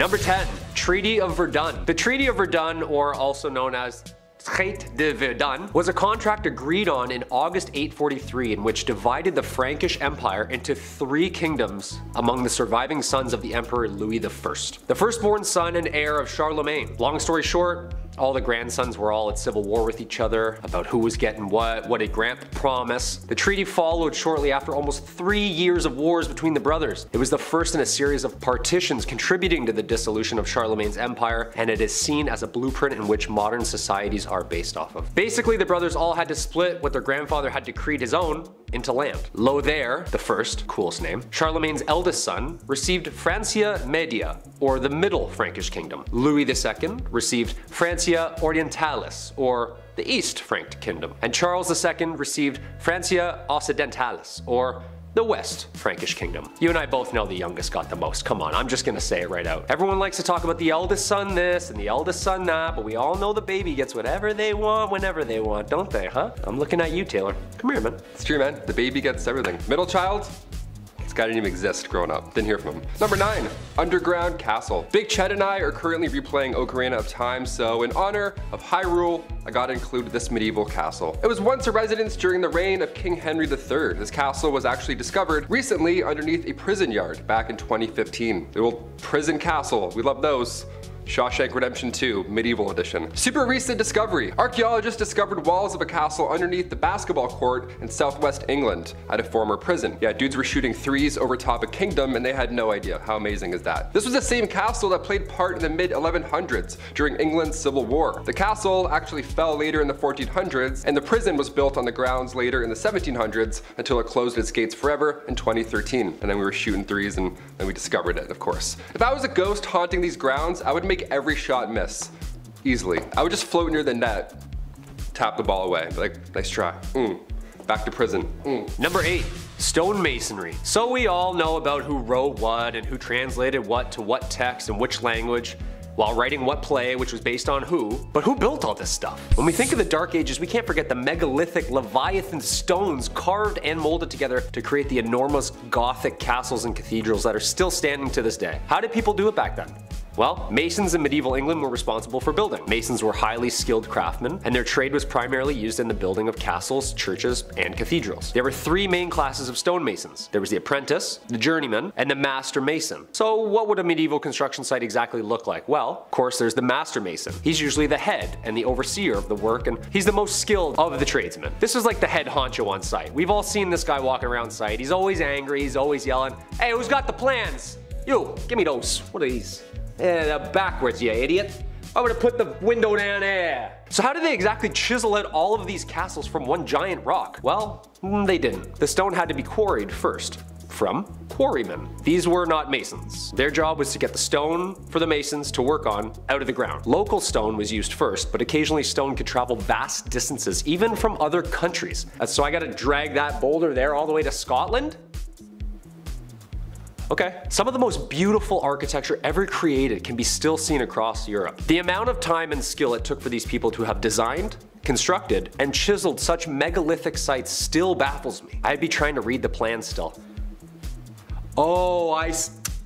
Number 10, Treaty of Verdun. The Treaty of Verdun, or also known as Traité de Verdun was a contract agreed on in August 843 in which divided the Frankish Empire into three kingdoms among the surviving sons of the Emperor Louis I, the firstborn son and heir of Charlemagne. Long story short, all the grandsons were all at civil war with each other about who was getting what, what did Grant promise. The treaty followed shortly after almost three years of wars between the brothers. It was the first in a series of partitions contributing to the dissolution of Charlemagne's empire, and it is seen as a blueprint in which modern societies are based off of. Basically, the brothers all had to split what their grandfather had decreed his own into land. Lothair, the first, coolest name, Charlemagne's eldest son, received Francia Media, or the Middle Frankish Kingdom. Louis II received Francia Orientalis, or the East Frank Kingdom. And Charles II received Francia Occidentalis, or the West Frankish Kingdom. You and I both know the youngest got the most. Come on, I'm just gonna say it right out. Everyone likes to talk about the eldest son this and the eldest son that, but we all know the baby gets whatever they want whenever they want, don't they, huh? I'm looking at you, Taylor. Come here, man. It's true, man. The baby gets everything. Middle child, this guy didn't even exist growing up. Didn't hear from him. Number nine, Underground Castle. Big Chet and I are currently replaying Ocarina of Time, so in honor of Hyrule, I gotta include this medieval castle. It was once a residence during the reign of King Henry III. This castle was actually discovered recently underneath a prison yard back in 2015. The old prison castle, we love those. Shawshank Redemption 2, Medieval Edition. Super recent discovery. Archaeologists discovered walls of a castle underneath the basketball court in southwest England at a former prison. Yeah, dudes were shooting threes over top a kingdom and they had no idea. How amazing is that? This was the same castle that played part in the mid 1100s during England's Civil War. The castle actually fell later in the 1400s and the prison was built on the grounds later in the 1700s until it closed its gates forever in 2013. And then we were shooting threes and then we discovered it, of course. If I was a ghost haunting these grounds, I would make every shot miss. Easily. I would just float near the net, tap the ball away. Like, nice try. Mm. Back to prison. Mm. Number 8. Stonemasonry. So we all know about who wrote what and who translated what to what text and which language while writing what play, which was based on who, but who built all this stuff? When we think of the Dark Ages, we can't forget the megalithic Leviathan stones carved and molded together to create the enormous Gothic castles and cathedrals that are still standing to this day. How did people do it back then? Well, masons in medieval England were responsible for building. Masons were highly skilled craftsmen, and their trade was primarily used in the building of castles, churches, and cathedrals. There were three main classes of stonemasons. There was the apprentice, the journeyman, and the master mason. So what would a medieval construction site exactly look like? Well, of course there's the master mason. He's usually the head and the overseer of the work, and he's the most skilled of the tradesmen. This is like the head honcho on site. We've all seen this guy walking around site. He's always angry, he's always yelling, hey, who's got the plans? You, give me those. What are these? Eh, backwards, you idiot. I would have put the window down there. So how did they exactly chisel out all of these castles from one giant rock? Well, mm, they didn't. The stone had to be quarried first from quarrymen. These were not masons. Their job was to get the stone for the masons to work on out of the ground. Local stone was used first, but occasionally stone could travel vast distances, even from other countries. So I gotta drag that boulder there all the way to Scotland? Okay, some of the most beautiful architecture ever created can be still seen across Europe. The amount of time and skill it took for these people to have designed, constructed, and chiseled such megalithic sites still baffles me. I'd be trying to read the plan still. Oh, I,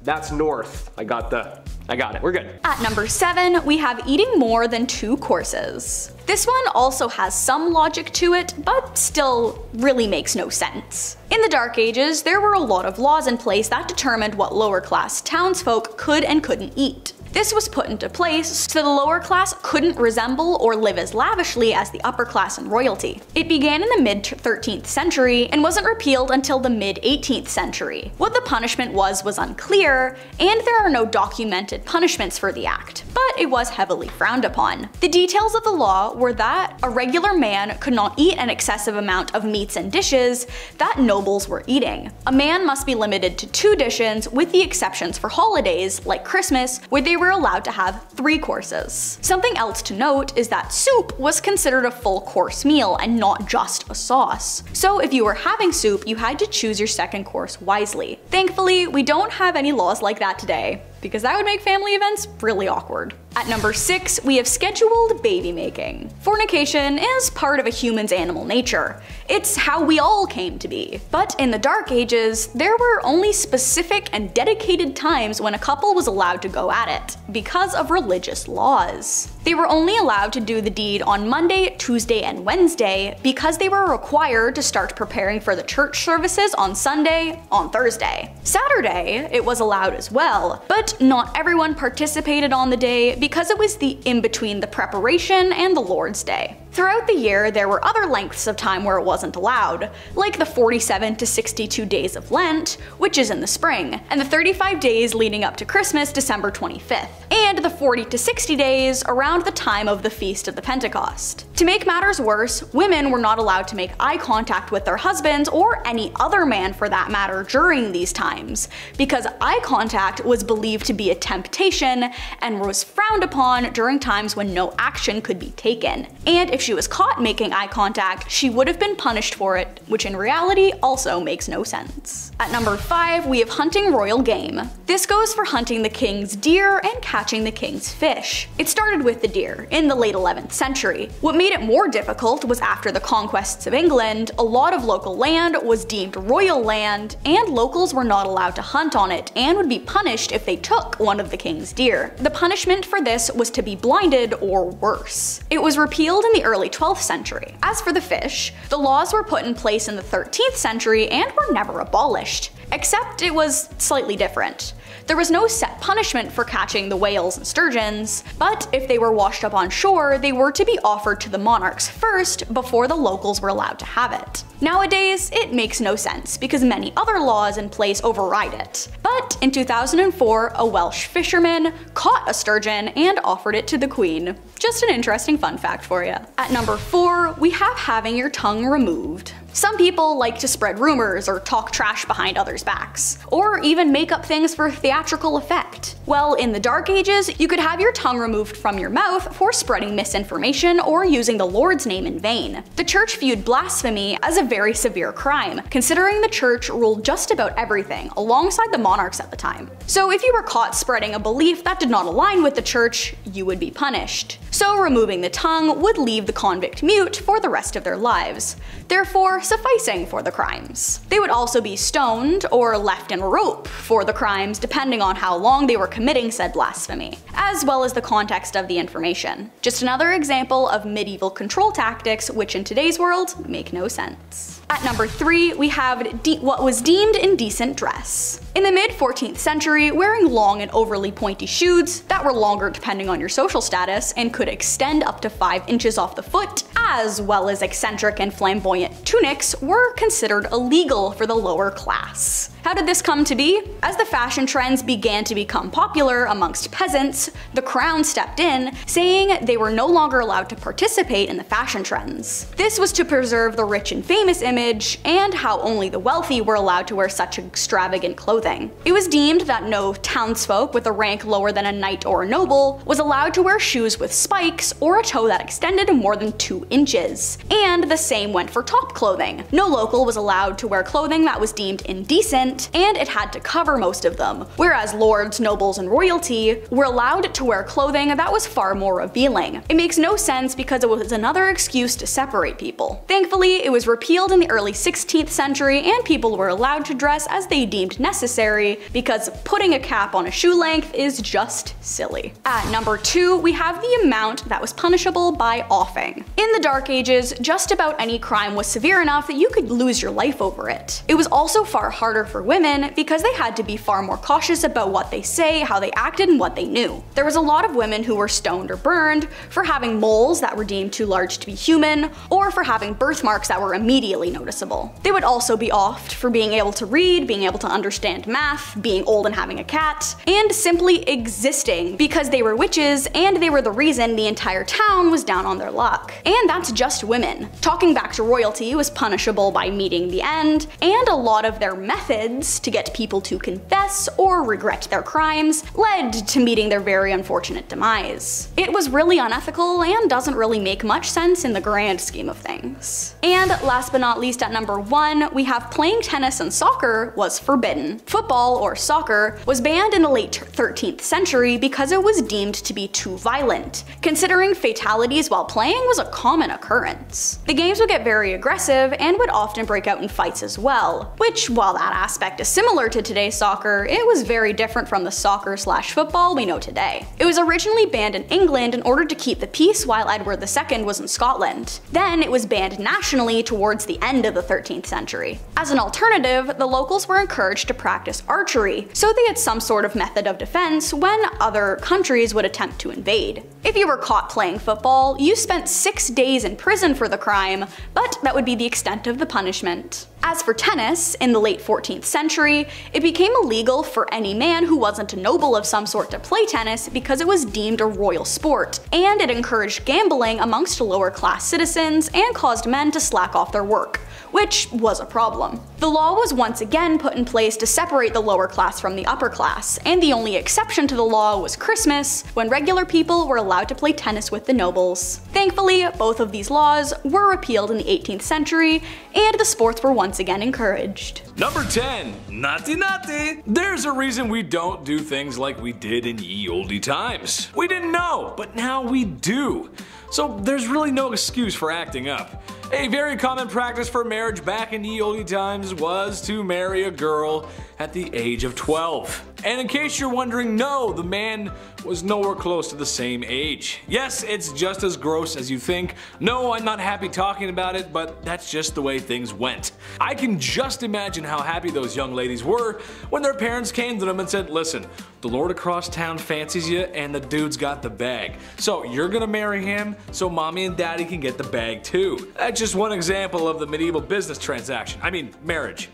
that's north. I got the, I got it, we're good. At number 7, we have eating more than two courses. This one also has some logic to it, but still really makes no sense. In the Dark Ages, there were a lot of laws in place that determined what lower class townsfolk could and couldn't eat. This was put into place so the lower class couldn't resemble or live as lavishly as the upper class and royalty. It began in the mid 13th century and wasn't repealed until the mid 18th century. What the punishment was was unclear, and there are no documented punishments for the act, but it was heavily frowned upon. The details of the law were that a regular man could not eat an excessive amount of meats and dishes that nobles were eating. A man must be limited to two dishes with the exceptions for holidays like Christmas where they were were allowed to have three courses. Something else to note is that soup was considered a full course meal and not just a sauce. So if you were having soup, you had to choose your second course wisely. Thankfully, we don't have any laws like that today. Because that would make family events really awkward. At number 6, we have scheduled baby making. Fornication is part of a human's animal nature. It's how we all came to be. But in the Dark Ages, there were only specific and dedicated times when a couple was allowed to go at it, because of religious laws. They were only allowed to do the deed on Monday, Tuesday, and Wednesday because they were required to start preparing for the church services on Sunday on Thursday. Saturday, it was allowed as well, but not everyone participated on the day because it was the in between the preparation and the Lord's Day. Throughout the year, there were other lengths of time where it wasn't allowed, like the 47 to 62 days of Lent, which is in the spring, and the 35 days leading up to Christmas, December 25th, and the 40 to 60 days around the time of the Feast of the Pentecost. To make matters worse, women were not allowed to make eye contact with their husbands or any other man for that matter during these times, because eye contact was believed to be a temptation and was frowned upon during times when no action could be taken. And if she was caught making eye contact, she would have been punished for it, which in reality also makes no sense. At number 5, we have hunting royal game. This goes for hunting the king's deer and catching the king's fish. It started with the deer in the late 11th century. What made it more difficult was after the conquests of England, a lot of local land was deemed royal land, and locals were not allowed to hunt on it and would be punished if they took one of the king's deer. The punishment for this was to be blinded or worse. It was repealed in the early 12th century. As for the fish, the laws were put in place in the 13th century and were never abolished, except it was slightly different. There was no set punishment for catching the whales and sturgeons, but if they were washed up on shore, they were to be offered to the monarchs first before the locals were allowed to have it. Nowadays, it makes no sense because many other laws in place override it. But in 2004, a Welsh fisherman caught a sturgeon and offered it to the queen. Just an interesting fun fact for you. At number 4, we have having your tongue removed. Some people like to spread rumors or talk trash behind others' backs, or even make up things for theatrical effect. Well, in the Dark Ages, you could have your tongue removed from your mouth for spreading misinformation or using the Lord's name in vain. The church viewed blasphemy as a very severe crime, considering the church ruled just about everything, alongside the monarchs at the time. So if you were caught spreading a belief that did not align with the church, you would be punished. So removing the tongue would leave the convict mute for the rest of their lives. Therefore, sufficing for the crimes. They would also be stoned or left in rope for the crimes depending on how long they were committing said blasphemy, as well as the context of the information. Just another example of medieval control tactics which in today's world make no sense. At number 3, we have what was deemed indecent dress. In the mid 14th century, wearing long and overly pointy shoes that were longer depending on your social status and could extend up to 5 inches off the foot, as well as eccentric and flamboyant tunics, were considered illegal for the lower class. How did this come to be? As the fashion trends began to become popular amongst peasants, the crown stepped in, saying they were no longer allowed to participate in the fashion trends. This was to preserve the rich and famous image, and how only the wealthy were allowed to wear such extravagant clothing. It was deemed that no townsfolk with a rank lower than a knight or a noble was allowed to wear shoes with spikes or a toe that extended more than 2 inches. And the same went for top clothing. No local was allowed to wear clothing that was deemed indecent and it had to cover most of them, whereas lords, nobles, and royalty were allowed to wear clothing that was far more revealing. It makes no sense because it was another excuse to separate people. Thankfully, it was repealed in the early 16th century and people were allowed to dress as they deemed necessary because putting a cap on a shoe length is just silly. At number 2, we have the amount that was punishable by offing. In the Dark Ages, just about any crime was severe enough that you could lose your life over it. It was also far harder for women because they had to be far more cautious about what they say, how they acted, and what they knew. There was a lot of women who were stoned or burned for having moles that were deemed too large to be human, or for having birthmarks that were immediately noticeable. They would also be offed for being able to read, being able to understand math, being old and having a cat, and simply existing because they were witches and they were the reason the entire town was down on their luck. And that's just women. Talking back to royalty was punishable by meeting the end, and a lot of their methods methods to get people to confess or regret their crimes led to meeting their very unfortunate demise. It was really unethical and doesn't really make much sense in the grand scheme of things. And last but not least at number 1, we have playing tennis and soccer was forbidden. Football, or soccer, was banned in the late 13th century because it was deemed to be too violent, considering fatalities while playing was a common occurrence. The games would get very aggressive and would often break out in fights as well, which while that aspect is similar to today's soccer, it was very different from the soccer slash football we know today. It was originally banned in England in order to keep the peace while Edward II was in Scotland. Then it was banned nationally towards the end of the 13th century. As an alternative, the locals were encouraged to practice archery, so they had some sort of method of defense when other countries would attempt to invade. If you were caught playing football, you spent six days in prison for the crime, but that would be the extent of the punishment. As for tennis, in the late 14th century, it became illegal for any man who wasn't a noble of some sort to play tennis because it was deemed a royal sport, and it encouraged gambling amongst lower class citizens and caused men to slack off their work which was a problem. The law was once again put in place to separate the lower class from the upper class, and the only exception to the law was Christmas, when regular people were allowed to play tennis with the nobles. Thankfully, both of these laws were repealed in the 18th century, and the sports were once again encouraged. Number 10. Naughty naughty. There's a reason we don't do things like we did in ye olde times. We didn't know, but now we do. So there's really no excuse for acting up. A very common practice for marriage back in the old times was to marry a girl at the age of 12. And in case you're wondering, no, the man was nowhere close to the same age. Yes, it's just as gross as you think. No, I'm not happy talking about it, but that's just the way things went. I can just imagine how happy those young ladies were when their parents came to them and said, listen, the lord across town fancies you and the dude's got the bag. So you're gonna marry him so mommy and daddy can get the bag too. That's just one example of the medieval business transaction. I mean, marriage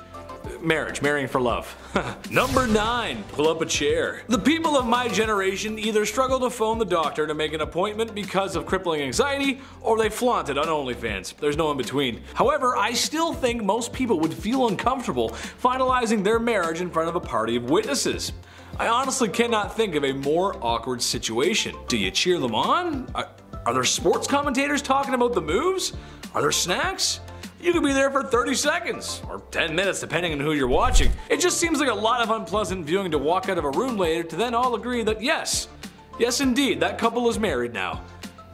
marriage, marrying for love. Number 9. Pull up a chair. The people of my generation either struggle to phone the doctor to make an appointment because of crippling anxiety, or they flaunt it on OnlyFans. There's no in between. However, I still think most people would feel uncomfortable finalizing their marriage in front of a party of witnesses. I honestly cannot think of a more awkward situation. Do you cheer them on? Are, are there sports commentators talking about the moves? Are there snacks? You could be there for 30 seconds, or 10 minutes depending on who you're watching. It just seems like a lot of unpleasant viewing to walk out of a room later to then all agree that yes, yes indeed, that couple is married now.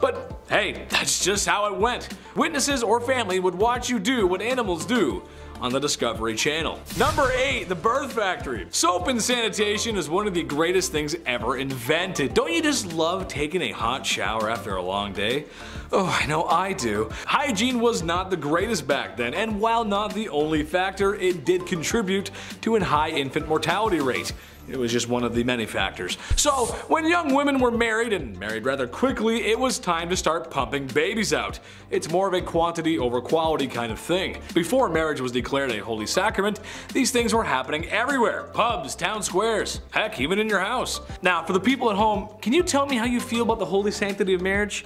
But hey, that's just how it went. Witnesses or family would watch you do what animals do on the Discovery Channel. Number 8. The Birth Factory. Soap and sanitation is one of the greatest things ever invented. Don't you just love taking a hot shower after a long day? Oh, I know I do. Hygiene was not the greatest back then, and while not the only factor, it did contribute to a high infant mortality rate. It was just one of the many factors. So, when young women were married, and married rather quickly, it was time to start pumping babies out. It's more of a quantity over quality kind of thing. Before marriage was declared a holy sacrament, these things were happening everywhere. Pubs, town squares, heck, even in your house. Now, for the people at home, can you tell me how you feel about the holy sanctity of marriage?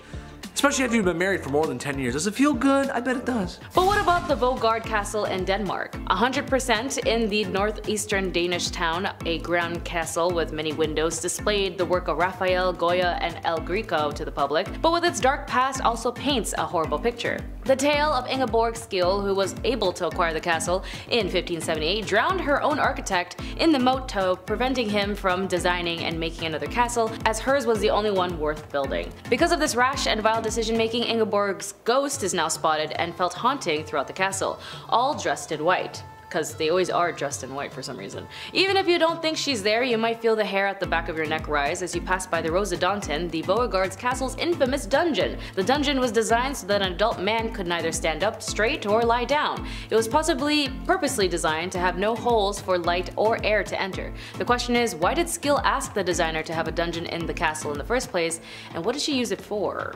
Especially after you've been married for more than 10 years. Does it feel good? I bet it does. But what about the Voergaard Castle in Denmark? 100% in the northeastern Danish town, a grand castle with many windows displayed the work of Raphael, Goya, and El Greco to the public, but with its dark past also paints a horrible picture. The tale of Ingeborg Skeel, who was able to acquire the castle in 1578, drowned her own architect in the moat preventing him from designing and making another castle, as hers was the only one worth building. Because of this rash and vile decision making, Ingeborg's ghost is now spotted and felt haunting throughout the castle, all dressed in white because they always are dressed in white for some reason. Even if you don't think she's there, you might feel the hair at the back of your neck rise as you pass by the Rosidanten, the Voergaard's castle's infamous dungeon. The dungeon was designed so that an adult man could neither stand up straight or lie down. It was possibly purposely designed to have no holes for light or air to enter. The question is, why did Skeel ask the designer to have a dungeon in the castle in the first place, and what did she use it for?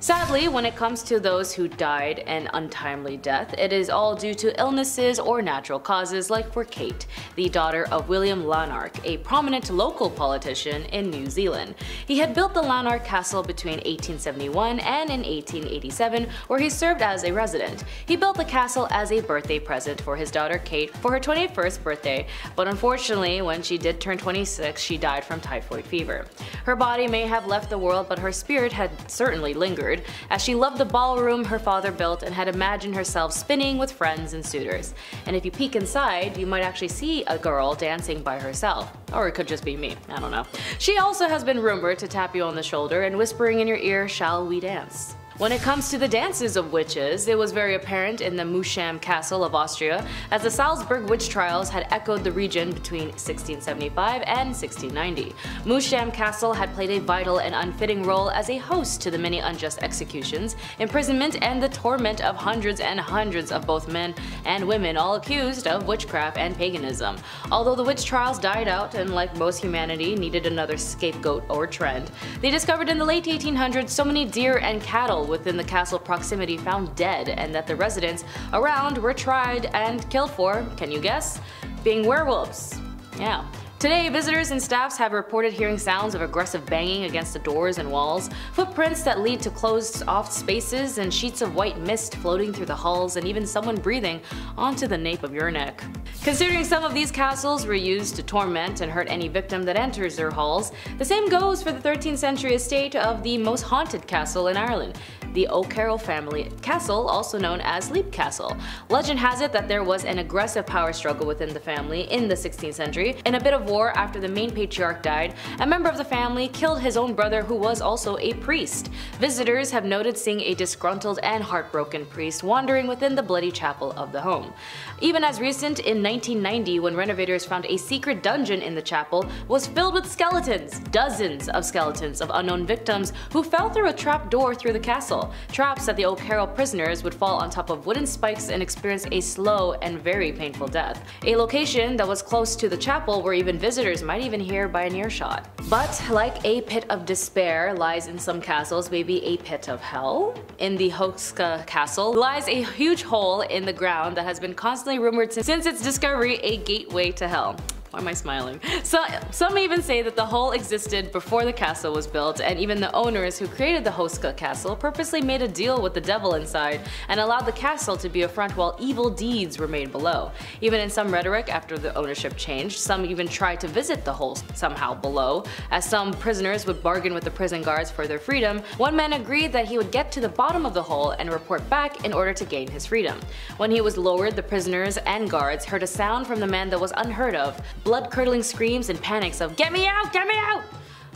Sadly, when it comes to those who died an untimely death, it is all due to illnesses or natural causes like for Kate, the daughter of William Larnach, a prominent local politician in New Zealand. He had built the Larnach Castle between 1871 and in 1887 where he served as a resident. He built the castle as a birthday present for his daughter Kate for her 21st birthday, but unfortunately when she did turn 26 she died from typhoid fever. Her body may have left the world but her spirit had certainly lingered, as she loved the ballroom her father built and had imagined herself spinning with friends and suitors. And if you peek inside, you might actually see a girl dancing by herself. Or it could just be me, I don't know. She also has been rumored to tap you on the shoulder and whispering in your ear, shall we dance? When it comes to the dances of witches, it was very apparent in the Moosham Castle of Austria, as the Salzburg witch trials had echoed the region between 1675 and 1690. Moosham Castle had played a vital and unfitting role as a host to the many unjust executions, imprisonment, and the torment of hundreds and hundreds of both men and women all accused of witchcraft and paganism. Although the witch trials died out and like most humanity needed another scapegoat or trend, they discovered in the late 1800s so many deer and cattle within the castle proximity found dead and that the residents around were tried and killed for, can you guess? Being werewolves. Yeah. Today, visitors and staffs have reported hearing sounds of aggressive banging against the doors and walls, footprints that lead to closed off spaces, and sheets of white mist floating through the halls, and even someone breathing onto the nape of your neck. Considering some of these castles were used to torment and hurt any victim that enters their halls, the same goes for the 13th century estate of the most haunted castle in Ireland, the O'Carroll family castle, also known as Leap Castle. Legend has it that there was an aggressive power struggle within the family in the 16th century. In a bit of war after the main patriarch died, a member of the family killed his own brother who was also a priest. Visitors have noted seeing a disgruntled and heartbroken priest wandering within the bloody chapel of the home. Even as recent in 1990 when renovators found a secret dungeon in the chapel was filled with skeletons, dozens of skeletons of unknown victims who fell through a trap door through the castle, traps that the O'Carroll prisoners would fall on top of wooden spikes and experience a slow and very painful death. A location that was close to the chapel where even visitors might even hear by an earshot. But like a pit of despair lies in some castles maybe a pit of hell. In the Houska castle lies a huge hole in the ground that has been constantly rumored since its discovery a gateway to hell. Why am I smiling? So, some even say that the hole existed before the castle was built and even the owners who created the Houska castle purposely made a deal with the devil inside and allowed the castle to be a front while evil deeds were made below. Even in some rhetoric after the ownership changed, some even tried to visit the hole somehow below, as some prisoners would bargain with the prison guards for their freedom. One man agreed that he would get to the bottom of the hole and report back in order to gain his freedom. When he was lowered, the prisoners and guards heard a sound from the man that was unheard of, blood-curdling screams and panics of get me out, get me out!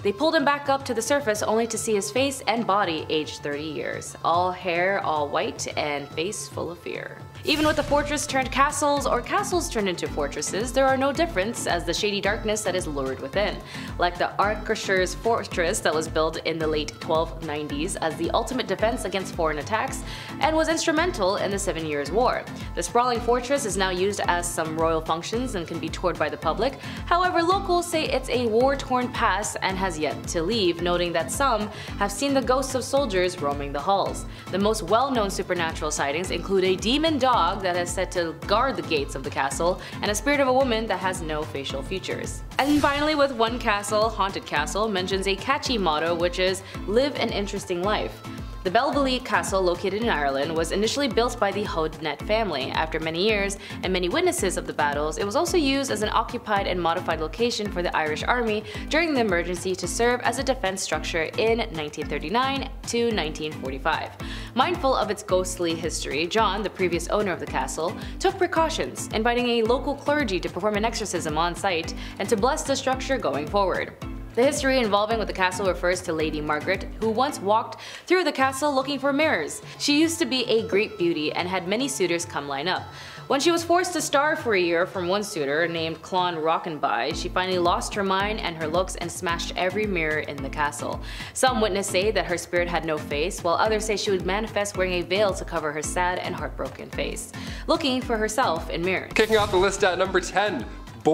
They pulled him back up to the surface only to see his face and body aged 30 years. All hair all white and face full of fear. Even with the fortress turned castles or castles turned into fortresses, there are no difference as the shady darkness that is lured within. Like the Akershus fortress that was built in the late 1290s as the ultimate defense against foreign attacks and was instrumental in the Seven Years' War. The sprawling fortress is now used as some royal functions and can be toured by the public. However, locals say it's a war-torn past and has yet to leave, noting that some have seen the ghosts of soldiers roaming the halls. The most well-known supernatural sightings include a demon dog that is said to guard the gates of the castle, and a spirit of a woman that has no facial features. And finally with one castle, Haunted Castle mentions a catchy motto which is, live an interesting life. The Belvelly Castle, located in Ireland, was initially built by the Hodnett family. After many years and many witnesses of the battles, it was also used as an occupied and modified location for the Irish Army during the emergency to serve as a defense structure in 1939 to 1945. Mindful of its ghostly history, John, the previous owner of the castle, took precautions, inviting a local clergy to perform an exorcism on site and to bless the structure going forward. The history involving with the castle refers to Lady Margaret, who once walked through the castle looking for mirrors. She used to be a great beauty and had many suitors come line up. When she was forced to starve for a year from one suitor named Clon Rockenby, she finally lost her mind and her looks and smashed every mirror in the castle. Some witnesses say that her spirit had no face, while others say she would manifest wearing a veil to cover her sad and heartbroken face, looking for herself in mirrors. Kicking off the list at number 10,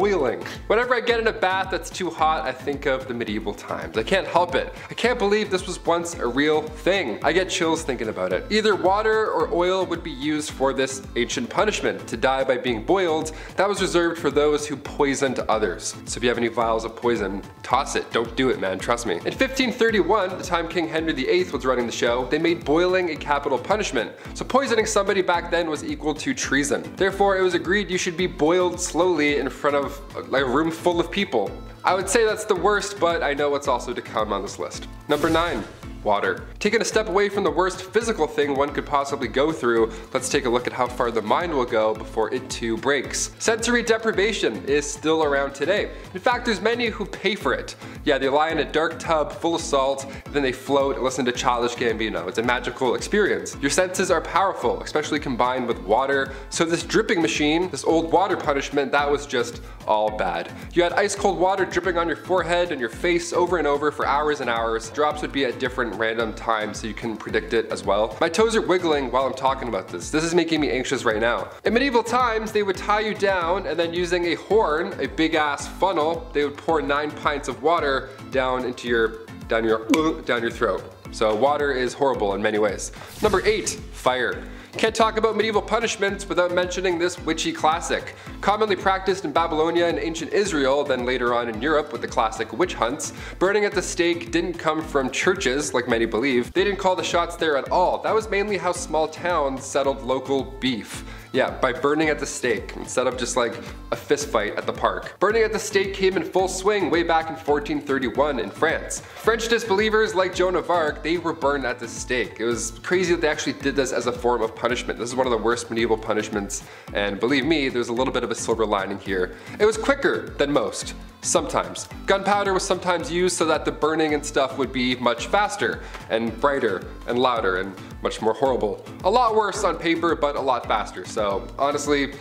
boiling. Whenever I get in a bath that's too hot, I think of the medieval times. I can't help it. I can't believe this was once a real thing. I get chills thinking about it. Either water or oil would be used for this ancient punishment, to die by being boiled. That was reserved for those who poisoned others. So if you have any vials of poison, toss it. Don't do it, man, trust me. In 1531, the time King Henry VIII was running the show, they made boiling a capital punishment. So poisoning somebody back then was equal to treason. Therefore, it was agreed you should be boiled slowly in front of like, a room full of people. I would say that's the worst, but I know what's also to come on this list. Number 9 water. Taking a step away from the worst physical thing one could possibly go through, let's take a look at how far the mind will go before it too breaks. Sensory deprivation is still around today. In fact, there's many who pay for it. Yeah, they lie in a dark tub full of salt, then they float and listen to Childish Gambino. It's a magical experience. Your senses are powerful, especially combined with water, so this dripping machine, this old water punishment, that was just all bad. You had ice cold water dripping on your forehead and your face over and over for hours and hours. Drops would be at different random times so you can predict it as well. My toes are wiggling while I'm talking about this. This is making me anxious right now. In medieval times, they would tie you down and then using a horn, a big ass funnel, they would pour nine pints of water down into your, down your, down your throat. So water is horrible in many ways. Number eight, fire. Can't talk about medieval punishments without mentioning this witchy classic. Commonly practiced in Babylonia and ancient Israel, then later on in Europe with the classic witch hunts, burning at the stake didn't come from churches, like many believe. They didn't call the shots there at all. That was mainly how small towns settled local beef. Yeah, by burning at the stake, instead of just like a fist fight at the park. Burning at the stake came in full swing way back in 1431 in France. French disbelievers like Joan of Arc, they were burned at the stake. It was crazy that they actually did this as a form of punishment. This is one of the worst medieval punishments, and believe me, there's a little bit of a silver lining here. It was quicker than most. Sometimes. Gunpowder was sometimes used so that the burning and stuff would be much faster and brighter and louder and much more horrible. A lot worse on paper, but a lot faster. So honestly,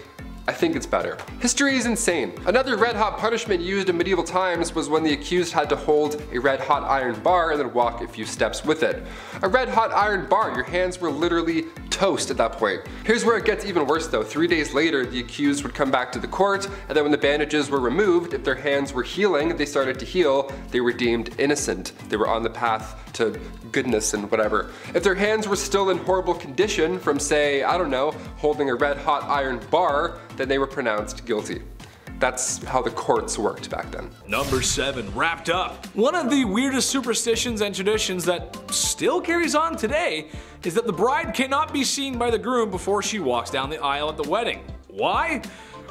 I think it's better. History is insane. Another red hot punishment used in medieval times was when the accused had to hold a red hot iron bar and then walk a few steps with it. A red hot iron bar, your hands were literally toast at that point. Here's where it gets even worse though. Three days later, the accused would come back to the court, and then when the bandages were removed, if their hands were healing, they started to heal, they were deemed innocent. They were on the path to goodness and whatever. If their hands were still in horrible condition from say, I don't know, holding a red hot iron bar, then they were pronounced guilty. That's how the courts worked back then. Number 7, wrapped up. One of the weirdest superstitions and traditions that still carries on today is that the bride cannot be seen by the groom before she walks down the aisle at the wedding. Why?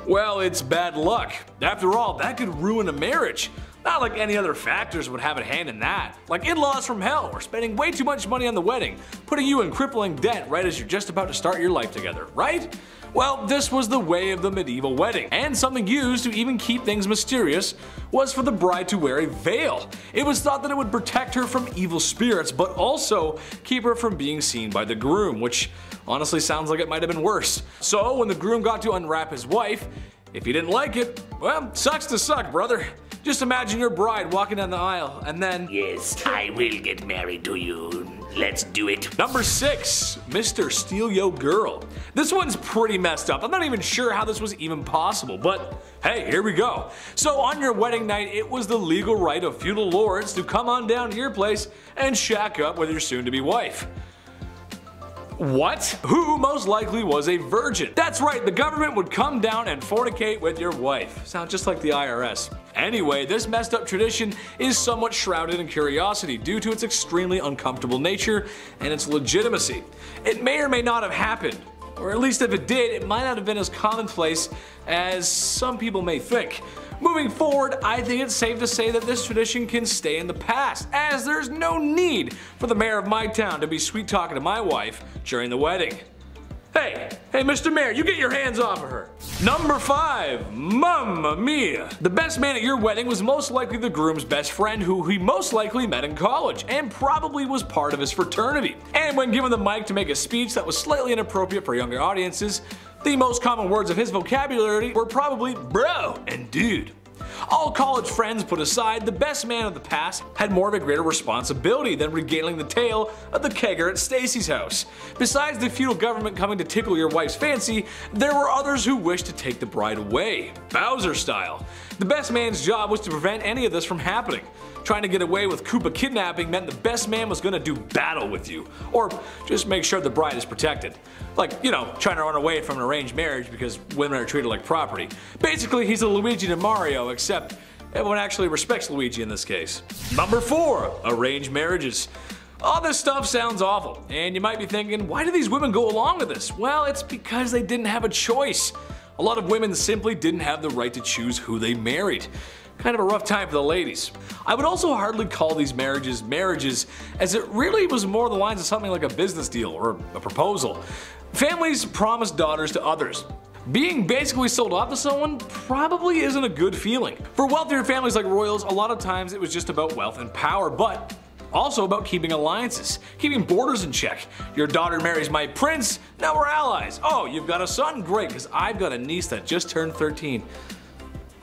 Well, it's bad luck. After all, that could ruin a marriage. Not like any other factors would have a hand in that. Like in-laws from hell or spending way too much money on the wedding, putting you in crippling debt right as you're just about to start your life together, right? Well, this was the way of the medieval wedding, and something used to even keep things mysterious was for the bride to wear a veil. It was thought that it would protect her from evil spirits, but also keep her from being seen by the groom, which honestly sounds like it might have been worse. So when the groom got to unwrap his wife, if you didn't like it, well, sucks to suck, brother. Just imagine your bride walking down the aisle and then. Yes, I will get married to you. Let's do it. Number six, Mr. Steal Yo Girl. This one's pretty messed up. I'm not even sure how this was even possible, but hey, here we go. So on your wedding night, it was the legal right of feudal lords to come on down to your place and shack up with your soon-to-be wife. What? Who most likely was a virgin? That's right, the government would come down and fornicate with your wife. Sounds just like the IRS. Anyway, this messed up tradition is somewhat shrouded in curiosity due to its extremely uncomfortable nature and its legitimacy. It may or may not have happened, or at least if it did, it might not have been as commonplace as some people may think. Moving forward, I think it's safe to say that this tradition can stay in the past, as there's no need for the mayor of my town to be sweet talking to my wife during the wedding. Hey, hey Mr. Mayor, you get your hands off of her. Number 5, Mamma Mia. The best man at your wedding was most likely the groom's best friend who he most likely met in college and probably was part of his fraternity. And when given the mic to make a speech that was slightly inappropriate for younger audiences, the most common words of his vocabulary were probably bro and dude. All college friends put aside, the best man of the past had more of a greater responsibility than regaling the tale of the kegger at Stacy's house. Besides the feudal government coming to tickle your wife's fancy, there were others who wished to take the bride away, Bowser style. The best man's job was to prevent any of this from happening. Trying to get away with Koopa kidnapping meant the best man was gonna do battle with you, or just make sure the bride is protected. Like, you know, trying to run away from an arranged marriage because women are treated like property. Basically, he's a Luigi to Mario, except everyone actually respects Luigi in this case. Number 4. Arranged marriages. All this stuff sounds awful, and you might be thinking, why do these women go along with this? Well, it's because they didn't have a choice. A lot of women simply didn't have the right to choose who they married. Kind of a rough time for the ladies. I would also hardly call these marriages marriages, as it really was more the lines of something like a business deal or a proposal. Families promised daughters to others. Being basically sold off to someone probably isn't a good feeling. For wealthier families like royals, a lot of times it was just about wealth and power, but also about keeping alliances, keeping borders in check. Your daughter marries my prince, now we're allies. Oh, you've got a son? Great, because I've got a niece that just turned 13.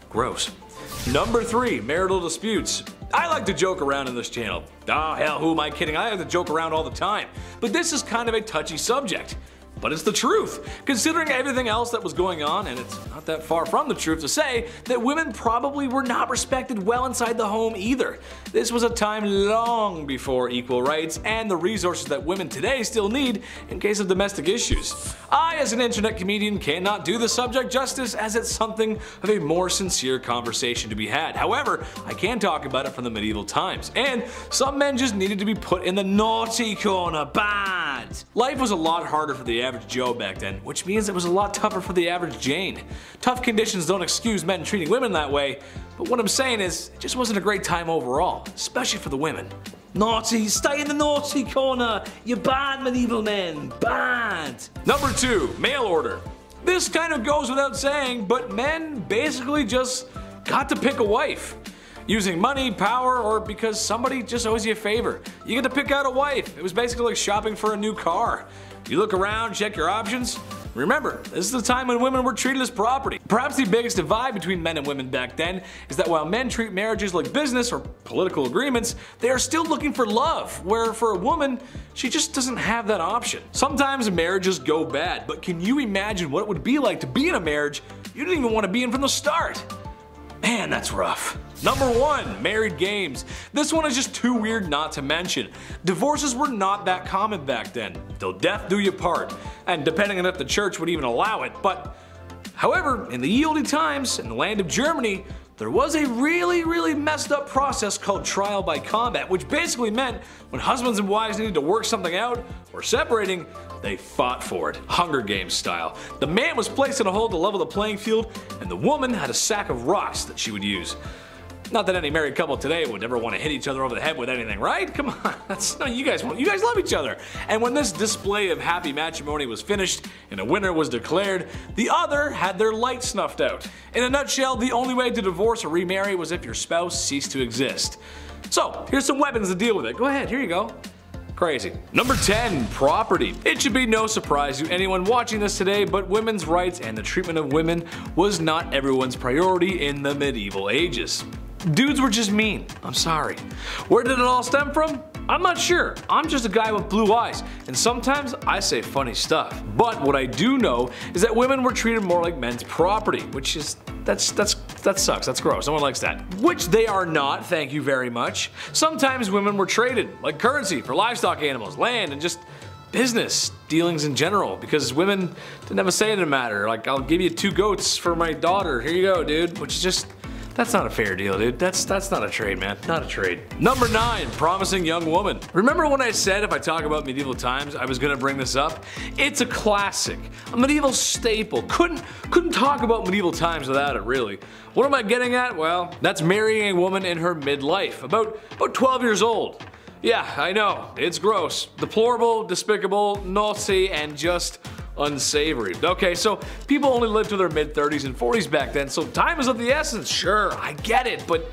Gross. Number 3. Marital disputes. I like to joke around in this channel. Oh hell, who am I kidding? I like to joke around all the time. But this is kind of a touchy subject. But it's the truth, considering everything else that was going on, and it's not that far from the truth to say that women probably were not respected well inside the home either. This was a time long before equal rights and the resources that women today still need in case of domestic issues. I, as an internet comedian, cannot do the subject justice as it's something of a more sincere conversation to be had. However, I can talk about it from the medieval times, and some men just needed to be put in the naughty corner bad. Life was a lot harder for the average Joe back then, which means it was a lot tougher for the average Jane. Tough conditions don't excuse men treating women that way, but what I'm saying is, it just wasn't a great time overall, especially for the women. Naughty, stay in the naughty corner, you bad medieval men, bad. Number two, mail order. This kind of goes without saying, but men basically just got to pick a wife using money, power, or because somebody just owes you a favor. You get to pick out a wife. It was basically like shopping for a new car. You look around, check your options. Remember, this is the time when women were treated as property. Perhaps the biggest divide between men and women back then is that while men treat marriages like business or political agreements, they are still looking for love, where for a woman, she just doesn't have that option. Sometimes marriages go bad, but can you imagine what it would be like to be in a marriage you didn't even want to be in from the start? Man, that's rough. Number 1. Married Games. This one is just too weird not to mention. Divorces were not that common back then. Till death do you part. And depending on if the church would even allow it, but However, in the olde times, in the land of Germany, there was a really, really messed up process called trial by combat, which basically meant when husbands and wives needed to work something out or separating, they fought for it, Hunger Games style. The man was placed in a hole to level the playing field, and the woman had a sack of rocks that she would use. Not that any married couple today would ever want to hit each other over the head with anything, right? Come on, that's no, you guys you guys love each other. And when this display of happy matrimony was finished and a winner was declared, the other had their light snuffed out. In a nutshell, the only way to divorce or remarry was if your spouse ceased to exist. So, here's some weapons to deal with it. Go ahead, here you go. Crazy. Number 10, property. It should be no surprise to anyone watching this today, but women's rights and the treatment of women was not everyone's priority in the medieval ages. Dudes were just mean. I'm sorry. Where did it all stem from? I'm not sure. I'm just a guy with blue eyes, and sometimes I say funny stuff. But what I do know is that women were treated more like men's property, which is that's that's that sucks. That's gross. No one likes that. Which they are not, thank you very much. Sometimes women were traded, like currency, for livestock animals, land, and just business dealings in general because women didn't have a say in the matter. Like, I'll give you two goats for my daughter. Here you go, dude. Which is just that's not a fair deal, dude. That's that's not a trade, man. Not a trade. Number nine, promising young woman. Remember when I said if I talk about medieval times, I was gonna bring this up? It's a classic, a medieval staple. Couldn't couldn't talk about medieval times without it, really. What am I getting at? Well, that's marrying a woman in her midlife, about about 12 years old. Yeah, I know, it's gross, deplorable, despicable, naughty, and just unsavory. Okay, so people only lived to their mid 30s and 40s back then, so time is of the essence. Sure, I get it, but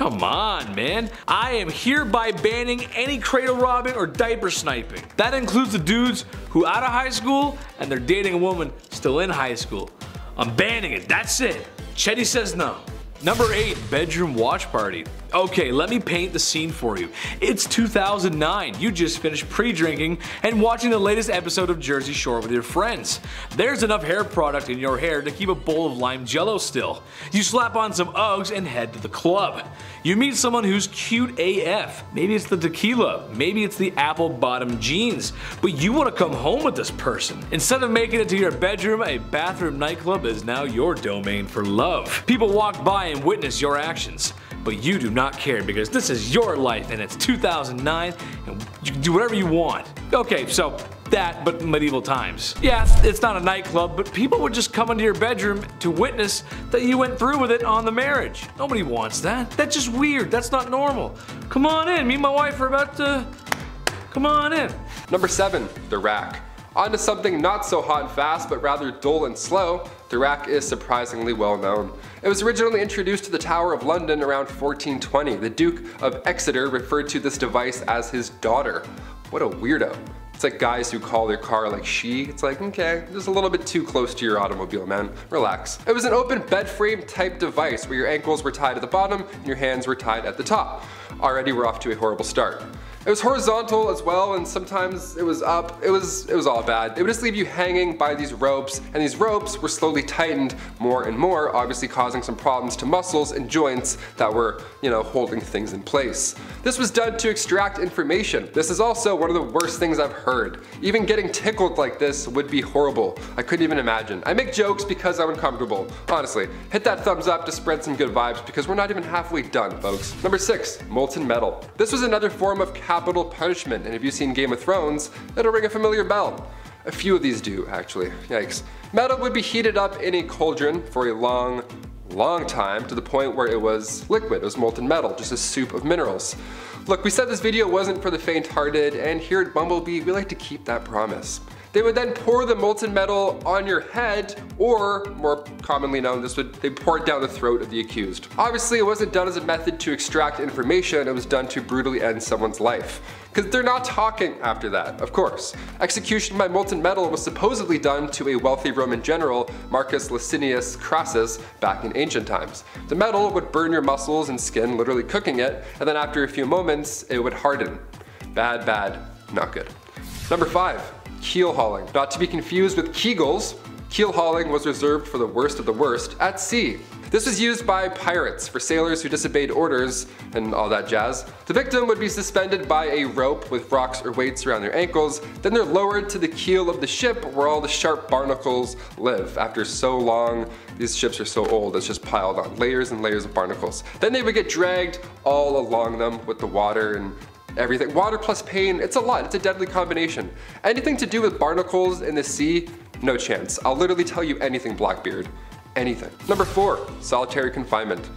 Come on, man. I am hereby banning any cradle robbing or diaper sniping. That includes the dudes who out of high school and they're dating a woman still in high school. I'm banning it, that's it. Chetty says no. Number 8, Bedroom Watch Party. Okay, let me paint the scene for you. It's 2009. You just finished pre-drinking and watching the latest episode of Jersey Shore with your friends. There's enough hair product in your hair to keep a bowl of lime jello still. You slap on some Uggs and head to the club. You meet someone who's cute AF. Maybe it's the tequila, maybe it's the apple bottom jeans, but you want to come home with this person. Instead of making it to your bedroom, a bathroom nightclub is now your domain for love. People walk by and witness your actions but you do not care because this is your life and it's 2009 and you can do whatever you want. Okay, so that, but medieval times. Yeah, it's not a nightclub, but people would just come into your bedroom to witness that you went through with it on the marriage. Nobody wants that. That's just weird. That's not normal. Come on in. Me and my wife are about to. Come on in. Number 7. The Rack. On to something not so hot and fast, but rather dull and slow, the rack is surprisingly well known. It was originally introduced to the Tower of London around 1420. The Duke of Exeter referred to this device as his daughter. What a weirdo. It's like guys who call their car like she. It's like, okay, just a little bit too close to your automobile, man. Relax. It was an open bed frame type device where your ankles were tied at the bottom and your hands were tied at the top. Already we're off to a horrible start. It was horizontal as well and sometimes it was up. It was it was all bad. It would just leave you hanging by these ropes and these ropes were slowly tightened more and more, obviously causing some problems to muscles and joints that were, you know, holding things in place. This was done to extract information. This is also one of the worst things I've heard. Even getting tickled like this would be horrible. I couldn't even imagine. I make jokes because I'm uncomfortable. Honestly, hit that thumbs up to spread some good vibes because we're not even halfway done, folks. Number six, molten metal. This was another form of capital punishment, and if you've seen Game of Thrones, it'll ring a familiar bell. A few of these do, actually. Yikes. Metal would be heated up in a cauldron for a long, long time to the point where it was liquid, it was molten metal, just a soup of minerals. Look, we said this video wasn't for the faint-hearted, and here at Bumblebee, we like to keep that promise. They would then pour the molten metal on your head, or more commonly known, this would they pour it down the throat of the accused. Obviously, it wasn't done as a method to extract information, it was done to brutally end someone's life. Because they're not talking after that, of course. Execution by molten metal was supposedly done to a wealthy Roman general, Marcus Licinius Crassus, back in ancient times. The metal would burn your muscles and skin, literally cooking it, and then after a few moments, it would harden. Bad, bad, not good. Number 5 keel hauling. Not to be confused with Kegels, keel hauling was reserved for the worst of the worst at sea. This was used by pirates for sailors who disobeyed orders and all that jazz. The victim would be suspended by a rope with rocks or weights around their ankles, then they're lowered to the keel of the ship where all the sharp barnacles live. After so long, these ships are so old, it's just piled on layers and layers of barnacles. Then they would get dragged all along them with the water and everything. Water plus pain, it's a lot, it's a deadly combination. Anything to do with barnacles in the sea, no chance. I'll literally tell you anything, Blackbeard. Anything. Number four, solitary confinement.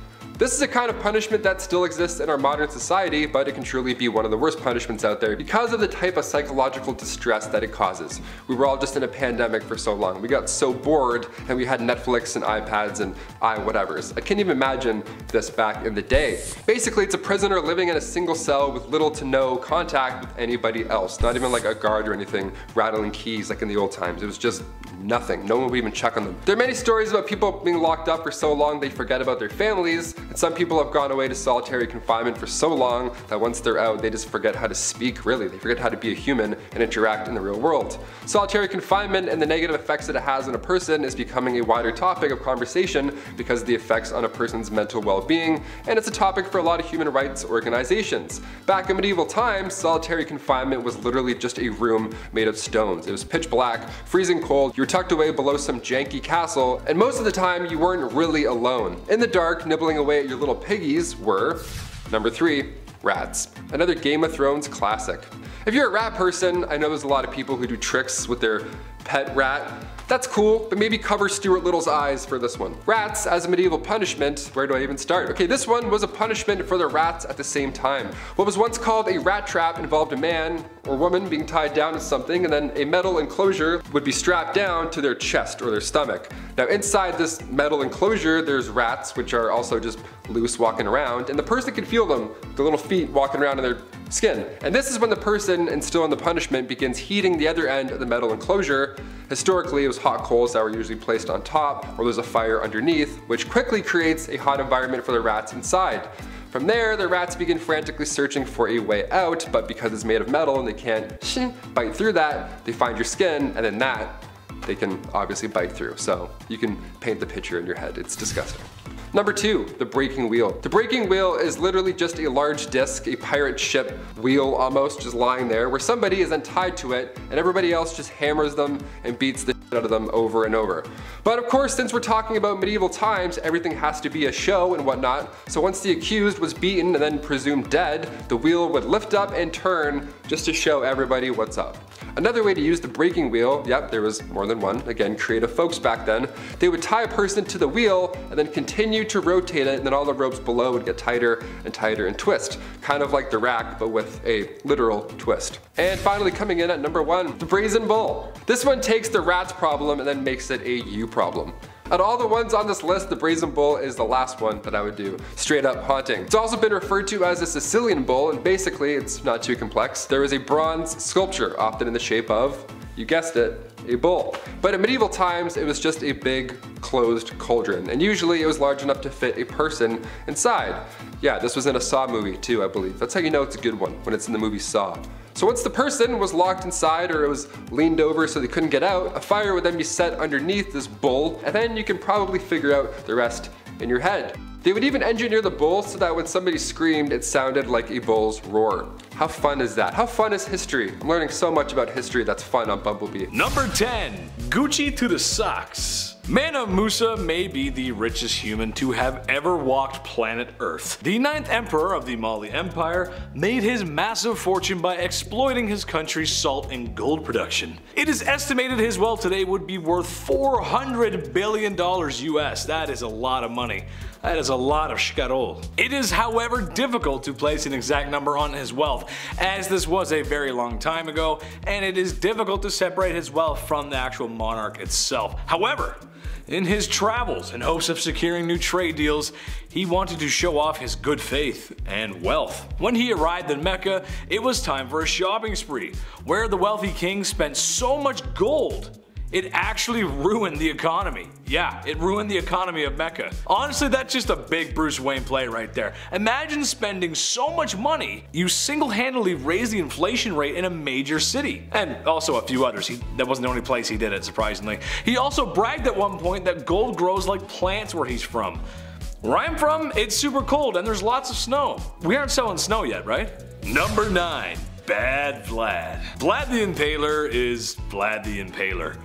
This is a kind of punishment that still exists in our modern society, but it can truly be one of the worst punishments out there because of the type of psychological distress that it causes. We were all just in a pandemic for so long. We got so bored and we had Netflix and iPads and i whatevers. I can't even imagine this back in the day. Basically, it's a prisoner living in a single cell with little to no contact with anybody else. Not even like a guard or anything rattling keys like in the old times. It was just nothing. No one would even check on them. There are many stories about people being locked up for so long they forget about their families and some people have gone away to solitary confinement for so long that once they're out, they just forget how to speak, really. They forget how to be a human and interact in the real world. Solitary confinement and the negative effects that it has on a person is becoming a wider topic of conversation because of the effects on a person's mental well-being, and it's a topic for a lot of human rights organizations. Back in medieval times, solitary confinement was literally just a room made of stones. It was pitch black, freezing cold, you were tucked away below some janky castle, and most of the time you weren't really alone. In the dark, nibbling your little piggies were, number three, rats. Another Game of Thrones classic. If you're a rat person, I know there's a lot of people who do tricks with their pet rat. That's cool, but maybe cover Stuart Little's eyes for this one. Rats as a medieval punishment, where do I even start? Okay, this one was a punishment for the rats at the same time. What was once called a rat trap involved a man or woman being tied down to something and then a metal enclosure would be strapped down to their chest or their stomach. Now inside this metal enclosure there's rats which are also just loose walking around and the person can feel them, the little feet walking around in their skin. And this is when the person and still in the punishment begins heating the other end of the metal enclosure. Historically it was hot coals that were usually placed on top, or there's a fire underneath, which quickly creates a hot environment for the rats inside. From there, the rats begin frantically searching for a way out, but because it's made of metal and they can't bite through that, they find your skin, and then that they can obviously bite through. So you can paint the picture in your head. It's disgusting. Number two, the breaking wheel. The breaking wheel is literally just a large disc, a pirate ship wheel almost, just lying there, where somebody is then tied to it, and everybody else just hammers them and beats the out of them over and over. But of course, since we're talking about medieval times, everything has to be a show and whatnot, so once the accused was beaten and then presumed dead, the wheel would lift up and turn just to show everybody what's up. Another way to use the breaking wheel, yep, there was more than one, again, creative folks back then, they would tie a person to the wheel and then continue to rotate it and then all the ropes below would get tighter and tighter and twist. Kind of like the rack, but with a literal twist. And finally coming in at number one, the brazen bull. This one takes the rat's problem and then makes it a you problem. Out of all the ones on this list, the Brazen Bull is the last one that I would do. Straight up haunting. It's also been referred to as a Sicilian bull, and basically, it's not too complex. There is a bronze sculpture, often in the shape of, you guessed it, a bull. But in medieval times, it was just a big closed cauldron, and usually it was large enough to fit a person inside. Yeah, this was in a Saw movie too, I believe. That's how you know it's a good one, when it's in the movie Saw. So once the person was locked inside or it was leaned over so they couldn't get out, a fire would then be set underneath this bull, and then you can probably figure out the rest in your head. They would even engineer the bull so that when somebody screamed, it sounded like a bull's roar. How fun is that? How fun is history? I'm learning so much about history that's fun on Bumblebee. Number 10, Gucci to the socks. Mansa Musa may be the richest human to have ever walked planet Earth. The ninth emperor of the Mali Empire made his massive fortune by exploiting his country's salt and gold production. It is estimated his wealth today would be worth 400 billion dollars US. That is a lot of money. That is a lot of shkarol. It is however difficult to place an exact number on his wealth as this was a very long time ago and it is difficult to separate his wealth from the actual monarch itself. However, in his travels, in hopes of securing new trade deals, he wanted to show off his good faith and wealth. When he arrived in Mecca, it was time for a shopping spree, where the wealthy king spent so much gold it actually ruined the economy. Yeah, it ruined the economy of Mecca. Honestly, that's just a big Bruce Wayne play right there. Imagine spending so much money, you single-handedly raise the inflation rate in a major city. And also a few others. He, that wasn't the only place he did it, surprisingly. He also bragged at one point that gold grows like plants where he's from. Where I'm from, it's super cold and there's lots of snow. We aren't selling snow yet, right? Number 9. Bad Vlad. Vlad the Impaler is Vlad the Impaler.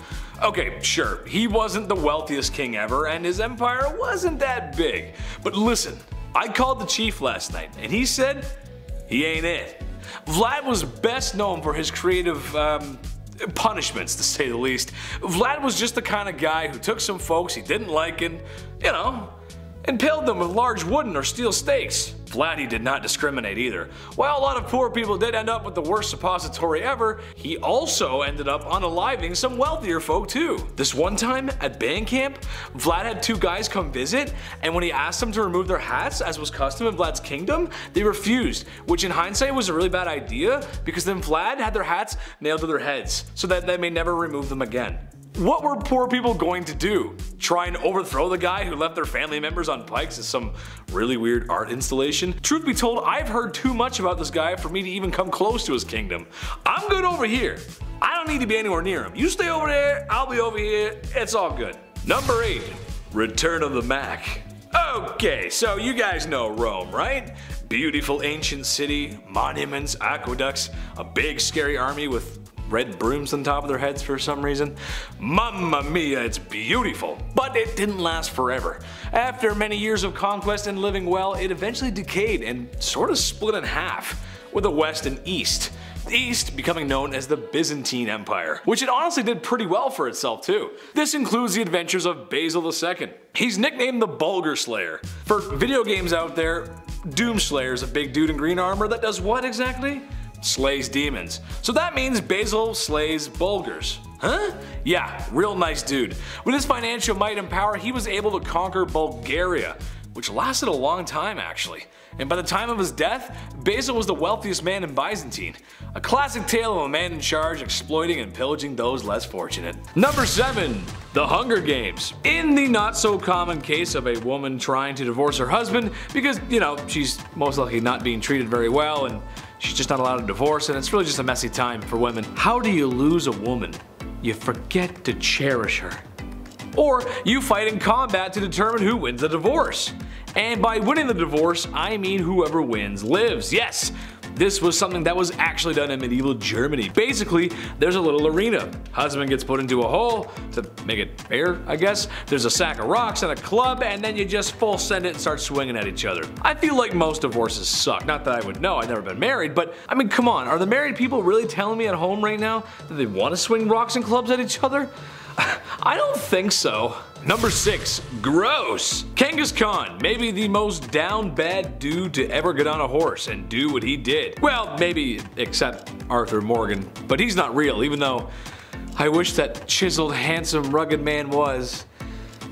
Okay, sure, he wasn't the wealthiest king ever and his empire wasn't that big. But listen, I called the chief last night and he said he ain't it. Vlad was best known for his creative, um, punishments to say the least. Vlad was just the kind of guy who took some folks he didn't like and, you know, impaled them with large wooden or steel stakes. Vladdy did not discriminate either. While a lot of poor people did end up with the worst suppository ever, he also ended up unaliving some wealthier folk too. This one time at band camp, Vlad had two guys come visit, and when he asked them to remove their hats, as was custom in Vlad's kingdom, they refused, which in hindsight was a really bad idea because then Vlad had their hats nailed to their heads so that they may never remove them again. What were poor people going to do? Try and overthrow the guy who left their family members on pikes as some really weird art installation? Truth be told, I've heard too much about this guy for me to even come close to his kingdom. I'm good over here. I don't need to be anywhere near him. You stay over there, I'll be over here, it's all good. Number 8. Return of the Mac. Okay, so you guys know Rome, right? Beautiful ancient city, monuments, aqueducts, a big scary army with red brooms on top of their heads for some reason. Mamma mia, it's beautiful. But it didn't last forever. After many years of conquest and living well, it eventually decayed and sort of split in half, with a west and east. The East becoming known as the Byzantine Empire, which it honestly did pretty well for itself too. This includes the adventures of Basil II. He's nicknamed the Bulgar Slayer. For video games out there, Doomslayer is a big dude in green armor that does what exactly? Slays demons. So that means Basil slays Bulgars. Huh? Yeah, real nice dude. With his financial might and power, he was able to conquer Bulgaria, which lasted a long time actually. And by the time of his death, Basil was the wealthiest man in Byzantine. A classic tale of a man in charge exploiting and pillaging those less fortunate. Number 7. The Hunger Games. In the not so common case of a woman trying to divorce her husband because, you know, she's most likely not being treated very well and she's just not allowed a divorce and it's really just a messy time for women. How do you lose a woman? You forget to cherish her. Or you fight in combat to determine who wins the divorce. And by winning the divorce, I mean whoever wins lives. Yes, this was something that was actually done in medieval Germany. Basically, there's a little arena. Husband gets put into a hole to make it fair, I guess. There's a sack of rocks and a club, and then you just full send it and start swinging at each other. I feel like most divorces suck. Not that I would know, I've never been married, but I mean, come on, are the married people really telling me at home right now that they want to swing rocks and clubs at each other? I don't think so. Number 6. Gross. Genghis Khan, maybe the most down bad dude to ever get on a horse and do what he did. Well, maybe except Arthur Morgan, but he's not real even though I wish that chiseled, handsome, rugged man was.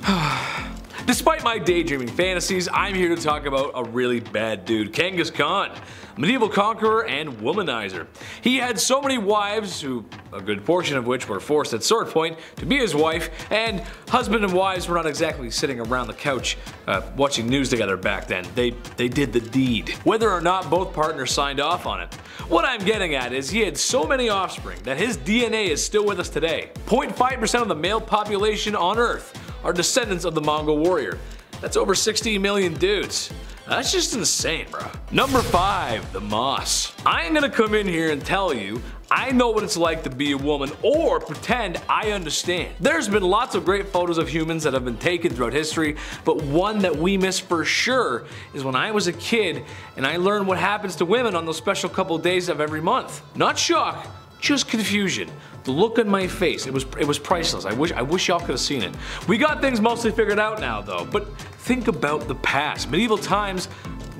Despite my daydreaming fantasies, I'm here to talk about a really bad dude, Genghis Khan medieval conqueror and womanizer. He had so many wives, who a good portion of which were forced at sword point to be his wife, and husband and wives were not exactly sitting around the couch uh, watching news together back then. They, they did the deed, whether or not both partners signed off on it. What I'm getting at is he had so many offspring that his DNA is still with us today. 0.5% of the male population on Earth are descendants of the Mongol warrior. That's over 60 million dudes. That's just insane, bro. Number 5. The Moss. I ain't gonna come in here and tell you I know what it's like to be a woman or pretend I understand. There's been lots of great photos of humans that have been taken throughout history, but one that we miss for sure is when I was a kid and I learned what happens to women on those special couple days of every month. Not shock, just confusion. The look on my face, it was it was priceless. I wish I wish y'all could have seen it. We got things mostly figured out now though, but think about the past. Medieval times,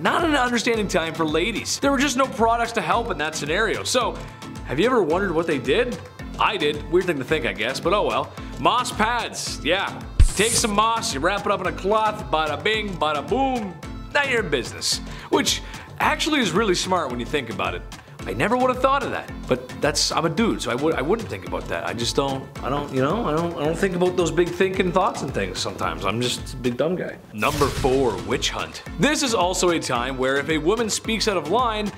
not an understanding time for ladies. There were just no products to help in that scenario. So, have you ever wondered what they did? I did. Weird thing to think, I guess, but oh well. Moss pads, yeah. Take some moss, you wrap it up in a cloth, bada bing, bada boom, now you're in business. Which actually is really smart when you think about it. I never would have thought of that. But that's I'm a dude, so I would I wouldn't think about that. I just don't I don't you know I don't I don't think about those big thinking thoughts and things sometimes. I'm just a big dumb guy. Number four, witch hunt. This is also a time where if a woman speaks out of line,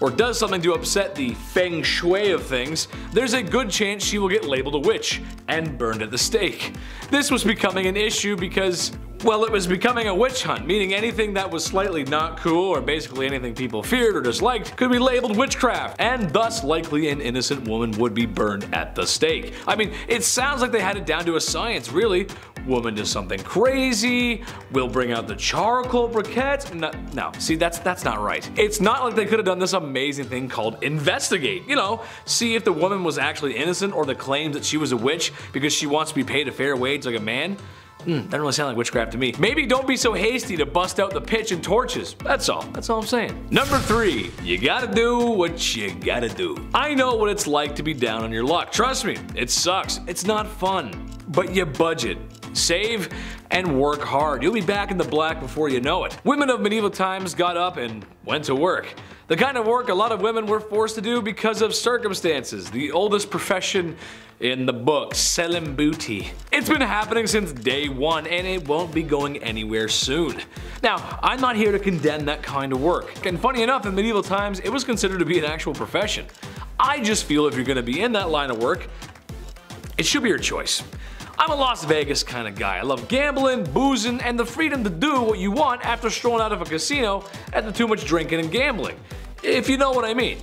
or does something to upset the feng shui of things, there's a good chance she will get labeled a witch and burned at the stake. This was becoming an issue because well, it was becoming a witch hunt, meaning anything that was slightly not cool or basically anything people feared or disliked could be labeled witchcraft, and thus likely an innocent woman would be burned at the stake. I mean, it sounds like they had it down to a science, really. Woman does something crazy, we'll bring out the charcoal briquettes. No, no, see, that's, that's not right. It's not like they could have done this amazing thing called investigate. You know, see if the woman was actually innocent or the claims that she was a witch because she wants to be paid a fair wage like a man. Hmm, doesn't really sound like witchcraft to me. Maybe don't be so hasty to bust out the pitch and torches. That's all. That's all I'm saying. Number three, you gotta do what you gotta do. I know what it's like to be down on your luck. Trust me, it sucks. It's not fun. But you budget. Save and work hard. You'll be back in the black before you know it. Women of medieval times got up and went to work. The kind of work a lot of women were forced to do because of circumstances. The oldest profession in the book, selling booty. It's been happening since day one and it won't be going anywhere soon. Now, I'm not here to condemn that kind of work. And funny enough, in medieval times, it was considered to be an actual profession. I just feel if you're gonna be in that line of work, it should be your choice. I'm a Las Vegas kind of guy. I love gambling, boozing, and the freedom to do what you want after strolling out of a casino after too much drinking and gambling. If you know what I mean.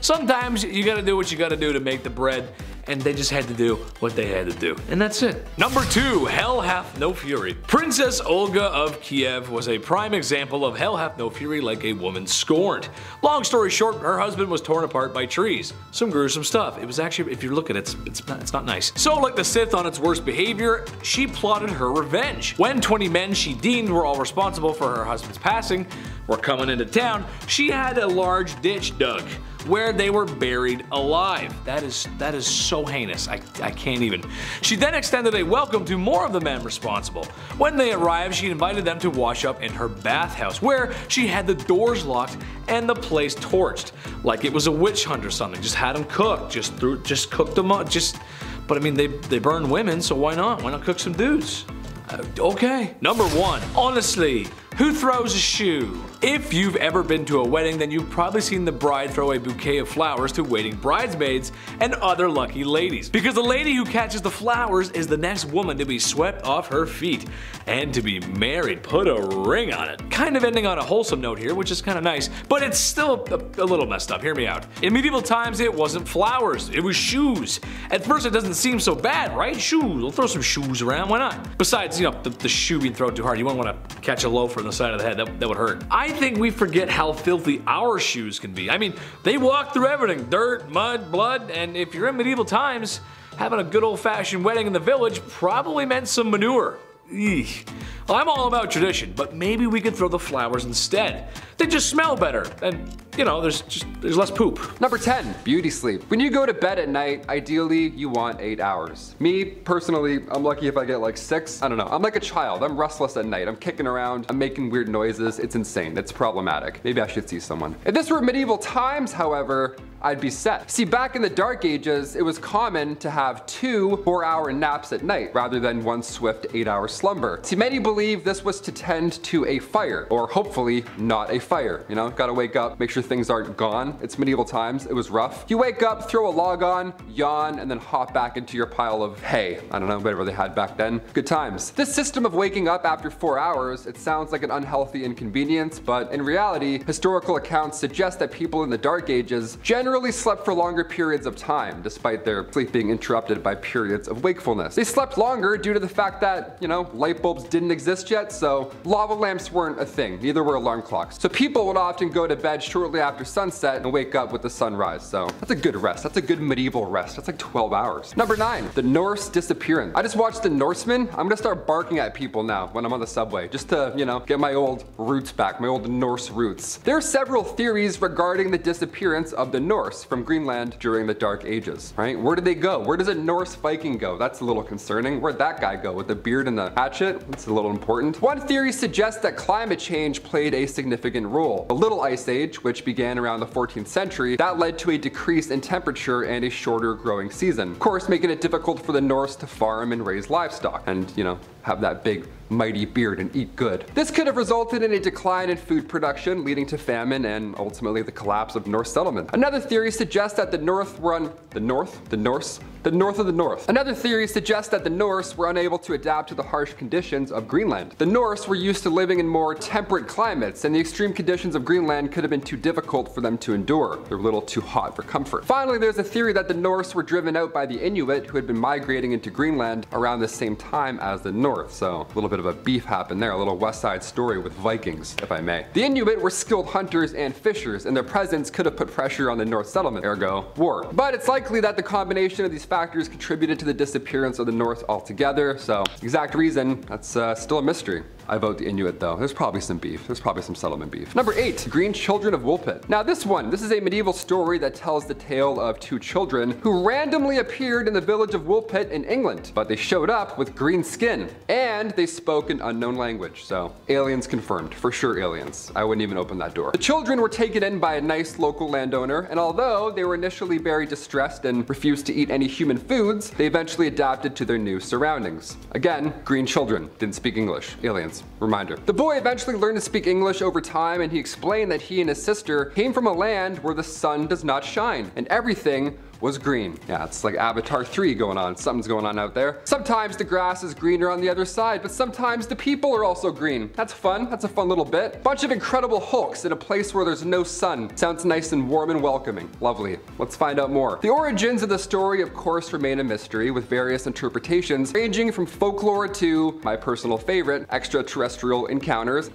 Sometimes you gotta do what you gotta do to make the bread, and they just had to do what they had to do. And that's it. Number 2. Hell Hath No Fury Princess Olga of Kiev was a prime example of hell hath no fury like a woman scorned. Long story short, her husband was torn apart by trees. Some gruesome stuff. It was actually, if you look at it, it's, it's, not, it's not nice. So like the Sith on its worst behavior, she plotted her revenge. When 20 men she deemed were all responsible for her husband's passing were coming into town, she had a large ditch dug where they were buried alive. That is that is so heinous. I, I can't even. She then extended a welcome to more of the men responsible. When they arrived, she invited them to wash up in her bathhouse, where she had the doors locked and the place torched, like it was a witch hunt or something. Just had them cooked, just threw, just cooked them up, just. But I mean, they they burn women, so why not? Why not cook some dudes? Uh, okay. Number one, honestly, who throws a shoe? If you've ever been to a wedding, then you've probably seen the bride throw a bouquet of flowers to waiting bridesmaids and other lucky ladies. Because the lady who catches the flowers is the next woman to be swept off her feet and to be married. Put a ring on it. Kind of ending on a wholesome note here, which is kind of nice, but it's still a, a little messed up. Hear me out. In medieval times, it wasn't flowers, it was shoes. At first, it doesn't seem so bad, right? Shoes. We'll throw some shoes around. Why not? Besides, you know, the, the shoe being thrown too hard, you wouldn't want to catch a loaf from the side of the head. That, that would hurt. I think we forget how filthy our shoes can be. I mean, they walk through everything dirt, mud, blood, and if you're in medieval times, having a good old fashioned wedding in the village probably meant some manure. Eek. I'm all about tradition, but maybe we could throw the flowers instead. They just smell better, and you know, there's just there's less poop. Number 10, beauty sleep. When you go to bed at night, ideally you want eight hours. Me, personally, I'm lucky if I get like six. I don't know, I'm like a child. I'm restless at night. I'm kicking around, I'm making weird noises. It's insane, it's problematic. Maybe I should see someone. If this were medieval times, however, I'd be set. See, back in the dark ages, it was common to have two four hour naps at night rather than one swift eight hour slumber. See, many believe this was to tend to a fire, or hopefully not a fire. You know, gotta wake up, make sure things aren't gone. It's medieval times, it was rough. You wake up, throw a log on, yawn, and then hop back into your pile of hay. I don't know, whatever they had back then. Good times. This system of waking up after four hours, it sounds like an unhealthy inconvenience, but in reality, historical accounts suggest that people in the dark ages generally generally slept for longer periods of time, despite their sleep being interrupted by periods of wakefulness. They slept longer due to the fact that, you know, light bulbs didn't exist yet, so lava lamps weren't a thing, neither were alarm clocks. So people would often go to bed shortly after sunset and wake up with the sunrise, so that's a good rest. That's a good medieval rest. That's like 12 hours. Number nine, the Norse disappearance. I just watched The Northman. I'm gonna start barking at people now when I'm on the subway, just to, you know, get my old roots back, my old Norse roots. There are several theories regarding the disappearance of the Norse. Norse from Greenland during the Dark Ages, right? Where did they go? Where does a Norse Viking go? That's a little concerning. Where'd that guy go with the beard and the hatchet? That's a little important. One theory suggests that climate change played a significant role. The Little Ice Age, which began around the 14th century, that led to a decrease in temperature and a shorter growing season. Of course, making it difficult for the Norse to farm and raise livestock and, you know, have that big mighty beard and eat good. This could have resulted in a decline in food production, leading to famine and ultimately the collapse of Norse settlement. Another theory suggests that the North run the North, the Norse, the north of the North. Another theory suggests that the Norse were unable to adapt to the harsh conditions of Greenland. The Norse were used to living in more temperate climates, and the extreme conditions of Greenland could have been too difficult for them to endure. They're a little too hot for comfort. Finally, there's a theory that the Norse were driven out by the Inuit who had been migrating into Greenland around the same time as the North. So a little bit of a beef happened there, a little West Side story with Vikings, if I may. The Inuit were skilled hunters and fishers, and their presence could have put pressure on the North settlement, ergo war. But it's likely that the combination of these factors contributed to the disappearance of the North altogether, so exact reason, that's uh, still a mystery. I vote the Inuit though. There's probably some beef. There's probably some settlement beef. Number eight, Green Children of Woolpit. Now this one, this is a medieval story that tells the tale of two children who randomly appeared in the village of Woolpit in England, but they showed up with green skin and they spoke an unknown language. So aliens confirmed, for sure aliens. I wouldn't even open that door. The children were taken in by a nice local landowner, and although they were initially very distressed and refused to eat any human foods, they eventually adapted to their new surroundings. Again, green children, didn't speak English, aliens. Reminder. The boy eventually learned to speak English over time and he explained that he and his sister came from a land where the sun does not shine and everything was green. Yeah, it's like Avatar 3 going on. Something's going on out there. Sometimes the grass is greener on the other side, but sometimes the people are also green. That's fun. That's a fun little bit. Bunch of incredible hulks in a place where there's no sun. Sounds nice and warm and welcoming. Lovely. Let's find out more. The origins of the story, of course, remain a mystery with various interpretations ranging from folklore to my personal favorite, extraterrestrial encounters.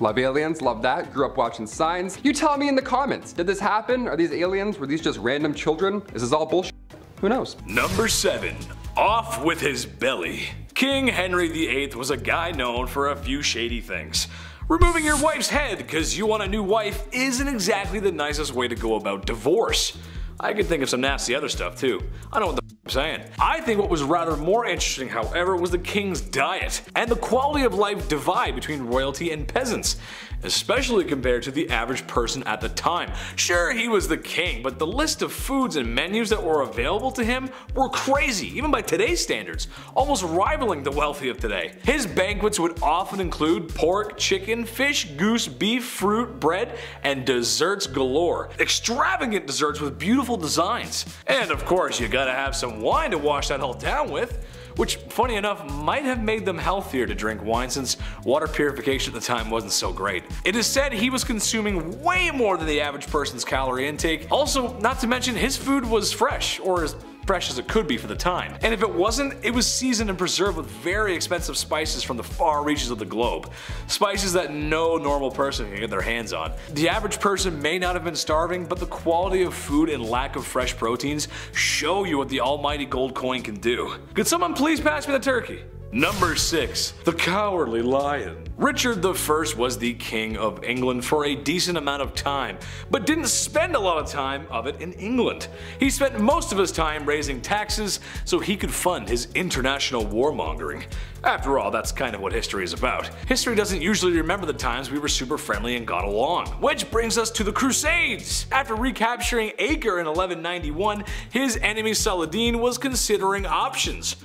Love aliens, love that. Grew up watching signs. You tell me in the comments, did this happen? Are these aliens? Were these just random children? Children? Is this all bullshit? Who knows? Number 7. Off with his belly. King Henry VIII was a guy known for a few shady things. Removing your wife's head because you want a new wife isn't exactly the nicest way to go about divorce. I could think of some nasty other stuff too. I know what the I'm saying. I think what was rather more interesting, however, was the king's diet and the quality of life divide between royalty and peasants especially compared to the average person at the time. Sure, he was the king, but the list of foods and menus that were available to him were crazy, even by today's standards, almost rivaling the wealthy of today. His banquets would often include pork, chicken, fish, goose, beef, fruit, bread, and desserts galore. Extravagant desserts with beautiful designs. And of course, you gotta have some wine to wash that all down with which funny enough might have made them healthier to drink wine since water purification at the time wasn't so great. It is said he was consuming way more than the average person's calorie intake. Also, not to mention his food was fresh, or as fresh as it could be for the time. And if it wasn't, it was seasoned and preserved with very expensive spices from the far reaches of the globe. Spices that no normal person can get their hands on. The average person may not have been starving, but the quality of food and lack of fresh proteins show you what the almighty gold coin can do. Could someone please pass me the turkey? Number 6. The Cowardly Lion Richard I was the King of England for a decent amount of time, but didn't spend a lot of time of it in England. He spent most of his time raising taxes so he could fund his international warmongering. After all, that's kind of what history is about. History doesn't usually remember the times we were super friendly and got along. Which brings us to the Crusades! After recapturing Acre in 1191, his enemy Saladin was considering options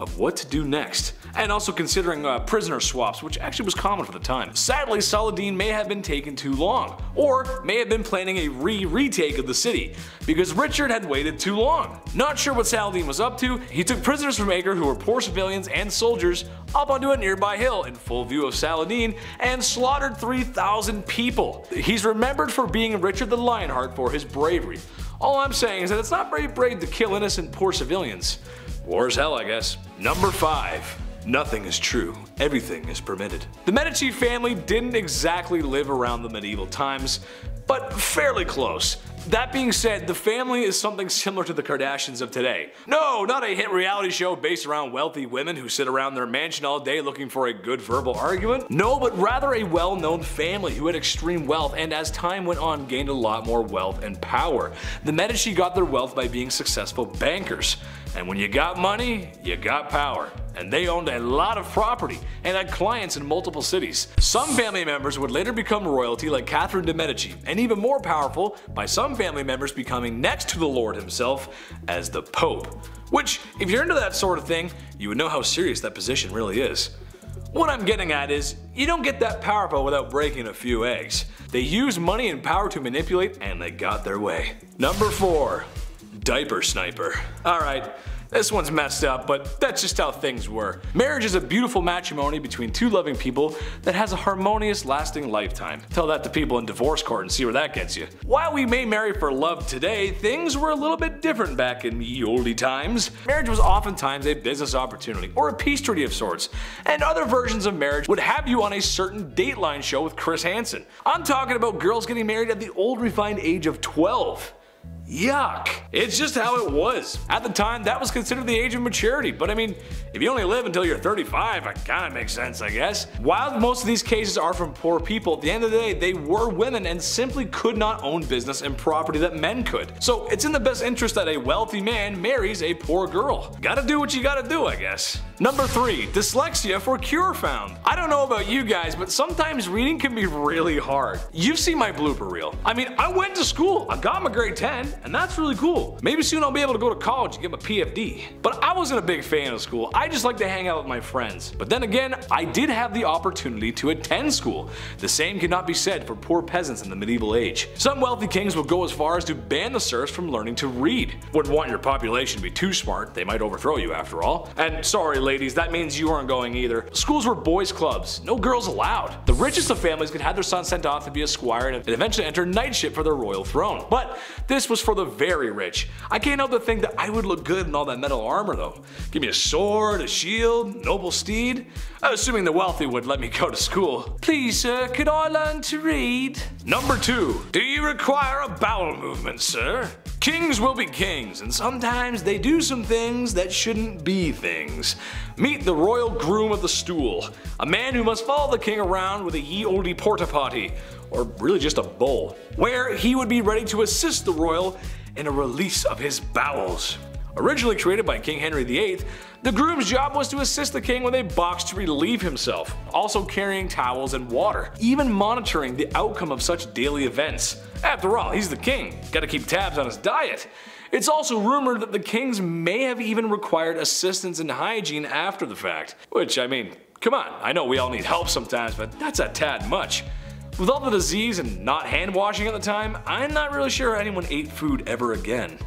of what to do next, and also considering uh, prisoner swaps, which actually was common for the time. Sadly, Saladin may have been taken too long, or may have been planning a re-retake of the city, because Richard had waited too long. Not sure what Saladin was up to, he took prisoners from Acre who were poor civilians and soldiers up onto a nearby hill in full view of Saladin and slaughtered 3,000 people. He's remembered for being Richard the Lionheart for his bravery. All I'm saying is that it's not very brave to kill innocent poor civilians. War's hell, I guess. Number 5. Nothing is true. Everything is permitted. The Medici family didn't exactly live around the medieval times, but fairly close. That being said, the family is something similar to the Kardashians of today. No, not a hit reality show based around wealthy women who sit around their mansion all day looking for a good verbal argument. No, but rather a well-known family who had extreme wealth and as time went on gained a lot more wealth and power. The Medici got their wealth by being successful bankers. And when you got money, you got power. And they owned a lot of property and had clients in multiple cities. Some family members would later become royalty like Catherine de' Medici, and even more powerful by some family members becoming next to the Lord himself as the Pope. Which, if you're into that sort of thing, you would know how serious that position really is. What I'm getting at is, you don't get that powerful without breaking a few eggs. They used money and power to manipulate and they got their way. Number 4. Diaper Sniper. Alright, this one's messed up, but that's just how things were. Marriage is a beautiful matrimony between two loving people that has a harmonious, lasting lifetime. Tell that to people in divorce court and see where that gets you. While we may marry for love today, things were a little bit different back in ye olde times. Marriage was oftentimes a business opportunity or a peace treaty of sorts, and other versions of marriage would have you on a certain Dateline show with Chris Hansen. I'm talking about girls getting married at the old refined age of 12. Yuck. It's just how it was. At the time, that was considered the age of maturity, but I mean, if you only live until you're 35, it kinda makes sense, I guess. While most of these cases are from poor people, at the end of the day, they were women and simply could not own business and property that men could. So it's in the best interest that a wealthy man marries a poor girl. Gotta do what you gotta do, I guess. Number 3. Dyslexia for cure found. I don't know about you guys, but sometimes reading can be really hard. You've seen my blooper reel. I mean, I went to school, I got my grade 10, and that's really cool. Maybe soon I'll be able to go to college and get my PFD. But I wasn't a big fan of school, I just like to hang out with my friends. But then again, I did have the opportunity to attend school. The same cannot be said for poor peasants in the medieval age. Some wealthy kings would go as far as to ban the serfs from learning to read. Wouldn't want your population to be too smart, they might overthrow you after all. And sorry ladies, that means you aren't going either. Schools were boys clubs, no girls allowed. The richest of families could have their son sent off to be a squire and eventually enter knightship for their royal throne. But this was for the very rich. I can't help but think that I would look good in all that metal armor though. Give me a sword, a shield, noble steed. Assuming the wealthy would let me go to school. Please sir, could I learn to read? Number 2. Do you require a bowel movement, sir? Kings will be kings, and sometimes they do some things that shouldn't be things. Meet the royal groom of the stool, a man who must follow the king around with a ye olde porta potty, or really just a bowl, where he would be ready to assist the royal in a release of his bowels. Originally created by King Henry VIII, the groom's job was to assist the king with a box to relieve himself, also carrying towels and water, even monitoring the outcome of such daily events. After all, he's the king, gotta keep tabs on his diet. It's also rumored that the kings may have even required assistance in hygiene after the fact. Which, I mean, come on, I know we all need help sometimes, but that's a tad much. With all the disease and not hand washing at the time, I'm not really sure anyone ate food ever again.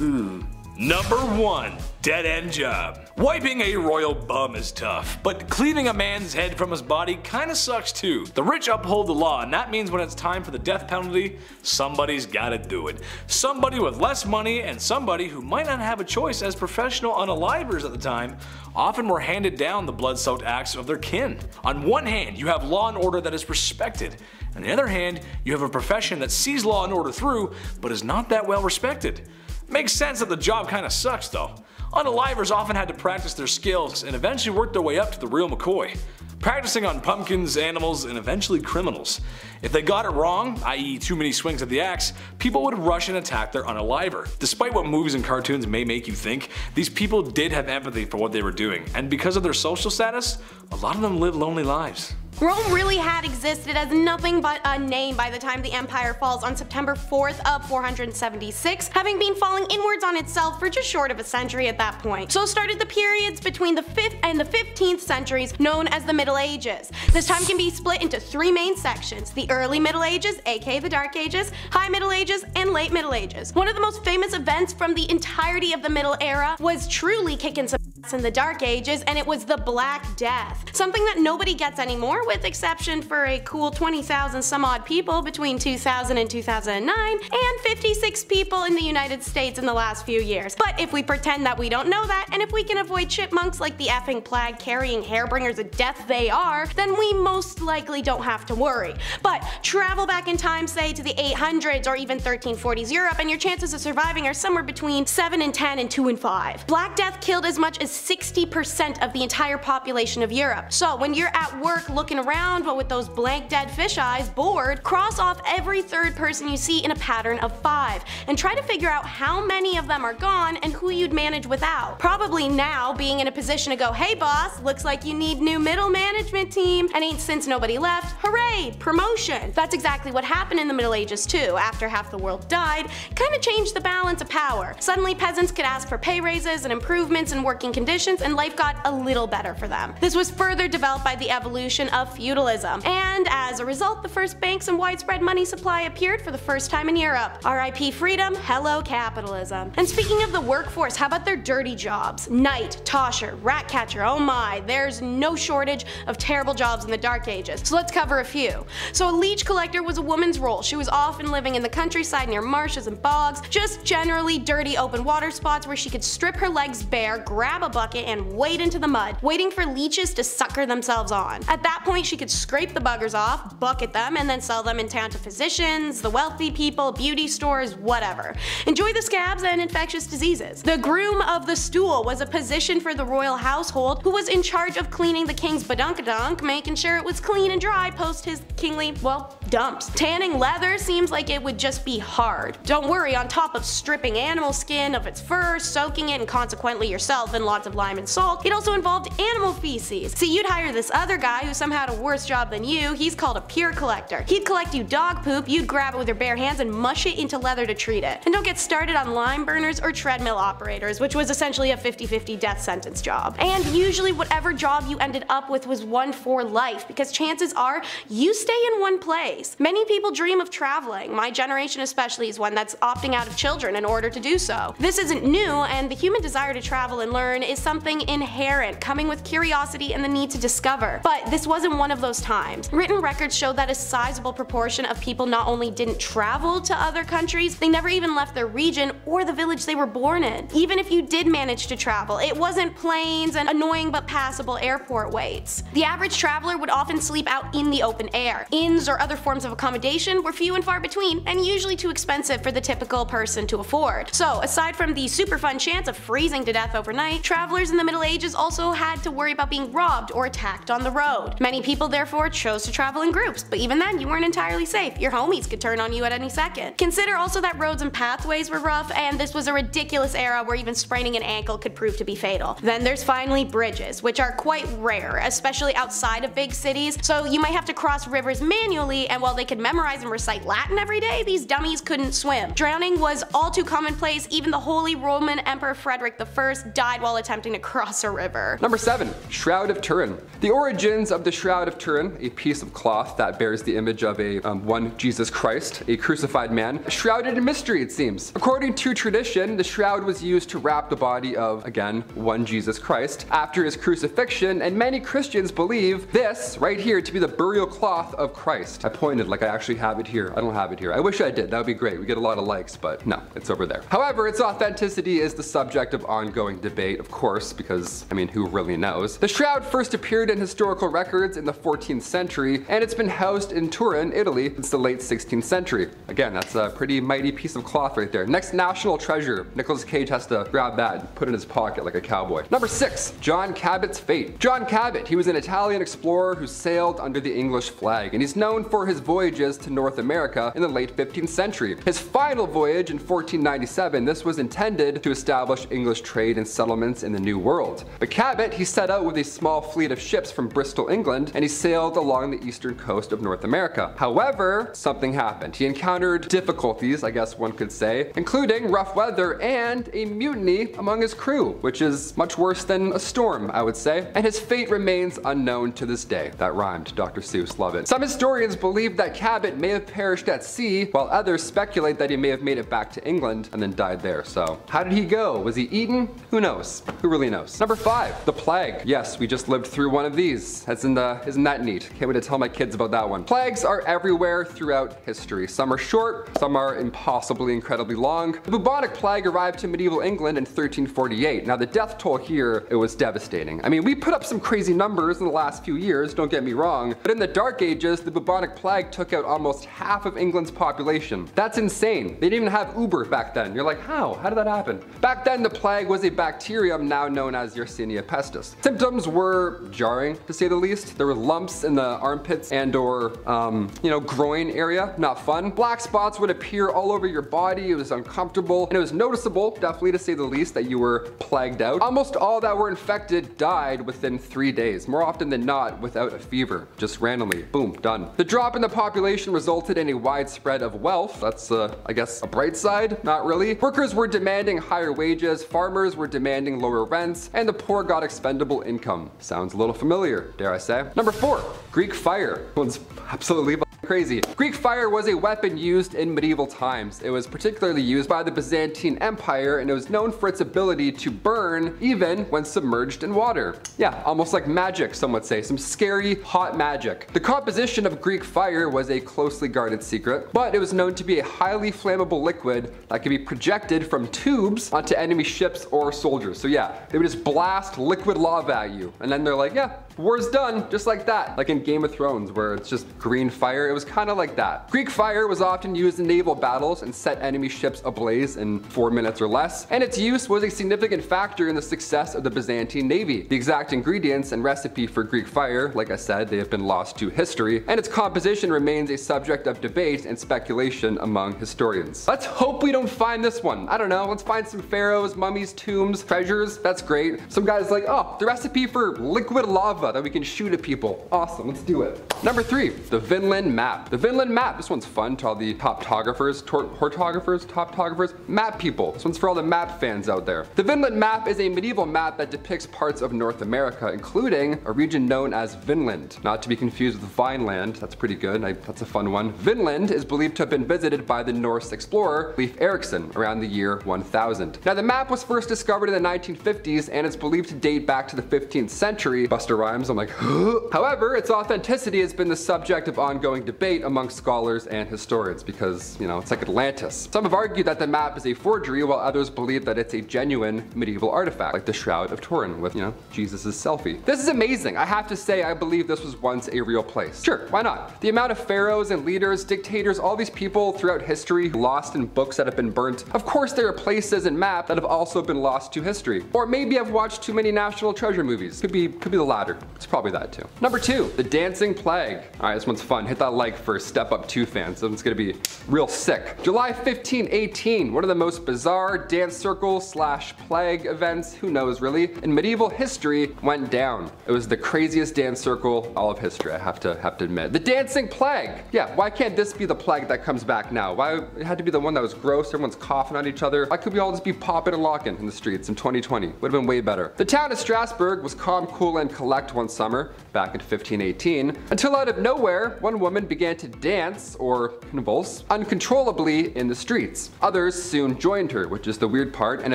Ooh. Number 1. Dead end job. Wiping a royal bum is tough, but cleaving a man's head from his body kinda sucks too. The rich uphold the law and that means when it's time for the death penalty, somebody's gotta do it. Somebody with less money and somebody who might not have a choice as professional unalivers at the time often were handed down the blood-soaked acts of their kin. On one hand, you have law and order that is respected. On the other hand, you have a profession that sees law and order through, but is not that well respected. Makes sense that the job kinda sucks though. Unalivers often had to practice their skills and eventually work their way up to the real McCoy. Practicing on pumpkins, animals, and eventually criminals. If they got it wrong, i.e. too many swings of the axe, people would rush and attack their unaliver. Despite what movies and cartoons may make you think, these people did have empathy for what they were doing, and because of their social status, a lot of them lived lonely lives. Rome really had existed as nothing but a name by the time the empire falls on September 4th of 476, having been falling inwards on itself for just short of a century at that point. So started the periods between the 5th and the 15th centuries known as the Middle Ages. This time can be split into three main sections, the early Middle Ages, aka the Dark Ages, High Middle Ages, and Late Middle Ages. One of the most famous events from the entirety of the Middle Era was truly kicking some ass in the Dark Ages, and it was the Black Death. Something that nobody gets anymore, with exception for a cool 20,000 some odd people between 2000 and 2009, and 56 people in the United States in the last few years. But if we pretend that we don't know that, and if we can avoid chipmunks like the effing plague carrying hairbringers of death they are, then we most likely don't have to worry. But travel back in time, say to the 800s or even 1340s Europe, and your chances of surviving are somewhere between 7 and 10 and 2 and 5. Black Death killed as much as 60% of the entire population of Europe. So when you're at work looking around but with those blank dead fish eyes, bored, cross off every third person you see in a pattern of 5 and try to figure out how many of them are gone and who you'd manage without. Probably now being in a position to go, hey boss, looks like you need new middle management team and ain't since nobody left, hooray, promotion. That's exactly what happened in the Middle Ages too. After half the world died, kinda changed the balance of power. Suddenly peasants could ask for pay raises and improvements in working conditions and life got a little better for them. This was further developed by the evolution of feudalism, and as a result the first banks and widespread money supply appeared for the first time in Europe. RIP freedom, hello capitalism. And speaking of the workforce, how about their dirty jobs? Knight, tosher, rat catcher, oh my, there's no shortage of terrible jobs in the dark ages. So let's cover a few. So a leech collector was a woman's role. She was often living in the countryside near marshes and bogs, just generally dirty open water spots where she could strip her legs bare, grab a bucket and wade into the mud, waiting for leeches to sucker themselves on. At that point she could scrape the buggers off, bucket them, and then sell them in town to physicians, the wealthy people, beauty stores, whatever. Enjoy the scabs and infectious diseases. The groom of the stool was a position for the royal household who was in charge of cleaning the king's badunkadunk, making sure it was clean and dry post his kingly, well, dumps. Tanning leather seems like it would just be hard. Don't worry, on top of stripping animal skin of its fur, soaking it and consequently yourself in lots of lime and salt, it also involved animal feces. See, you'd hire this other guy who somehow had a worse job than you, he's called a pure collector. He'd collect you dog poop, you'd grab it with your bare hands and mush it into leather to treat it. And don't get started on lime burners or treadmill operators, which was essentially a 50-50 death sentence job. And usually whatever job you ended up with was one for life, because chances are you stay in one place. Many people dream of traveling, my generation especially is one that's opting out of children in order to do so. This isn't new, and the human desire to travel and learn is something inherent, coming with curiosity and the need to discover. But this wasn't one of those times. Written records show that a sizable proportion of people not only didn't travel to other countries, they never even left their region or the village they were born in. Even if you did manage to travel, it wasn't planes and annoying but passable airport waits. The average traveler would often sleep out in the open air. Inns or other forms of accommodation were few and far between, and usually too expensive for the typical person to afford. So aside from the super fun chance of freezing to death overnight, travelers in the Middle Ages also had to worry about being robbed or attacked on the road. Many people therefore chose to travel in groups, but even then you weren't entirely safe. Your homies could turn on you at any second. Consider also that roads and pathways were rough, and this was a ridiculous era where even spraining an ankle could prove to be fatal. Then there's finally bridges, which are quite rare, especially outside of big cities, so you might have to cross rivers manually, and while they could memorize and recite Latin every day, these dummies couldn't swim. Drowning was all too commonplace, even the Holy Roman Emperor Frederick I died while attempting to cross a river. Number 7. Shroud of Turin. The origins of the Shroud of Turin, a piece of cloth that bears the image of a um, one Jesus Christ, a crucified man, shrouded in mystery it seems. According to tradition, the shroud was used to wrap the body of, again, one Jesus Christ after his crucifixion, and many Christians believe this right here to be the burial cloth of Christ. I pointed like I actually have it here. I don't have it here. I wish I did. That would be great. We get a lot of likes, but no, it's over there. However, its authenticity is the subject of ongoing debate, of course, because, I mean, who really knows? The shroud first appeared in historical records in the 14th century, and it's been housed in Turin, Italy, since the late 16th century. Again, that's a pretty mighty piece of cloth right there. Next national treasure. Nicolas Cage has to grab that and put it in his pocket like a cowboy. Number six, John Cabot's fate. John Cabot, he was an Italian explorer who sailed under the English flag, and he's known for his voyages to North America in the late 15th century. His final voyage in 1497, this was intended to establish English trade and settlements in the New World. But Cabot, he set out with a small fleet of ships from Bristol, England, and he sailed along the eastern coast of North America. However, something happened. He encountered difficulties, I guess one could say, including rough weather and a mutiny among his crew, which is much worse than a storm, I would say. And his fate remains unknown to this day. That rhymed, Dr. Seuss, love it. Some historians believe that Cabot may have perished at sea, while others speculate that he may have made it back to England and then died there. So, how did he go? Was he eaten? Who knows? Who really knows? Number five, the plague. Yes, we just lived through one of these. That's in the, Uh, isn't that neat? Can't wait to tell my kids about that one. Plagues are everywhere throughout history. Some are short, some are impossibly incredibly long. The bubonic plague arrived to medieval England in 1348. Now the death toll here, it was devastating. I mean, we put up some crazy numbers in the last few years, don't get me wrong, but in the dark ages, the bubonic plague took out almost half of England's population. That's insane. They didn't even have Uber back then. You're like, how? How did that happen? Back then, the plague was a bacterium now known as Yersinia pestis. Symptoms were jarring, to say the least. There were lumps in the armpits and or, um, you know, groin area, not fun. Black spots would appear all over your body. It was uncomfortable and it was noticeable, definitely to say the least, that you were plagued out. Almost all that were infected died within three days, more often than not without a fever, just randomly, boom, done. The drop in the population resulted in a widespread of wealth. That's, uh, I guess, a bright side, not really. Workers were demanding higher wages, farmers were demanding lower rents, and the poor got expendable income. Sounds a little familiar, dare I say. Number four, Greek fire. One's absolutely crazy. Greek fire was a weapon used in medieval times. It was particularly used by the Byzantine Empire and it was known for its ability to burn even when submerged in water. Yeah, almost like magic, some would say. Some scary, hot magic. The composition of Greek fire was a closely guarded secret, but it was known to be a highly flammable liquid that could be projected from tubes onto enemy ships or soldiers. So yeah, they would just blast liquid lava at you. And then they're like, yeah, war's done, just like that. Like in Game of Thrones where it's just green fire. It was kind of like that. Greek fire was often used in naval battles and set enemy ships ablaze in four minutes or less, and its use was a significant factor in the success of the Byzantine navy. The exact ingredients and recipe for Greek fire, like I said, they have been lost to history, and its composition remains a subject of debate and speculation among historians. Let's hope we don't find this one. I don't know, let's find some pharaohs, mummies, tombs, treasures, that's great. Some guy's like, oh, the recipe for liquid lava that we can shoot at people. Awesome, let's do it. Number three, the Vinland map. The Vinland map, this one's fun to all the toptographers, hortographers, toptographers, map people. This one's for all the map fans out there. The Vinland map is a medieval map that depicts parts of North America, including a region known as Vinland. Not to be confused with Vineland, that's pretty good, I, that's a fun one. Vinland is believed to have been visited by the Norse explorer Leif Erikson around the year 1000. Now the map was first discovered in the 1950s and it's believed to date back to the 15th century. Buster I'm like, However, its authenticity has been the subject of ongoing debate among scholars and historians because, you know, it's like Atlantis. Some have argued that the map is a forgery while others believe that it's a genuine medieval artifact, like the Shroud of Turin with, you know, Jesus' selfie. This is amazing. I have to say I believe this was once a real place. Sure, why not? The amount of pharaohs and leaders, dictators, all these people throughout history lost in books that have been burnt. Of course there are places and maps that have also been lost to history. Or maybe I've watched too many National Treasure movies. Could be, could be the latter. It's probably that too. Number two, the Dancing Plague. All right, this one's fun. Hit that like for Step Up 2 fans. This one's gonna be real sick. July 15, 18, one of the most bizarre dance circle slash plague events, who knows really, in medieval history went down. It was the craziest dance circle all of history, I have to have to admit. The Dancing Plague. Yeah, why can't this be the plague that comes back now? Why it had to be the one that was gross, everyone's coughing on each other? Why could we all just be popping and locking in the streets in 2020? Would have been way better. The town of Strasbourg was calm, cool, and collect one summer, back in 1518, until out of nowhere, one woman began to dance, or convulse, uncontrollably in the streets. Others soon joined her, which is the weird part, and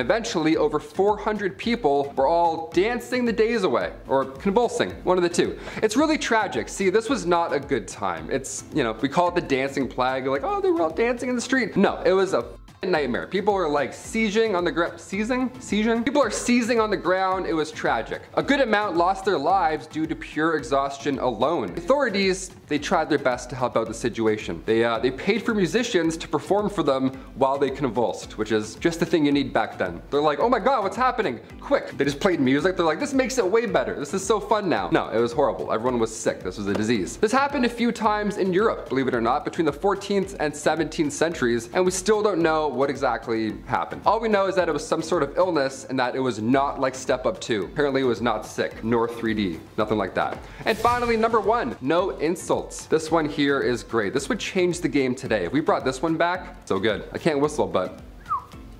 eventually over 400 people were all dancing the days away, or convulsing, one of the two. It's really tragic. See, this was not a good time. It's, you know, we call it the dancing plague, like, oh, they were all dancing in the street. No, it was a nightmare. People are like sieging on the ground, seizing? Sieging? People are seizing on the ground. It was tragic. A good amount lost their lives due to pure exhaustion alone. Authorities, they tried their best to help out the situation. They, uh, they paid for musicians to perform for them while they convulsed, which is just the thing you need back then. They're like, oh my God, what's happening? Quick. They just played music. They're like, this makes it way better. This is so fun now. No, it was horrible. Everyone was sick. This was a disease. This happened a few times in Europe, believe it or not, between the 14th and 17th centuries, and we still don't know what exactly happened. All we know is that it was some sort of illness and that it was not like Step Up 2. Apparently it was not sick, nor 3D, nothing like that. And finally, number one, no insults. This one here is great. This would change the game today. If we brought this one back, so good. I can't whistle, but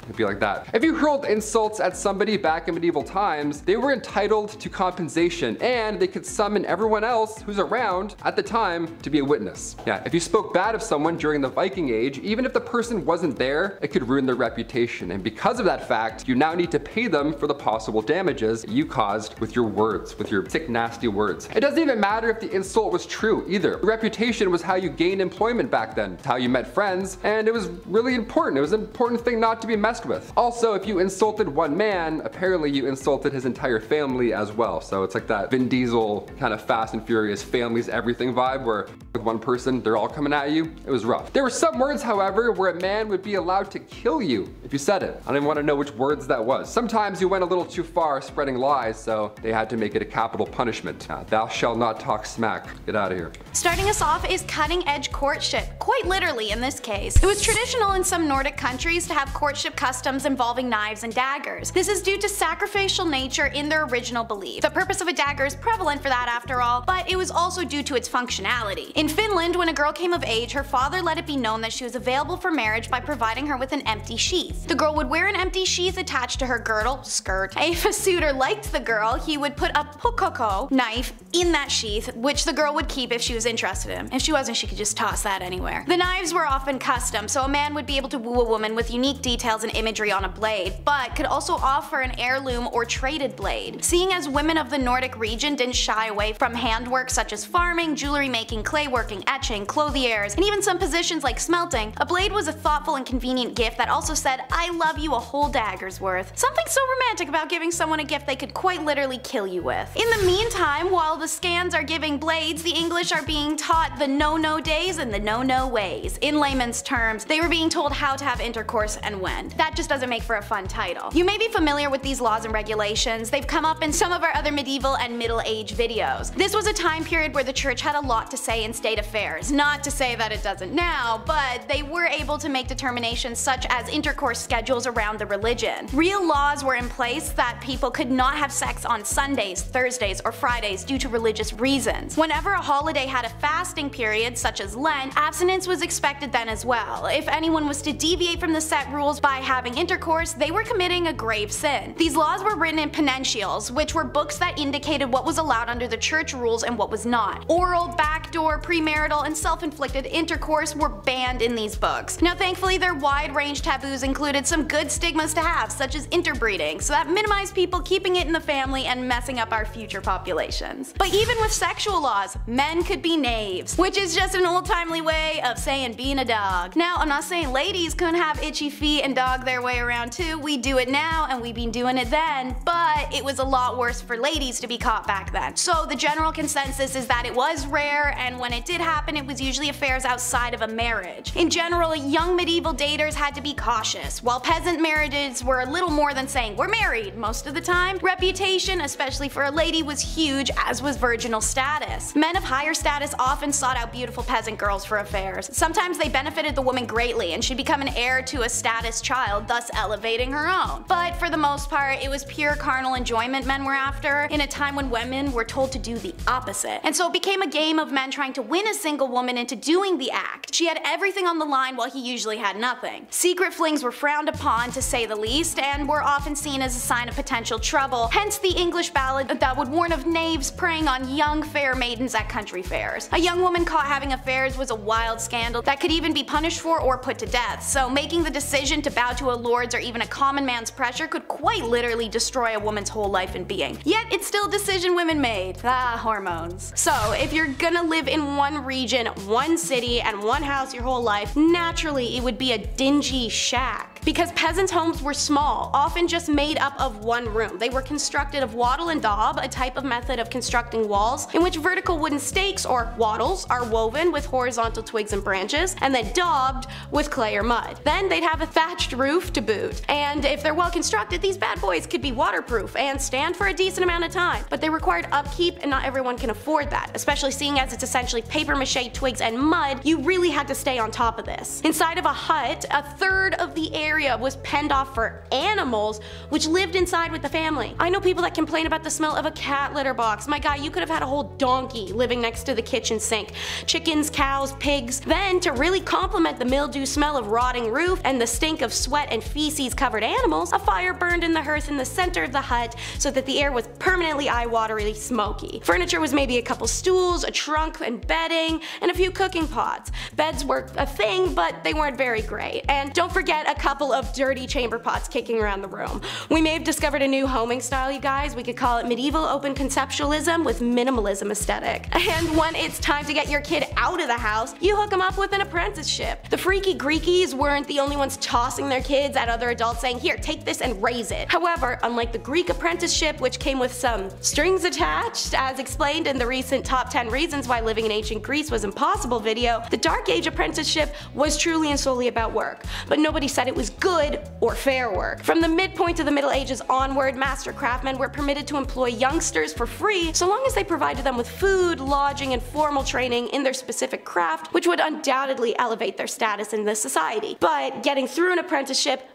It'd be like that. If you hurled insults at somebody back in medieval times, they were entitled to compensation and they could summon everyone else who's around at the time to be a witness. Yeah, if you spoke bad of someone during the Viking Age, even if the person wasn't there, it could ruin their reputation. And because of that fact, you now need to pay them for the possible damages you caused with your words, with your sick, nasty words. It doesn't even matter if the insult was true either. The reputation was how you gained employment back then, how you met friends, and it was really important. It was an important thing not to be messed with. Also, if you insulted one man, apparently you insulted his entire family as well. So it's like that Vin Diesel kind of Fast and Furious families everything vibe where with one person, they're all coming at you. It was rough. There were some words, however, where a man would be allowed to kill you if you said it. I don't want to know which words that was. Sometimes you went a little too far spreading lies, so they had to make it a capital punishment. Now, thou shalt not talk smack. Get out of here. Starting us off is cutting edge courtship, quite literally in this case. It was traditional in some Nordic countries to have courtship customs involving knives and daggers. This is due to sacrificial nature in their original belief. The purpose of a dagger is prevalent for that after all, but it was also due to its functionality. In Finland, when a girl came of age, her father let it be known that she was available for marriage by providing her with an empty sheath. The girl would wear an empty sheath attached to her girdle, skirt. If a suitor liked the girl, he would put a puukko knife in that sheath, which the girl would keep if she was interested in. him. If she wasn't, she could just toss that anywhere. The knives were often custom, so a man would be able to woo a woman with unique details and imagery on a blade, but could also offer an heirloom or traded blade. Seeing as women of the Nordic region didn't shy away from handwork such as farming, jewelry making, clay working, etching, clothiers, and even some positions like smelting, a blade was a thoughtful and convenient gift that also said, I love you a whole dagger's worth. Something so romantic about giving someone a gift they could quite literally kill you with. In the meantime, while the scans are giving blades, the English are being taught the no-no days and the no-no ways. In layman's terms, they were being told how to have intercourse and when. That just doesn't make for a fun title. You may be familiar with these laws and regulations, they've come up in some of our other medieval and middle age videos. This was a time period where the church had a lot to say in state affairs, not to say that it doesn't now, but they were able to make determinations such as intercourse schedules around the religion. Real laws were in place that people could not have sex on Sundays, Thursdays, or Fridays due to religious reasons. Whenever a holiday had a fasting period, such as Lent, abstinence was expected then as well. If anyone was to deviate from the set rules by having intercourse, they were committing a grave sin. These laws were written in penitentials, which were books that indicated what was allowed under the church rules and what was not. Oral, backdoor, premarital, and self-inflicted intercourse were banned in these books. Now thankfully their wide range taboos included some good stigmas to have, such as interbreeding, so that minimized people keeping it in the family and messing up our future populations. But even with sexual laws, men could be knaves, which is just an old-timely way of saying being a dog. Now I'm not saying ladies couldn't have itchy feet and dog their way around too, we do it now and we've been doing it then, but it was a lot worse for ladies to be caught back then. So the general consensus is that it was rare and when it did happen it was usually affairs outside of a marriage. In general, young medieval daters had to be cautious, while peasant marriages were a little more than saying we're married most of the time. Reputation, especially for a lady, was huge as was virginal status. Men of higher status often sought out beautiful peasant girls for affairs. Sometimes they benefited the woman greatly and she'd become an heir to a status child, thus elevating her own. But for the most part, it was pure carnal enjoyment men were after, in a time when women were told to do the opposite. And so it became a game of men trying to win a single woman into doing the act. She had everything on the line while he usually had nothing. Secret flings were frowned upon to say the least, and were often seen as a sign of potential trouble, hence the English ballad that would warn of knaves preying on young fair maidens at country fairs. A young woman caught having affairs was a wild scandal that could even be punished for or put to death, so making the decision to bow to a lord's or even a common man's pressure could quite literally destroy a woman's whole life and being. Yet it's still a decision women made. Ah, hormones. So if you're gonna live in one region, one city, and one house your whole life, naturally it would be a dingy shack. Because peasants' homes were small, often just made up of one room. They were constructed of wattle and daub, a type of method of constructing walls, in which vertical wooden stakes, or wattles, are woven with horizontal twigs and branches, and then daubed with clay or mud. Then they'd have a thatched roof to boot. And if they're well constructed, these bad boys could be waterproof and stand for a decent amount of time. But they required upkeep, and not everyone can afford that, especially seeing as it's essentially paper mache twigs and mud, you really had to stay on top of this. Inside of a hut, a third of the area was penned off for animals, which lived inside with the family. I know people that complain about the smell of a cat litter box. My guy, you could have had a whole donkey living next to the kitchen sink. Chickens, cows, pigs. Then, to really complement the mildew smell of rotting roof and the stink of sweat and feces covered animals, a fire burned in the hearth in the center of the hut so that the air was permanently eye-wateringly smoky. Furniture was maybe a couple stools, a trunk and bedding, and a few cooking pots. Beds were a thing, but they weren't very great. And don't forget a couple of dirty chamber pots kicking around the room. We may have discovered a new homing style, you guys. We could call it medieval open conceptualism with minimalism aesthetic. And when it's time to get your kid out of the house, you hook them up with an apprenticeship. The freaky Greekies weren't the only ones tossing their kids at other adults saying, here, take this and raise it. However, unlike the Greek apprenticeship, which came with some strings attached, as explained in the recent top 10 reasons why living in ancient Greece was impossible video, the Dark Age apprenticeship was truly and solely about work. But nobody said it was good or fair work. From the midpoint of the Middle Ages onward, master craftsmen were permitted to employ youngsters for free so long as they provided them with food, lodging, and formal training in their specific craft, which would undoubtedly elevate their status in the society. But getting through an apprenticeship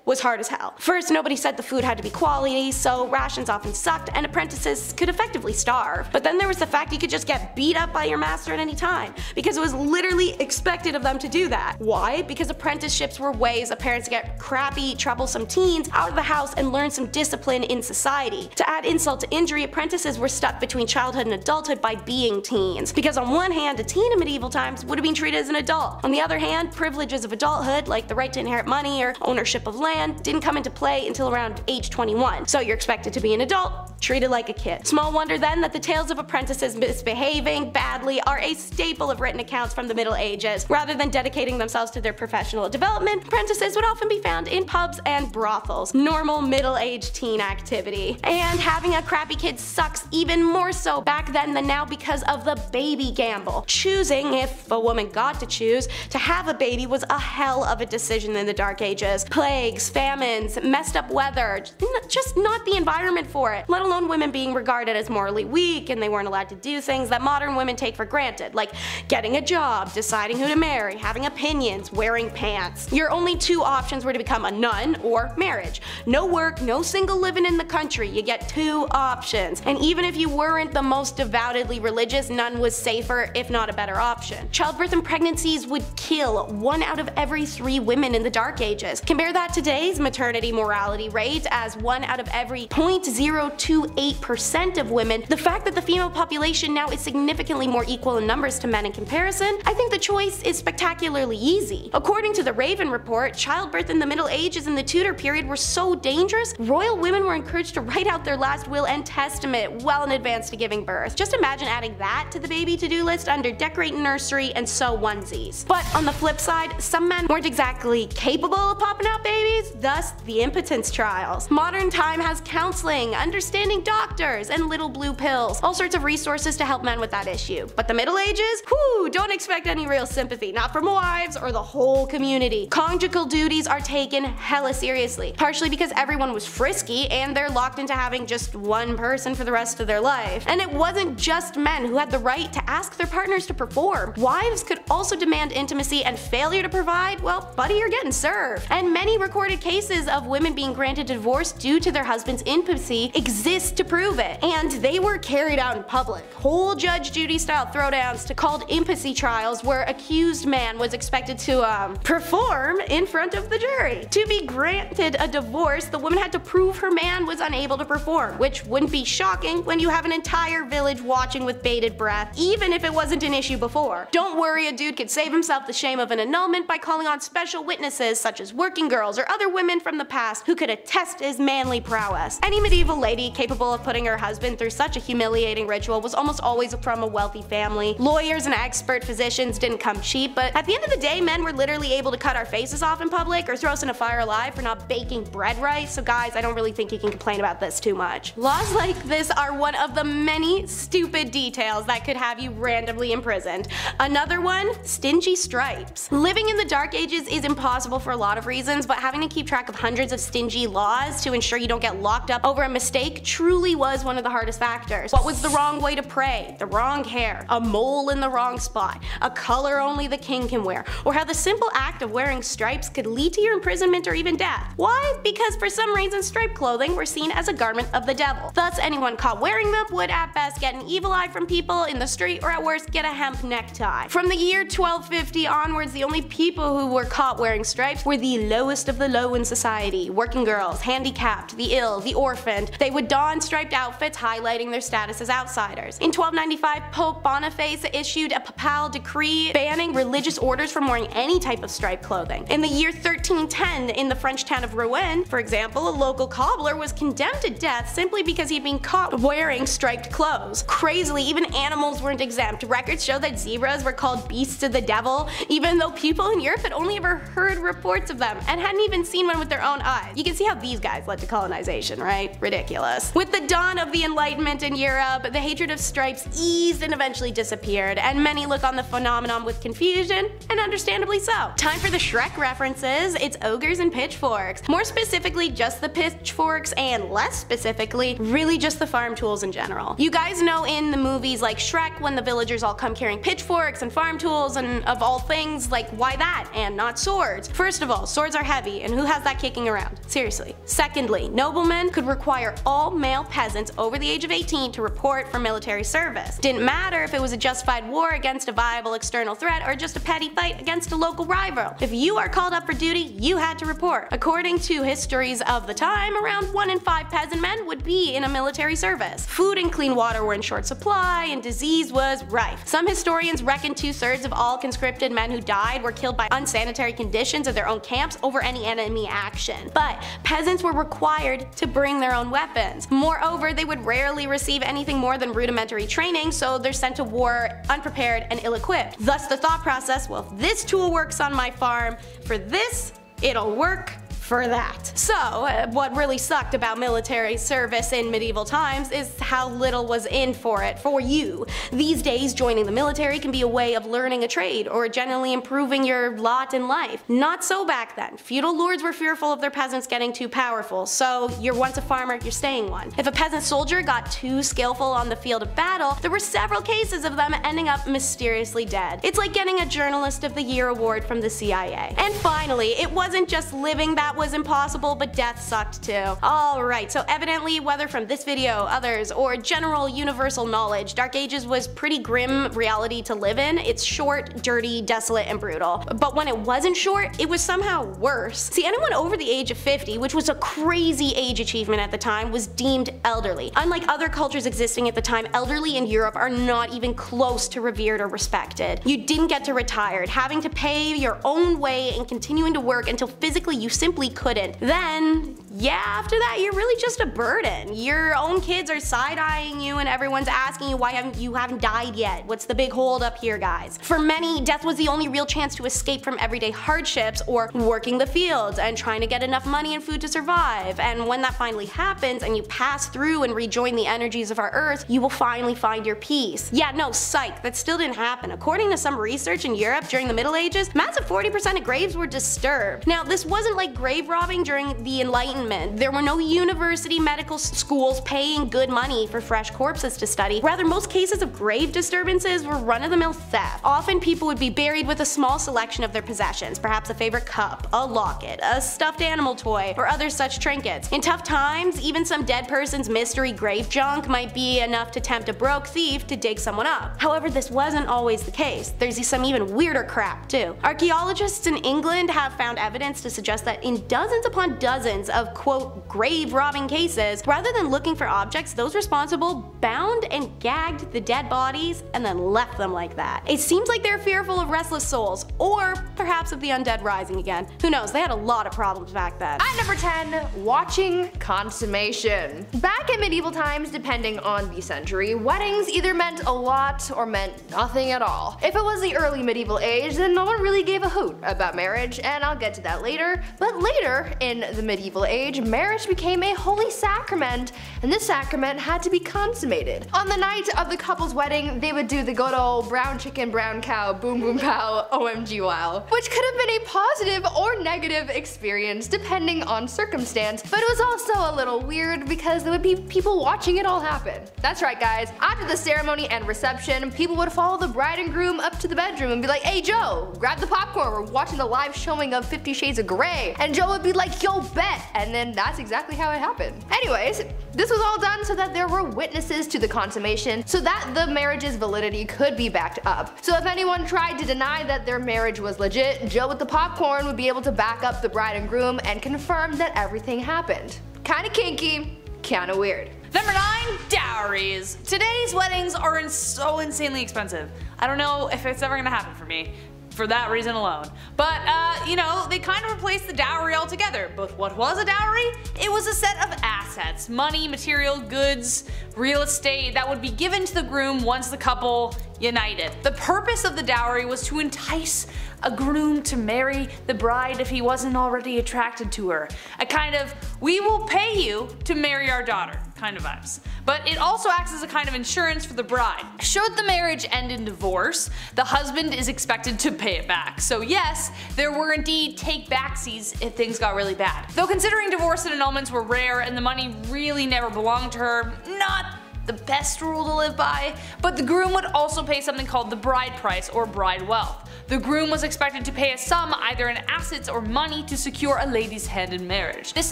was hard as hell. First, nobody said the food had to be quality, so rations often sucked and apprentices could effectively starve. But then there was the fact you could just get beat up by your master at any time, because it was literally expected of them to do that. Why? Because apprenticeships were ways of parents to get crappy, troublesome teens out of the house and learn some discipline in society. To add insult to injury, apprentices were stuck between childhood and adulthood by being teens. Because on one hand, a teen in medieval times would have been treated as an adult. On the other hand, privileges of adulthood, like the right to inherit money or ownership of land, didn't come into play until around age 21. So you're expected to be an adult, treated like a kid. Small wonder then that the tales of apprentices misbehaving badly are a staple of written accounts from the Middle Ages. Rather than dedicating themselves to their professional development, apprentices would often be found in pubs and brothels. Normal middle-aged teen activity. And having a crappy kid sucks even more so back then than now because of the baby gamble. Choosing, if a woman got to choose, to have a baby was a hell of a decision in the Dark Ages. Plagues, famines, messed up weather, just not the environment for it, let alone women being regarded as morally weak and they weren't allowed to do things that modern women take for granted, like getting a job, deciding who to marry, having opinions, wearing pants. Your only two options were to become a nun or marriage. No work, no single living in the country, you get two options. And even if you weren't the most devoutedly religious, nun was safer, if not a better option. Childbirth and pregnancies would kill one out of every three women in the dark ages. Compare that to today's maternity mortality rate as one out of every 0.028% of women. The fact that the female population now is significantly more equal in numbers to men in comparison, I think the choice is spectacularly easy. According to the Raven report, childbirth in the Middle Ages and the Tudor period were so dangerous, royal women were encouraged to write out their last will and testament well in advance to giving birth. Just imagine adding that to the baby to-do list under decorate nursery and sew onesies. But on the flip side, some men weren't exactly capable of popping out babies, thus the impotence trials. Modern time has counseling, understanding doctors, and little blue pills. All sorts of resources to help men with that issue. But the Middle Ages? Whew, don't expect any real sympathy, not from wives or the whole community. Conjugal duties are taken hella seriously, partially because everyone was frisky and they're locked into having just one person for the rest of their life. And it wasn't just men who had the right to ask their partners to perform. Wives could also demand intimacy and failure to provide, well, buddy, you're getting served. And many recorded cases of women being granted divorce due to their husband's intimacy exist to prove it. And they were carried out in public. Whole Judge Judy style throwdowns to called intimacy trials where accused man was expected to um, perform in front of the jury. To be granted a divorce, the woman had to prove her man was unable to perform, which wouldn't be shocking when you have an entire village watching with bated breath, even if it wasn't an issue before. Don't worry, a dude could save himself the shame of an annulment by calling on special witnesses such as working girls or other women from the past who could attest his manly prowess. Any medieval lady capable of putting her husband through such a humiliating ritual was almost always from a wealthy family. Lawyers and expert physicians didn't come cheap, but at the end of the day, men were literally able to cut our faces off in public or throw us in a fire alive for not baking bread right, so guys, I don't really think you can complain about this too much. Laws like this are one of the many stupid details that could have you randomly imprisoned. Another one, stingy stripes. Living in the dark ages is impossible for a lot of reasons, but having to keep track of hundreds of stingy laws to ensure you don't get locked up over a mistake truly was one of the hardest factors. What was the wrong way to pray? The wrong hair? A mole in the wrong spot? A color only the king can wear? Or how the simple act of wearing stripes could lead to your imprisonment or even death? Why? Because for some reason striped clothing were seen as a garment of the devil. Thus anyone caught wearing them would at best get an evil eye from people in the street or at worst get a hemp necktie. From the year 1250 onwards, the only people who were caught wearing stripes were the lowest of the low in society, working girls, handicapped, the ill, the orphaned. They would don striped outfits highlighting their status as outsiders. In 1295, Pope Boniface issued a papal decree banning religious orders from wearing any type of striped clothing. In the year 1310, in the French town of Rouen, for example, a local cobbler was condemned to death simply because he'd been caught wearing striped clothes. Crazily, even animals weren't exempt. Records show that zebras were called beasts of the devil, even though people in Europe had only ever heard reports of them and hadn't even seen one with their own eyes. You can see how these guys led to colonization, right? Ridiculous. With the dawn of the Enlightenment in Europe, the hatred of stripes eased and eventually disappeared, and many look on the phenomenon with confusion, and understandably so. Time for the Shrek references. It's ogres and pitchforks. More specifically, just the pitchforks, and less specifically, really just the farm tools in general. You guys know in the movies like Shrek when the villagers all come carrying pitchforks and farm tools and of all things, like why that and not swords? First of all, swords are heavy and who has that kicking around? Seriously. Secondly, noblemen could require all male peasants over the age of 18 to report for military service. Didn't matter if it was a justified war against a viable external threat or just a petty fight against a local rival. If you are called up for duty, you had to report. According to histories of the time, around 1 in 5 peasant men would be in a military service. Food and clean water were in short supply, and disease was rife. Some historians reckon two thirds of all conscripted men who died were killed by unsanitary conditions of their own camps over any enemy action. But peasants were required to bring their own weapons. Moreover, they would rarely receive anything more than rudimentary training, so they're sent to war unprepared and ill-equipped. Thus the thought process, well if this tool works on my farm, for this, it'll work for that. So, uh, what really sucked about military service in medieval times is how little was in for it for you. These days, joining the military can be a way of learning a trade or generally improving your lot in life. Not so back then. Feudal lords were fearful of their peasants getting too powerful, so you're once a farmer, you're staying one. If a peasant soldier got too skillful on the field of battle, there were several cases of them ending up mysteriously dead. It's like getting a Journalist of the Year award from the CIA. And finally, it wasn't just living that was impossible, but death sucked too. Alright, so evidently, whether from this video, others, or general universal knowledge, Dark Ages was pretty grim reality to live in. It's short, dirty, desolate, and brutal. But when it wasn't short, it was somehow worse. See, anyone over the age of 50, which was a crazy age achievement at the time, was deemed elderly. Unlike other cultures existing at the time, elderly in Europe are not even close to revered or respected. You didn't get to retire, having to pay your own way and continuing to work until physically you simply couldn't. Then, yeah, after that, you're really just a burden. Your own kids are side-eyeing you and everyone's asking you why haven't you haven't died yet. What's the big hold up here, guys? For many, death was the only real chance to escape from everyday hardships or working the fields and trying to get enough money and food to survive. And when that finally happens and you pass through and rejoin the energies of our earth, you will finally find your peace. Yeah, no, psych, that still didn't happen. According to some research in Europe during the Middle Ages, massive 40% of graves were disturbed. Now, this wasn't like grave robbing during the Enlightenment. There were no university medical schools paying good money for fresh corpses to study. Rather, most cases of grave disturbances were run-of-the-mill theft. Often people would be buried with a small selection of their possessions, perhaps a favorite cup, a locket, a stuffed animal toy, or other such trinkets. In tough times, even some dead person's mystery grave junk might be enough to tempt a broke thief to dig someone up. However, this wasn't always the case. There's some even weirder crap too. Archaeologists in England have found evidence to suggest that in dozens upon dozens of quote grave robbing cases, rather than looking for objects, those responsible bound and gagged the dead bodies and then left them like that. It seems like they're fearful of restless souls, or perhaps of the undead rising again. Who knows, they had a lot of problems back then. At number 10, watching consummation. Back in medieval times, depending on the century, weddings either meant a lot or meant nothing at all. If it was the early medieval age, then no one really gave a hoot about marriage, and I'll get to that later. But later, in the medieval age, marriage became a holy sacrament, and this sacrament had to be consummated. On the night of the couple's wedding, they would do the good old brown chicken, brown cow, boom boom pow, OMG wow, which could have been a positive or negative experience depending on circumstance, but it was also a little weird because there would be people watching it all happen. That's right guys, after the ceremony and reception, people would follow the bride and groom up to the bedroom and be like, hey Joe, grab the popcorn, we're watching the live showing of Fifty Shades of Grey. And Joe would be like, yo bet, and then that's exactly how it happened. Anyways, this was all done so that there were witnesses to the consummation, so that the marriage's validity could be backed up. So if anyone tried to deny that their marriage was legit, Joe with the popcorn would be able to back up the bride and groom and confirm that everything happened. Kinda kinky, kinda weird. Number 9, dowries. Today's weddings are so insanely expensive. I don't know if it's ever gonna happen for me for that reason alone. But, uh, you know, they kind of replaced the dowry altogether. But what was a dowry? It was a set of assets, money, material, goods, real estate that would be given to the groom once the couple united. The purpose of the dowry was to entice a groom to marry the bride if he wasn't already attracted to her. A kind of, we will pay you to marry our daughter kind of vibes. But it also acts as a kind of insurance for the bride. Should the marriage end in divorce, the husband is expected to pay it back. So yes, there were indeed take backsies if things got really bad. Though considering divorce and annulments were rare and the money really never belonged to her, not the best rule to live by, but the groom would also pay something called the bride price or bride wealth. The groom was expected to pay a sum either in assets or money to secure a lady's hand in marriage. This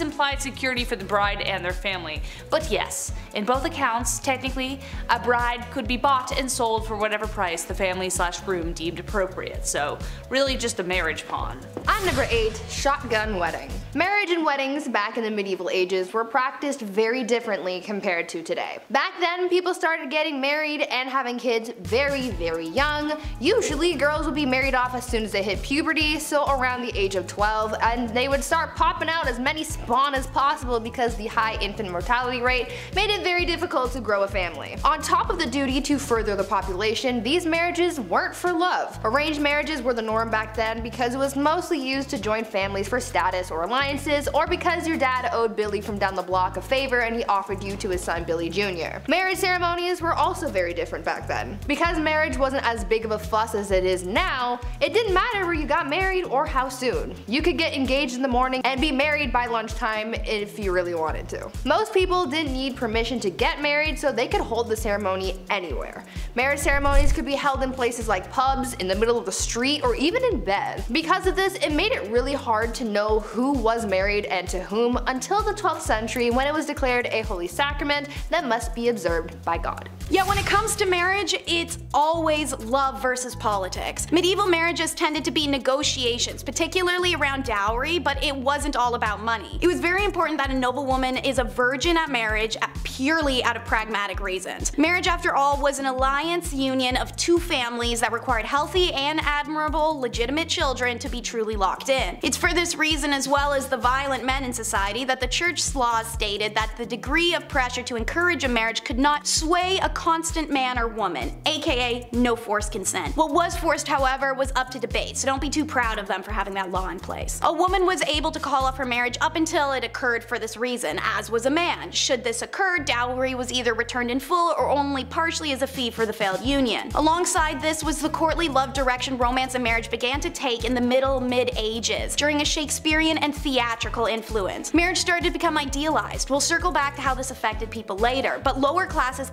implied security for the bride and their family. But yes, in both accounts, technically, a bride could be bought and sold for whatever price the family slash groom deemed appropriate, so really just a marriage pawn. On number 8, shotgun wedding. Marriage and weddings back in the medieval ages were practiced very differently compared to today. Back then, people started getting married and having kids very, very young. Usually, girls would be married off as soon as they hit puberty, so around the age of 12, and they would start popping out as many spawn as possible because the high infant mortality rate made it very difficult to grow a family. On top of the duty to further the population, these marriages weren't for love. Arranged marriages were the norm back then because it was mostly used to join families for status or alliances, or because your dad owed Billy from down the block a favor and he offered you to his son Billy Jr. Marriage ceremonies were also very different back then. Because marriage wasn't as big of a fuss as it is now, it didn't matter where you got married or how soon. You could get engaged in the morning and be married by lunchtime if you really wanted to. Most people didn't need permission to get married so they could hold the ceremony anywhere. Marriage ceremonies could be held in places like pubs, in the middle of the street, or even in bed. Because of this, it made it really hard to know who was married and to whom until the 12th century when it was declared a holy sacrament that must be observed by God. Yet when it comes to marriage, it's always love versus politics. Medieval marriages tended to be negotiations, particularly around dowry, but it wasn't all about money. It was very important that a noblewoman is a virgin at marriage purely out of pragmatic reasons. Marriage, after all, was an alliance union of two families that required healthy and admirable legitimate children to be truly locked in. It's for this reason as well as the violent men in society that the church's laws stated that the degree of pressure to encourage a marriage could not sway a constant man or woman, aka no forced consent. What was forced however was up to debate, so don't be too proud of them for having that law in place. A woman was able to call off her marriage up until it occurred for this reason, as was a man. Should this occur, dowry was either returned in full or only partially as a fee for the failed union. Alongside this was the courtly love direction romance and marriage began to take in the middle mid ages, during a Shakespearean and theatrical influence. Marriage started to become idealized. We'll circle back to how this affected people later, but lower classes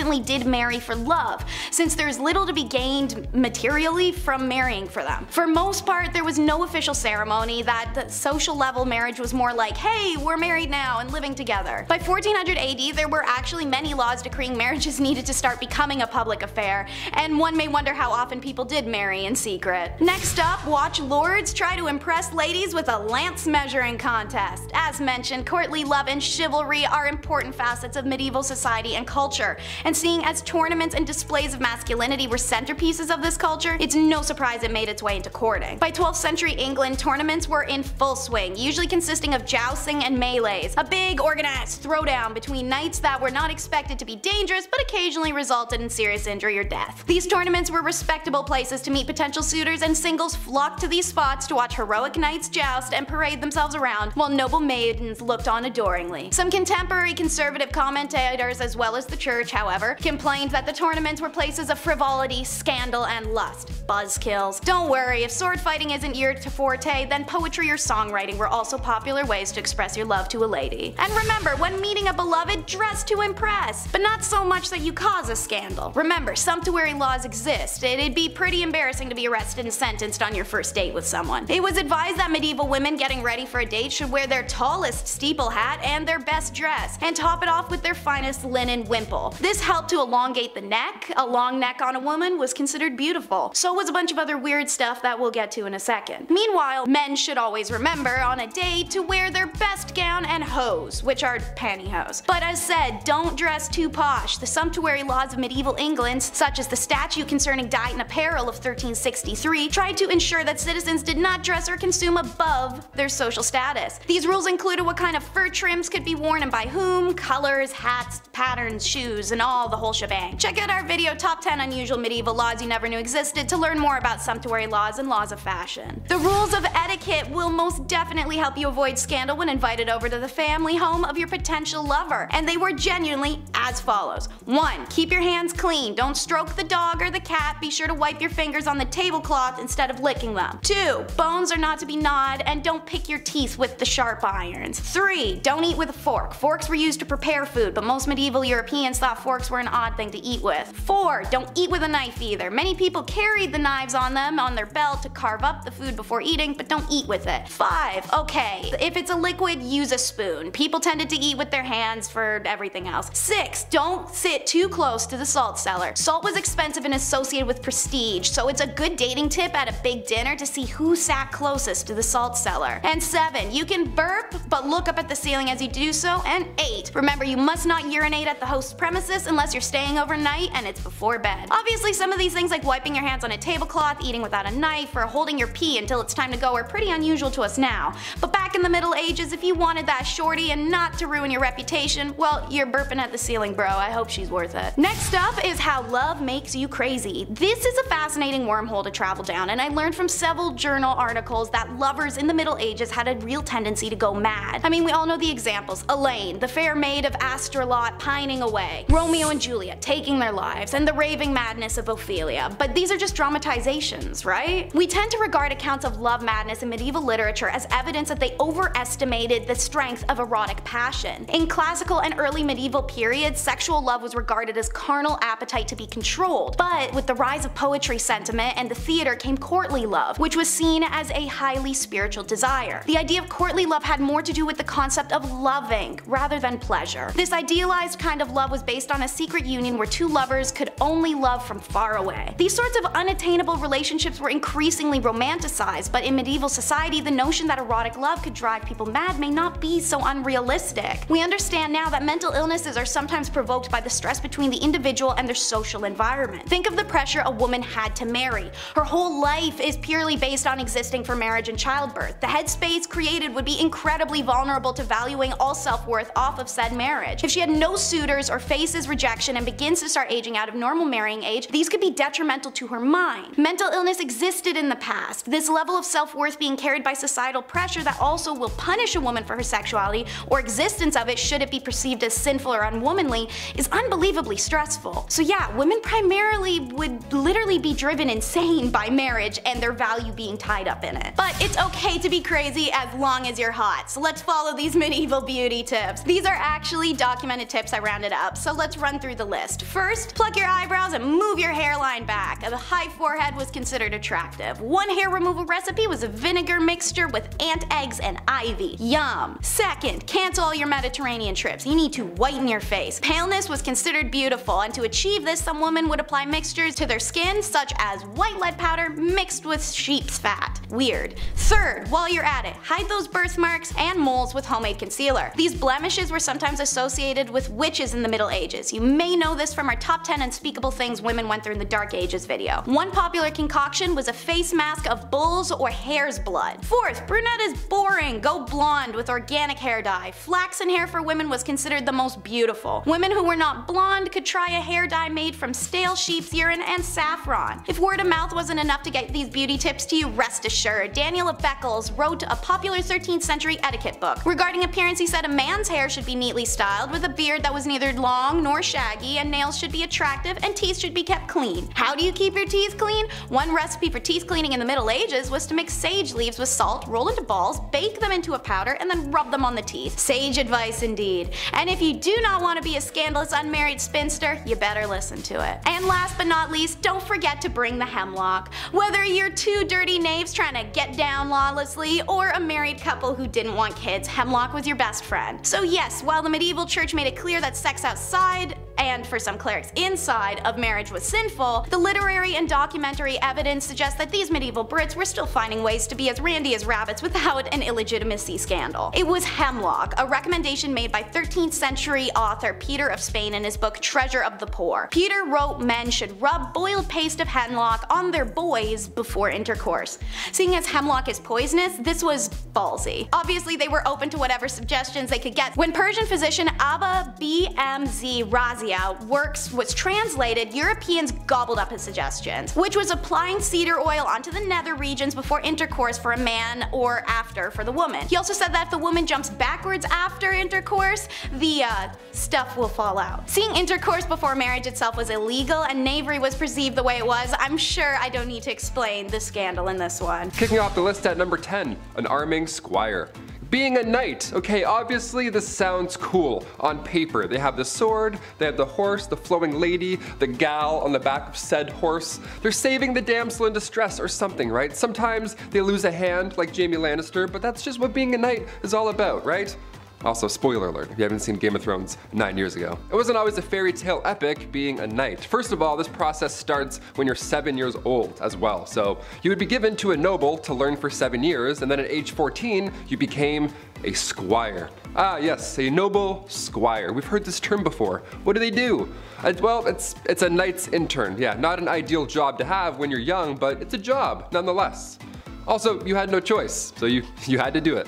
consistently did marry for love, since there's little to be gained materially from marrying for them. For most part, there was no official ceremony, that social level marriage was more like, hey, we're married now and living together. By 1400 AD, there were actually many laws decreeing marriages needed to start becoming a public affair, and one may wonder how often people did marry in secret. Next up, watch lords try to impress ladies with a lance measuring contest. As mentioned, courtly love and chivalry are important facets of medieval society and culture, and seeing as tournaments and displays of masculinity were centerpieces of this culture, it's no surprise it made its way into courting. By 12th century England, tournaments were in full swing, usually consisting of jousting and melees, a big organized throwdown between knights that were not expected to be dangerous but occasionally resulted in serious injury or death. These tournaments were respectable places to meet potential suitors and singles flocked to these spots to watch heroic knights joust and parade themselves around while noble maidens looked on adoringly. Some contemporary conservative commentators as well as the church, however, complained that the tournaments were places of frivolity, scandal, and lust. Buzzkills. Don't worry, if sword fighting isn't your forte, then poetry or songwriting were also popular ways to express your love to a lady. And remember, when meeting a beloved, dress to impress, but not so much that you cause a scandal. Remember, sumptuary laws exist. It'd be pretty embarrassing to be arrested and sentenced on your first date with someone. It was advised that medieval women getting ready for a date should wear their tallest steeple hat and their best dress, and top it off with their finest linen wimple. This helped to elongate the neck. A long neck on a woman was considered beautiful. So was a bunch of other weird stuff that we'll get to in a second. Meanwhile, men should always remember on a date to wear their best gown and hose, which are pantyhose. But as said, don't dress too posh. The sumptuary laws of medieval England, such as the statute concerning diet and apparel of 1363, tried to ensure that citizens did not dress or consume above their social status. These rules included what kind of fur trims could be worn and by whom, colors, hats, patterns, shoes, and all the whole shebang. Check out our video Top 10 Unusual Medieval Laws You Never Knew Existed to learn more about sumptuary laws and laws of fashion. The rules of etiquette will most definitely help you avoid scandal when invited over to the family home of your potential lover, and they were genuinely as follows. 1. Keep your hands clean. Don't stroke the dog or the cat. Be sure to wipe your fingers on the tablecloth instead of licking them. 2. Bones are not to be gnawed, and don't pick your teeth with the sharp irons. 3. Don't eat with a fork. Forks were used to prepare food, but most medieval Europeans thought forks were an odd thing to eat with. 4. Don't eat with a knife either. Many people carried the knives on them on their belt to carve up the food before eating, but don't eat with it. 5. Okay, if it's a liquid, use a spoon. People tended to eat with their hands for everything else. 6. Don't sit too close to the salt cellar. Salt was expensive and associated with prestige, so it's a good dating tip at a big dinner to see who sat closest to the salt cellar. And 7. You can burp, but look up at the ceiling as you do so. And 8. Remember, you must not urinate at the host's premises unless you're staying overnight and it's before bed. Obviously some of these things like wiping your hands on a tablecloth, eating without a knife, or holding your pee until it's time to go are pretty unusual to us now. But back in the Middle Ages, if you wanted that shorty and not to ruin your reputation, well, you're burping at the ceiling, bro. I hope she's worth it. Next up is how love makes you crazy. This is a fascinating wormhole to travel down, and I learned from several journal articles that lovers in the Middle Ages had a real tendency to go mad. I mean, we all know the examples. Elaine, the fair maid of Astolat pining away, Romeo and Juliet taking their lives, and the raving madness of Ophelia. But these are just dramatizations, right? We tend to regard accounts of love madness in medieval literature as evidence that they overestimated the strength of erotic passion. In classical and early medieval periods, sexual love was regarded as carnal appetite to be controlled. But with the rise of poetry sentiment and the theater came courtly love, which was seen as a highly spiritual desire. The idea of courtly love had more to do with the concept of loving rather than pleasure. This idealized kind of love was based on a secret union where two lovers could only love from far away. These sorts of unattainable relationships were increasingly romanticized, but in medieval society the notion that erotic love could drive people mad may not be so unrealistic. We understand now that mental illnesses are sometimes provoked by the stress between the individual and their social environment. Think of the pressure a woman had to marry. Her whole life is purely based on existing for marriage and childbirth. The headspace created would be incredibly vulnerable to valuing all self-worth off of said marriage. If she had no suitors or faces rejection and begins to start aging out of normal marrying age, these could be detrimental to her mind. Mental illness existed in the past. This level of self-worth being carried by societal pressure that also will punish a woman for her sexuality or existence of it should it be perceived as sinful or unwomanly is unbelievably stressful. So yeah, women primarily would literally be driven insane by marriage and their value being tied up in it. But it's okay to be crazy as long as you're hot, so let's follow these medieval beauty tips. These are actually documented tips I rounded up, so let's run through the list. First, pluck your eyebrows and move your hairline back. A high forehead was considered attractive. One hair removal recipe was a vinegar mixture with ant eggs and ivy. Yum. Second, cancel all your Mediterranean trips. You need to whiten your face. Paleness was considered beautiful, and to achieve this, some women would apply mixtures to their skin, such as white lead powder mixed with sheep's fat. Weird. Third, while you're at it, hide those birthmarks and moles with homemade concealer. These blemishes were sometimes associated with witches in the Middle Ages. You may know this from our top 10 unspeakable things women went through in the Dark Ages video. One popular concoction was a face mask of bull's or hare's blood. Fourth, brunette is boring. Go blonde with organic hair dye. Flaxen hair for women was considered the most beautiful. Women who were not blonde could try a hair dye made from stale sheep's urine and saffron. If word of mouth wasn't enough to get these beauty tips to you, rest assured, Daniel of Beccles wrote a popular 13th century etiquette book. Regarding appearance, he said a man's hair should be neatly styled with a beard that was neither long nor shaggy, and nails should be attractive, and teeth should be kept clean. How do you keep your teeth clean? One recipe for teeth cleaning in the Middle Ages was to mix sage leaves with salt, roll into balls, bake them into a powder, and then rub them on the teeth. Sage advice indeed. And if you do not want to be a scandalous unmarried spinster, you better listen to it. And last but not least, don't forget to bring the hemlock. Whether you're two dirty knaves trying to get down lawlessly, or a married couple who didn't want kids, hemlock was your best friend. So yes, while the medieval church made it clear that sex outside and for some clerics inside of marriage was sinful, the literary and documentary evidence suggests that these medieval Brits were still finding ways to be as randy as rabbits without an illegitimacy scandal. It was hemlock, a recommendation made by 13th century author Peter of Spain in his book Treasure of the Poor. Peter wrote men should rub boiled paste of hemlock on their boys before intercourse. Seeing as hemlock is poisonous, this was ballsy. Obviously they were open to whatever suggestions they could get. When Persian physician Abba BMZ Razi's works was translated, Europeans gobbled up his suggestions, which was applying cedar oil onto the nether regions before intercourse for a man or after for the woman. He also said that if the woman jumps backwards after intercourse, the uh, stuff will fall out. Seeing intercourse before marriage itself was illegal and knavery was perceived the way it was, I'm sure I don't need to explain the scandal in this one. Kicking off the list at number 10, an arming squire. Being a knight. Okay, obviously this sounds cool on paper. They have the sword, they have the horse, the flowing lady, the gal on the back of said horse. They're saving the damsel in distress or something, right? Sometimes they lose a hand like Jaime Lannister, but that's just what being a knight is all about, right? Also, spoiler alert, if you haven't seen Game of Thrones nine years ago. It wasn't always a fairy tale epic being a knight. First of all, this process starts when you're seven years old as well. So you would be given to a noble to learn for seven years, and then at age 14, you became A squire. Ah, yes, a noble squire. We've heard this term before. What do they do? Uh, well, it's it's a knight's intern. Yeah, not an ideal job to have when you're young, but it's a job nonetheless. Also, you had no choice, so you you had to do it.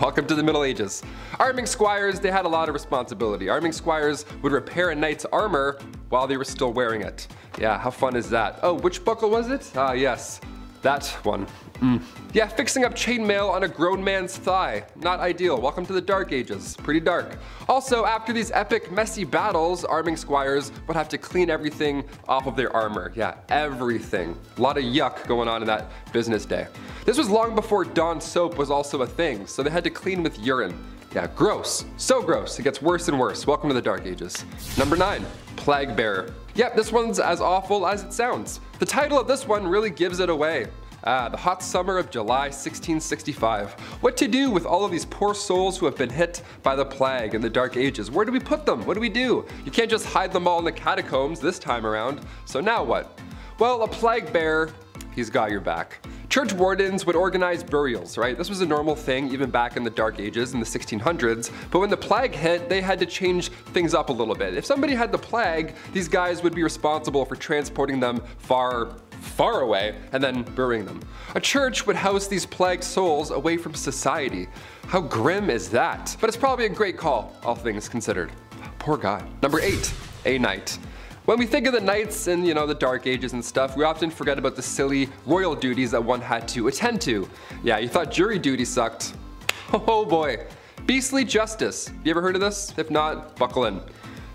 Welcome to the Middle Ages. Arming squires, they had a lot of responsibility. Arming squires would repair a knight's armor while they were still wearing it. Yeah, how fun is that? Oh, which buckle was it? Ah, yes, that one. Mm. Yeah, fixing up chainmail on a grown man's thigh. Not ideal. Welcome to the Dark Ages. Pretty dark. Also, after these epic, messy battles, arming squires would have to clean everything off of their armor. Yeah, everything. A lot of yuck going on in that business day. This was long before Dawn soap was also a thing, so they had to clean with urine. Yeah, gross. So gross. It gets worse and worse. Welcome to the Dark Ages. Number 9. Plague Bearer. Yep, this one's as awful as it sounds. The title of this one really gives it away. Ah, the hot summer of July 1665. What to do with all of these poor souls who have been hit by the plague in the Dark Ages? Where do we put them? What do we do? You can't just hide them all in the catacombs this time around. So now what? Well, a plague bearer, he's got your back. Church wardens would organize burials, right? This was a normal thing even back in the Dark Ages in the 1600s, but when the plague hit, they had to change things up a little bit. If somebody had the plague, these guys would be responsible for transporting them far far away and then burying them. A church would house these plagued souls away from society. How grim is that? But it's probably a great call, all things considered. Poor guy. Number 8. A Knight. When we think of the knights and, you know, the dark ages and stuff, we often forget about the silly royal duties that one had to attend to. Yeah, you thought jury duty sucked. Oh boy. Beastly justice. You ever heard of this? If not, buckle in.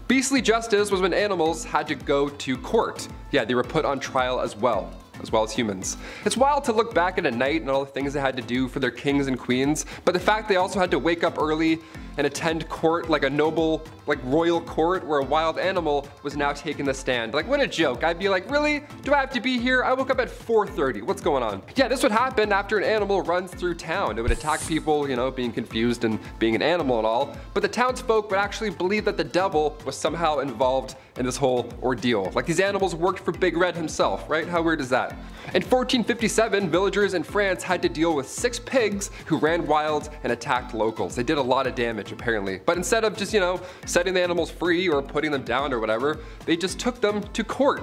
Beastly justice was when animals had to go to court. Yeah, they were put on trial as well as well as humans. It's wild to look back at a knight and all the things they had to do for their kings and queens, but the fact they also had to wake up early and attend court like a noble, like royal court where a wild animal was now taking the stand. Like what a joke. I'd be like, really? Do I have to be here? I woke up at 4.30. What's going on? Yeah, this would happen after an animal runs through town. It would attack people, you know, being confused and being an animal and all. But the townsfolk would actually believe that the devil was somehow involved in this whole ordeal. Like these animals worked for Big Red himself, right? How weird is that? In 1457, villagers in France had to deal with six pigs who ran wild and attacked locals. They did a lot of damage apparently. But instead of just, you know, setting the animals free or putting them down or whatever, they just took them to court.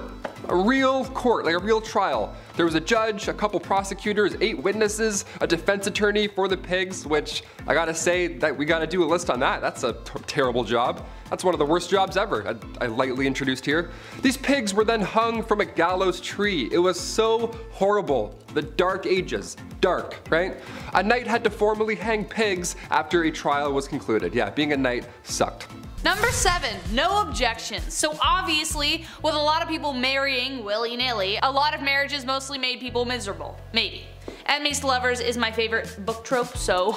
A real court, like a real trial. There was a judge, a couple prosecutors, eight witnesses, a defense attorney for the pigs, which I gotta say that we gotta do a list on that. That's a terrible job. That's one of the worst jobs ever, I, I lightly introduced here. These pigs were then hung from a gallows tree. It was so horrible. The Dark Ages. Dark, right? A knight had to formally hang pigs after a trial was concluded. Yeah, being a knight sucked. Number 7. No objections. So obviously, with a lot of people marrying willy-nilly, a lot of marriages mostly made people miserable. Maybe. Enemies to lovers is my favorite book trope, so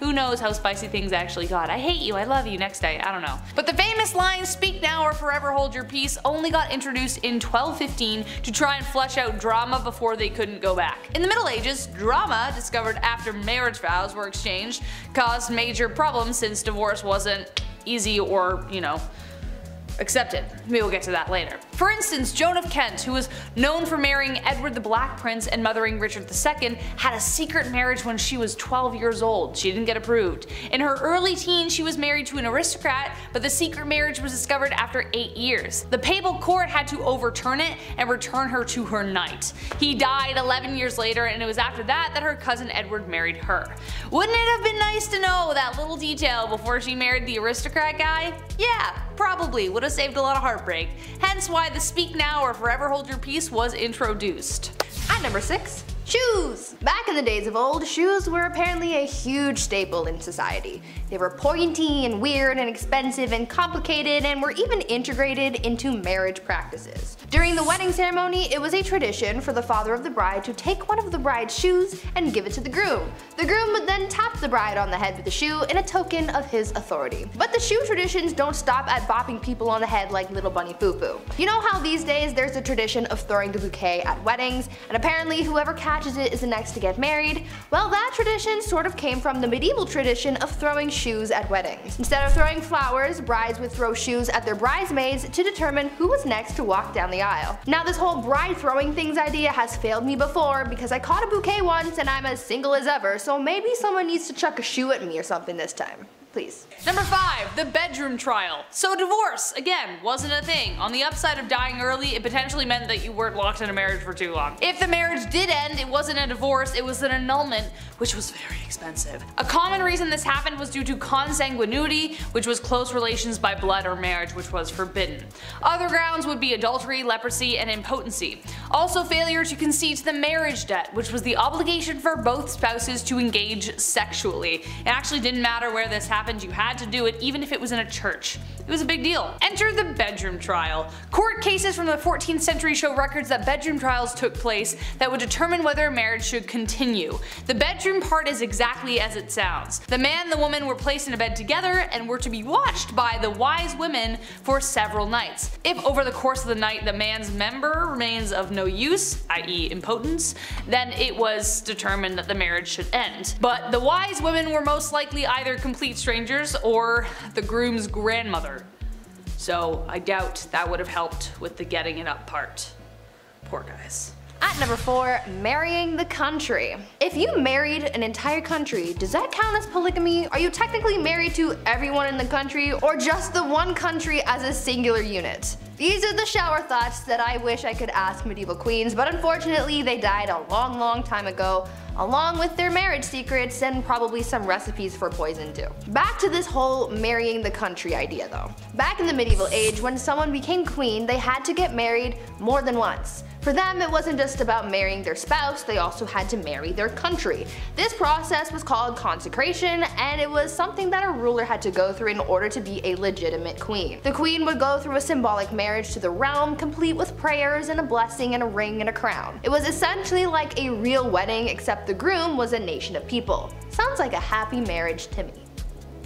who knows how spicy things actually got. I hate you, I love you, next day, I don't know. But the famous line, speak now or forever hold your peace, only got introduced in 1215 to try and flesh out drama before they couldn't go back. In the Middle Ages, drama, discovered after marriage vows were exchanged, caused major problems since divorce wasn't easy or, you know, accepted. Maybe we'll get to that later. For instance, Joan of Kent, who was known for marrying Edward the Black Prince and mothering Richard II, had a secret marriage when she was 12 years old. She didn't get approved. In her early teens, she was married to an aristocrat, but the secret marriage was discovered after 8 years. The papal court had to overturn it and return her to her knight. He died 11 years later and it was after that that her cousin Edward married her. Wouldn't it have been nice to know that little detail before she married the aristocrat guy? Yeah, probably would have saved a lot of heartbreak. Hence why the speak now or forever hold your peace was introduced. At number 6, Shoes! Back in the days of old, shoes were apparently a huge staple in society. They were pointy and weird and expensive and complicated and were even integrated into marriage practices. During the wedding ceremony, it was a tradition for the father of the bride to take one of the bride's shoes and give it to the groom. The groom would then tap the bride on the head with the shoe in a token of his authority. But the shoe traditions don't stop at bopping people on the head like little bunny foo foo. You know how these days there's a tradition of throwing the bouquet at weddings, and apparently whoever catches matches it is the next to get married. Well, that tradition sort of came from the medieval tradition of throwing shoes at weddings. Instead of throwing flowers, brides would throw shoes at their bridesmaids to determine who was next to walk down the aisle. Now this whole bride throwing things idea has failed me before because I caught a bouquet once and I'm as single as ever, so maybe someone needs to chuck a shoe at me or something this time please. Number five, the bedroom trial. So divorce, again, wasn't a thing. On the upside of dying early, it potentially meant that you weren't locked in a marriage for too long. If the marriage did end, it wasn't a divorce, it was an annulment, which was very expensive. A common reason this happened was due to consanguinity, which was close relations by blood or marriage, which was forbidden. Other grounds would be adultery, leprosy, and impotency. Also failure to concede to the marriage debt, which was the obligation for both spouses to engage sexually. It actually didn't matter where this happened happened, you had to do it even if it was in a church. It was a big deal. Enter the bedroom trial. Court cases from the 14th century show records that bedroom trials took place that would determine whether a marriage should continue. The bedroom part is exactly as it sounds. The man and the woman were placed in a bed together and were to be watched by the wise women for several nights. If over the course of the night the man's member remains of no use, i.e. impotence, then it was determined that the marriage should end. But the wise women were most likely either complete strangers strangers or the groom's grandmother. So I doubt that would have helped with the getting it up part. Poor guys. At number 4, marrying the country. If you married an entire country, does that count as polygamy? Are you technically married to everyone in the country or just the one country as a singular unit? These are the shower thoughts that I wish I could ask medieval queens, but unfortunately they died a long long time ago, along with their marriage secrets and probably some recipes for poison too. Back to this whole marrying the country idea though. Back in the medieval age, when someone became queen, they had to get married more than once. For them, it wasn't just about marrying their spouse, they also had to marry their country. This process was called consecration, and it was something that a ruler had to go through in order to be a legitimate queen. The queen would go through a symbolic marriage to the realm, complete with prayers and a blessing and a ring and a crown. It was essentially like a real wedding, except the groom was a nation of people. Sounds like a happy marriage to me.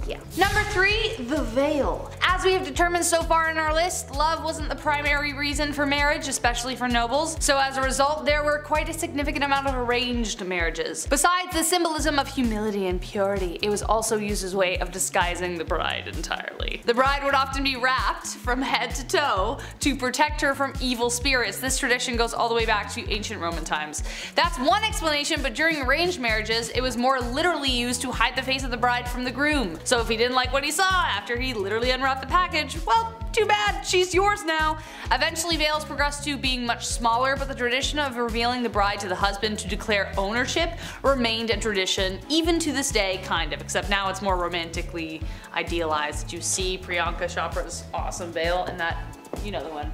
Yeah. Number three, the veil. As we have determined so far in our list, love wasn't the primary reason for marriage, especially for nobles, so as a result there were quite a significant amount of arranged marriages. Besides the symbolism of humility and purity, it was also used as a way of disguising the bride entirely. The bride would often be wrapped from head to toe to protect her from evil spirits. This tradition goes all the way back to ancient Roman times. That's one explanation, but during arranged marriages, it was more literally used to hide the face of the bride from the groom. So so if he didn't like what he saw after he literally unwrapped the package, well, too bad, she's yours now. Eventually veils progressed to being much smaller, but the tradition of revealing the bride to the husband to declare ownership remained a tradition even to this day, kind of, except now it's more romantically idealized. You see Priyanka Chopra's awesome veil in that, you know the one.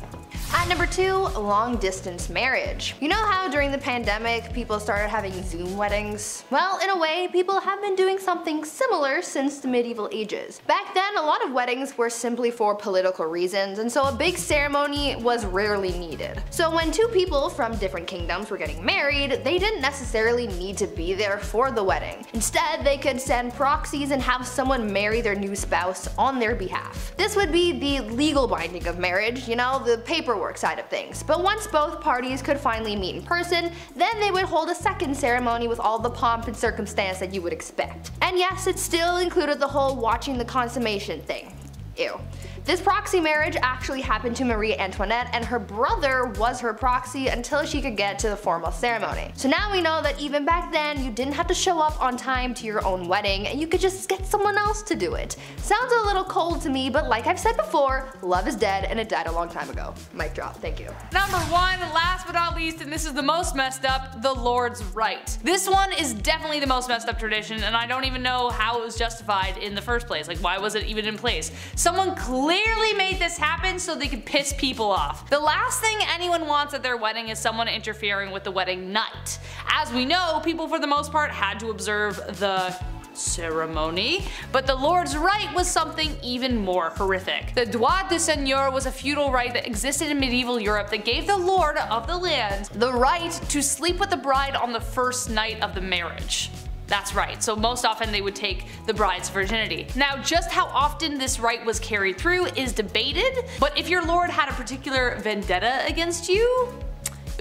At number 2, long distance marriage. You know how during the pandemic people started having Zoom weddings? Well, in a way, people have been doing something similar since the medieval ages. Back then, a lot of weddings were simply for political reasons, and so a big ceremony was rarely needed. So when two people from different kingdoms were getting married, they didn't necessarily need to be there for the wedding. Instead, they could send proxies and have someone marry their new spouse on their behalf. This would be the legal binding of marriage, you know, the paperwork paperwork side of things. But once both parties could finally meet in person, then they would hold a second ceremony with all the pomp and circumstance that you would expect. And yes, it still included the whole watching the consummation thing. Ew. This proxy marriage actually happened to Marie Antoinette and her brother was her proxy until she could get to the formal ceremony. So now we know that even back then you didn't have to show up on time to your own wedding and you could just get someone else to do it. Sounds a little cold to me but like I've said before, love is dead and it died a long time ago. Mic drop, thank you. Number one, last but not least, and this is the most messed up, the Lord's Right. This one is definitely the most messed up tradition and I don't even know how it was justified in the first place. Like why was it even in place? Someone clearly clearly made this happen so they could piss people off. The last thing anyone wants at their wedding is someone interfering with the wedding night. As we know, people for the most part had to observe the ceremony, but the Lord's Right was something even more horrific. The droit de seigneur was a feudal right that existed in medieval Europe that gave the lord of the land the right to sleep with the bride on the first night of the marriage. That's right, so most often they would take the bride's virginity. Now just how often this rite was carried through is debated, but if your lord had a particular vendetta against you,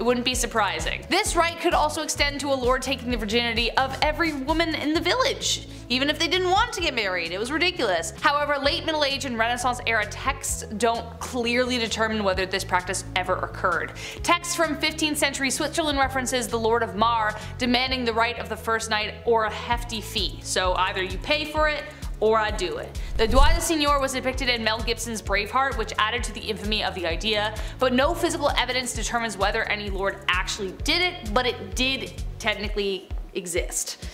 It wouldn't be surprising. This right could also extend to a lord taking the virginity of every woman in the village, even if they didn't want to get married. It was ridiculous. However, late Middle Age and Renaissance era texts don't clearly determine whether this practice ever occurred. Texts from 15th century Switzerland references the Lord of Mar demanding the right of the first night or a hefty fee. So either you pay for it or I do it. The Droit de Seigneur was depicted in Mel Gibson's Braveheart, which added to the infamy of the idea, but no physical evidence determines whether any lord actually did it, but it did technically exist.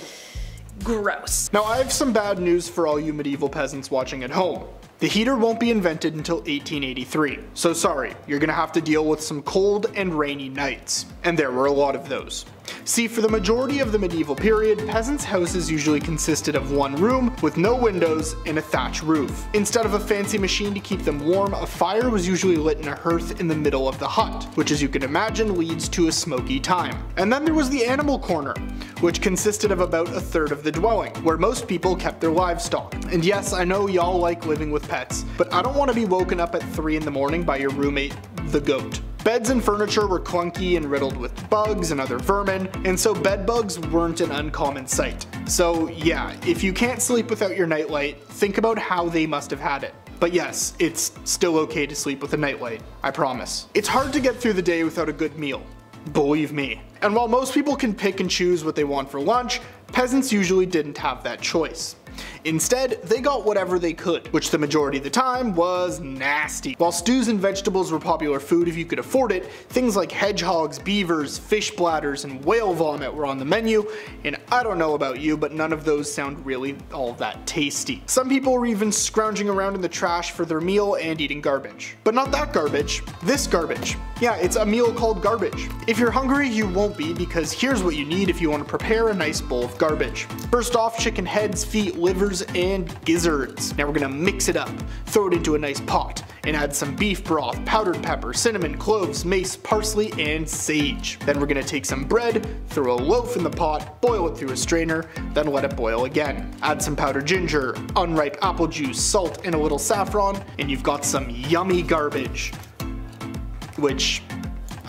Gross. Now I have some bad news for all you medieval peasants watching at home. The heater won't be invented until 1883, so sorry, you're gonna have to deal with some cold and rainy nights. And there were a lot of those. See, for the majority of the medieval period, peasants' houses usually consisted of one room with no windows and a thatch roof. Instead of a fancy machine to keep them warm, a fire was usually lit in a hearth in the middle of the hut, which as you can imagine leads to a smoky time. And then there was the animal corner, which consisted of about a third of the dwelling, where most people kept their livestock. And yes, I know y'all like living with pets, but I don't want to be woken up at 3 in the morning by your roommate, the goat. Beds and furniture were clunky and riddled with bugs and other vermin, and so bed bugs weren't an uncommon sight. So yeah, if you can't sleep without your nightlight, think about how they must have had it. But yes, it's still okay to sleep with a nightlight, I promise. It's hard to get through the day without a good meal. Believe me. And while most people can pick and choose what they want for lunch, peasants usually didn't have that choice. Instead, they got whatever they could, which the majority of the time was nasty. While stews and vegetables were popular food if you could afford it, things like hedgehogs, beavers, fish bladders, and whale vomit were on the menu, and I don't know about you, but none of those sound really all that tasty. Some people were even scrounging around in the trash for their meal and eating garbage. But not that garbage, this garbage. Yeah, it's a meal called garbage. If you're hungry, you won't be because here's what you need if you want to prepare a nice bowl of garbage. First off, chicken heads, feet, livers, and gizzards. Now we're gonna mix it up, throw it into a nice pot, and add some beef broth, powdered pepper, cinnamon, cloves, mace, parsley, and sage. Then we're gonna take some bread, throw a loaf in the pot, boil it through a strainer, then let it boil again. Add some powdered ginger, unripe apple juice, salt, and a little saffron, and you've got some yummy garbage. Which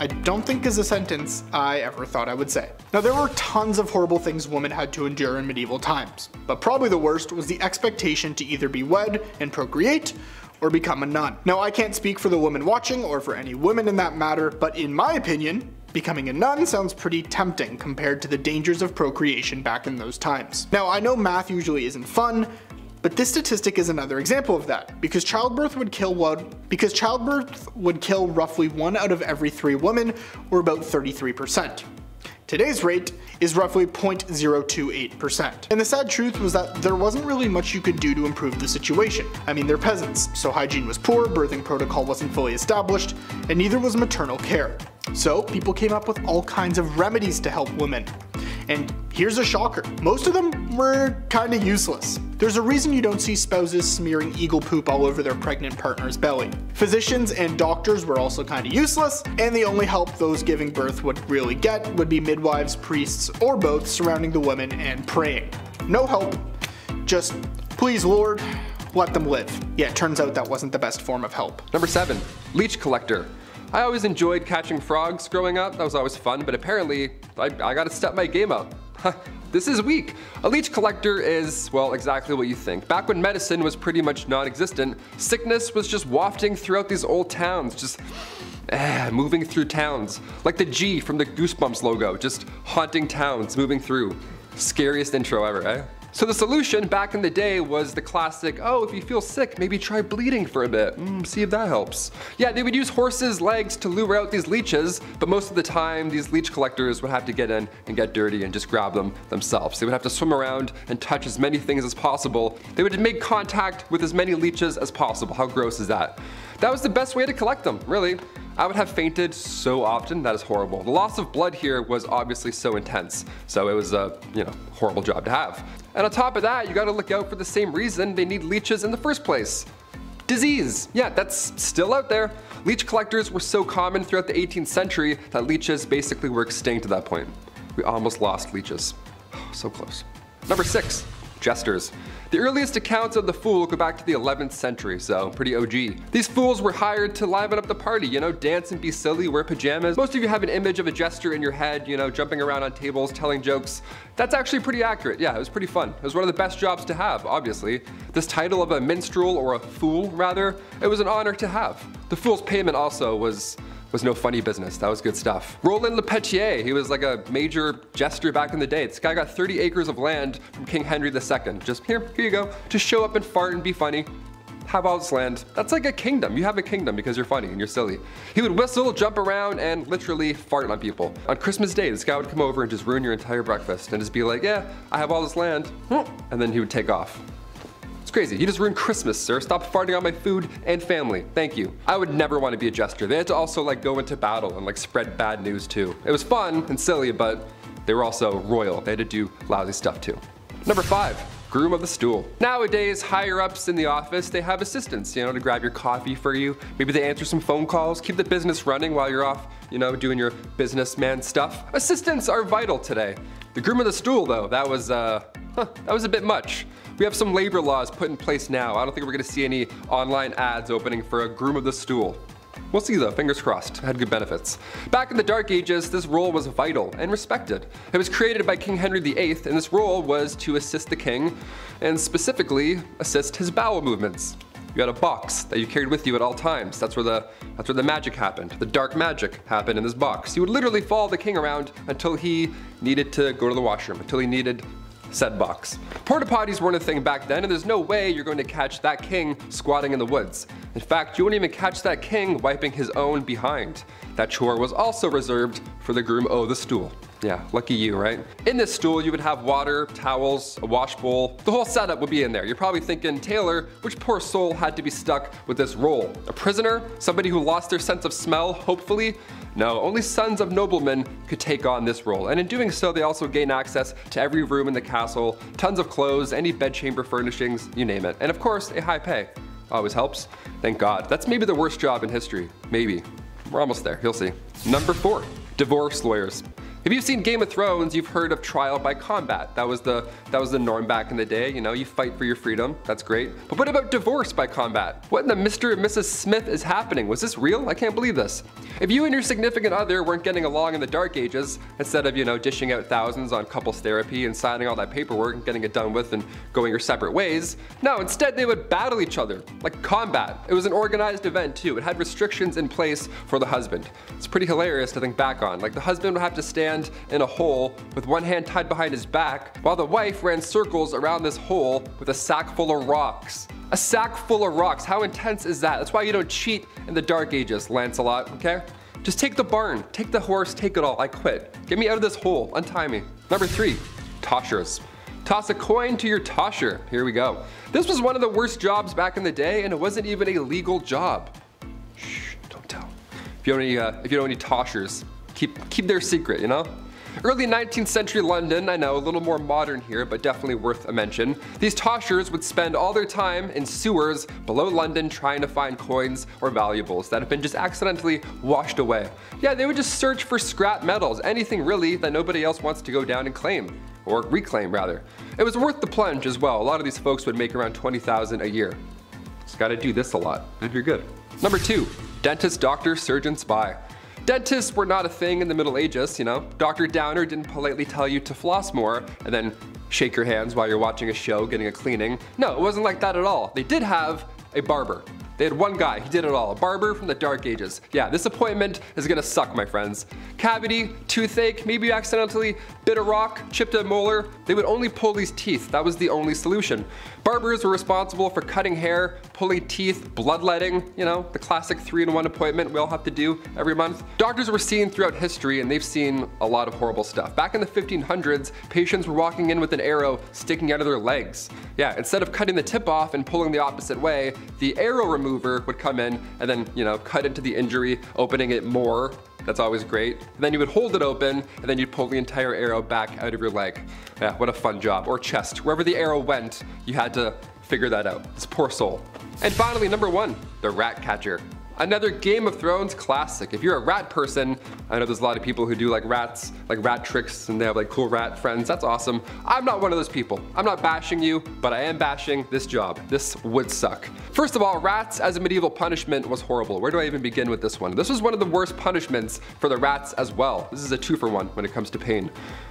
I don't think is a sentence I ever thought I would say. Now there were tons of horrible things women had to endure in medieval times, but probably the worst was the expectation to either be wed and procreate, or become a nun. Now I can't speak for the woman watching or for any women in that matter, but in my opinion, Becoming a nun sounds pretty tempting compared to the dangers of procreation back in those times. Now I know math usually isn't fun, but this statistic is another example of that, because childbirth would kill one, because childbirth would kill roughly one out of every three women, or about 33%. Today's rate is roughly 0.028%. And the sad truth was that there wasn't really much you could do to improve the situation. I mean, they're peasants, so hygiene was poor, birthing protocol wasn't fully established, and neither was maternal care. So people came up with all kinds of remedies to help women. And here's a shocker, most of them were kinda useless. There's a reason you don't see spouses smearing eagle poop all over their pregnant partner's belly. Physicians and doctors were also kinda useless, and the only help those giving birth would really get would be midwives, priests, or both surrounding the women and praying. No help, just please Lord, let them live. Yeah, it turns out that wasn't the best form of help. Number seven, leech collector. I always enjoyed catching frogs growing up, that was always fun, but apparently I, I gotta step my game up. this is weak. A leech collector is, well, exactly what you think. Back when medicine was pretty much non-existent, sickness was just wafting throughout these old towns, just eh, moving through towns. Like the G from the Goosebumps logo, just haunting towns, moving through. Scariest intro ever, eh? So the solution back in the day was the classic, oh, if you feel sick, maybe try bleeding for a bit, mm, see if that helps. Yeah, they would use horses' legs to lure out these leeches, but most of the time these leech collectors would have to get in and get dirty and just grab them themselves. They would have to swim around and touch as many things as possible. They would make contact with as many leeches as possible. How gross is that? That was the best way to collect them, really. I would have fainted so often, that is horrible. The loss of blood here was obviously so intense, so it was a, you know, horrible job to have. And on top of that, you gotta look out for the same reason they need leeches in the first place. Disease, yeah, that's still out there. Leech collectors were so common throughout the 18th century that leeches basically were extinct at that point. We almost lost leeches. So close. Number six, Jesters. The earliest accounts of the fool go back to the 11th century, so pretty OG. These fools were hired to liven up the party, you know, dance and be silly, wear pajamas. Most of you have an image of a jester in your head, you know, jumping around on tables, telling jokes. That's actually pretty accurate. Yeah, it was pretty fun. It was one of the best jobs to have, obviously. This title of a minstrel, or a fool rather, it was an honor to have. The fool's payment also was was no funny business. That was good stuff. Roland le Pettour, he was like a major jester back in the day. This guy got 30 acres of land from King Henry II. Just here, here you go. Just show up and fart and be funny. Have all this land. That's like a kingdom. You have a kingdom because you're funny and you're silly. He would whistle, jump around, and literally fart on people. On Christmas Day, this guy would come over and just ruin your entire breakfast and just be like, yeah, I have all this land. And then he would take off. It's crazy. You just ruined Christmas, sir. Stop farting on my food and family. Thank you. I would never want to be a jester. They had to also like go into battle and like spread bad news too. It was fun and silly, but they were also royal. They had to do lousy stuff too. Number five, groom of the stool. Nowadays, higher ups in the office, they have assistants, you know, to grab your coffee for you. Maybe they answer some phone calls, keep the business running while you're off, you know, doing your businessman stuff. Assistants are vital today. The groom of the stool though, that was, uh, huh, that was a bit much. We have some labor laws put in place now. I don't think we're gonna see any online ads opening for a groom of the stool. We'll see though, fingers crossed. Had good benefits. Back in the Dark Ages, this role was vital and respected. It was created by King Henry VIII, and this role was to assist the king, and specifically assist his bowel movements. You had a box that you carried with you at all times. That's where the that's where the magic happened. The dark magic happened in this box. You would literally follow the king around until he needed to go to the washroom, until he needed said box. Porta potties weren't a thing back then, and there's no way you're going to catch that king squatting in the woods. In fact, you wouldn't even catch that king wiping his own behind. That chore was also reserved for the groom o' the stool. Yeah, lucky you, right? In this stool, you would have water, towels, a wash bowl. The whole setup would be in there. You're probably thinking, Taylor, which poor soul had to be stuck with this role? A prisoner? Somebody who lost their sense of smell, hopefully? No, only sons of noblemen could take on this role, and in doing so, they also gain access to every room in the castle, tons of clothes, any bedchamber furnishings, you name it. And of course, a high pay. Always helps. Thank God. That's maybe the worst job in history. Maybe. We're almost there, you'll see. Number four, divorce lawyers. If you've seen Game of Thrones, you've heard of trial by combat. That was the that was the norm back in the day. You know, you fight for your freedom. That's great. But what about divorce by combat? What in the Mr. and Mrs. Smith is happening? Was this real? I can't believe this. If you and your significant other weren't getting along in the dark ages, instead of you know dishing out thousands on couples therapy and signing all that paperwork and getting it done with and going your separate ways, no, instead they would battle each other like combat. It was an organized event too. It had restrictions in place for the husband. It's pretty hilarious to think back on. Like the husband would have to stand in a hole with one hand tied behind his back, while the wife ran circles around this hole with a sack full of rocks. A sack full of rocks, how intense is that? That's why you don't cheat in the dark ages, Lancelot, okay? Just take the barn, take the horse, take it all, I quit. Get me out of this hole, untie me. Number three, toshers. Toss a coin to your tosher. Here we go. This was one of the worst jobs back in the day, and it wasn't even a legal job. Shh, don't tell. If you don't any, uh, if you know any toshers, keep, keep their secret, you know? Early 19th century London, I know, a little more modern here, but definitely worth a mention. These toshers would spend all their time in sewers below London trying to find coins or valuables that have been just accidentally washed away. Yeah, they would just search for scrap metals, anything really that nobody else wants to go down and claim. Or reclaim, rather. It was worth the plunge as well. A lot of these folks would make around 20,000 a year. Just gotta do this a lot, and you're good. Number two, dentist, doctor, surgeon, spy. Dentists were not a thing in the Middle Ages, you know. Dr. Downer didn't politely tell you to floss more and then shake your hands while you're watching a show getting a cleaning. No, it wasn't like that at all. They did have a barber. They had one guy, he did it all. A barber from the dark ages. Yeah, this appointment is gonna suck, my friends. Cavity, toothache, maybe you accidentally bit a rock, chipped a molar. They would only pull these teeth. That was the only solution. Barbers were responsible for cutting hair, pulling teeth, bloodletting, you know, the classic three-in-one appointment we all have to do every month. Doctors were seen throughout history and they've seen a lot of horrible stuff. Back in the 1500s, patients were walking in with an arrow sticking out of their legs. Yeah, instead of cutting the tip off and pulling the opposite way, the arrow remover would come in and then, you know, cut into the injury, opening it more that's always great. And then you would hold it open, and then you'd pull the entire arrow back out of your leg. Yeah, what a fun job. Or chest. Wherever the arrow went, you had to figure that out. This poor soul. And finally, number one, the rat catcher. Another Game of Thrones classic. If you're a rat person, I know there's a lot of people who do like rats, like rat tricks, and they have like cool rat friends. That's awesome. I'm not one of those people. I'm not bashing you, but I am bashing this job. This would suck. First of all, rats as a medieval punishment was horrible. Where do I even begin with this one? This was one of the worst punishments for the rats as well. This is a two for one when it comes to pain.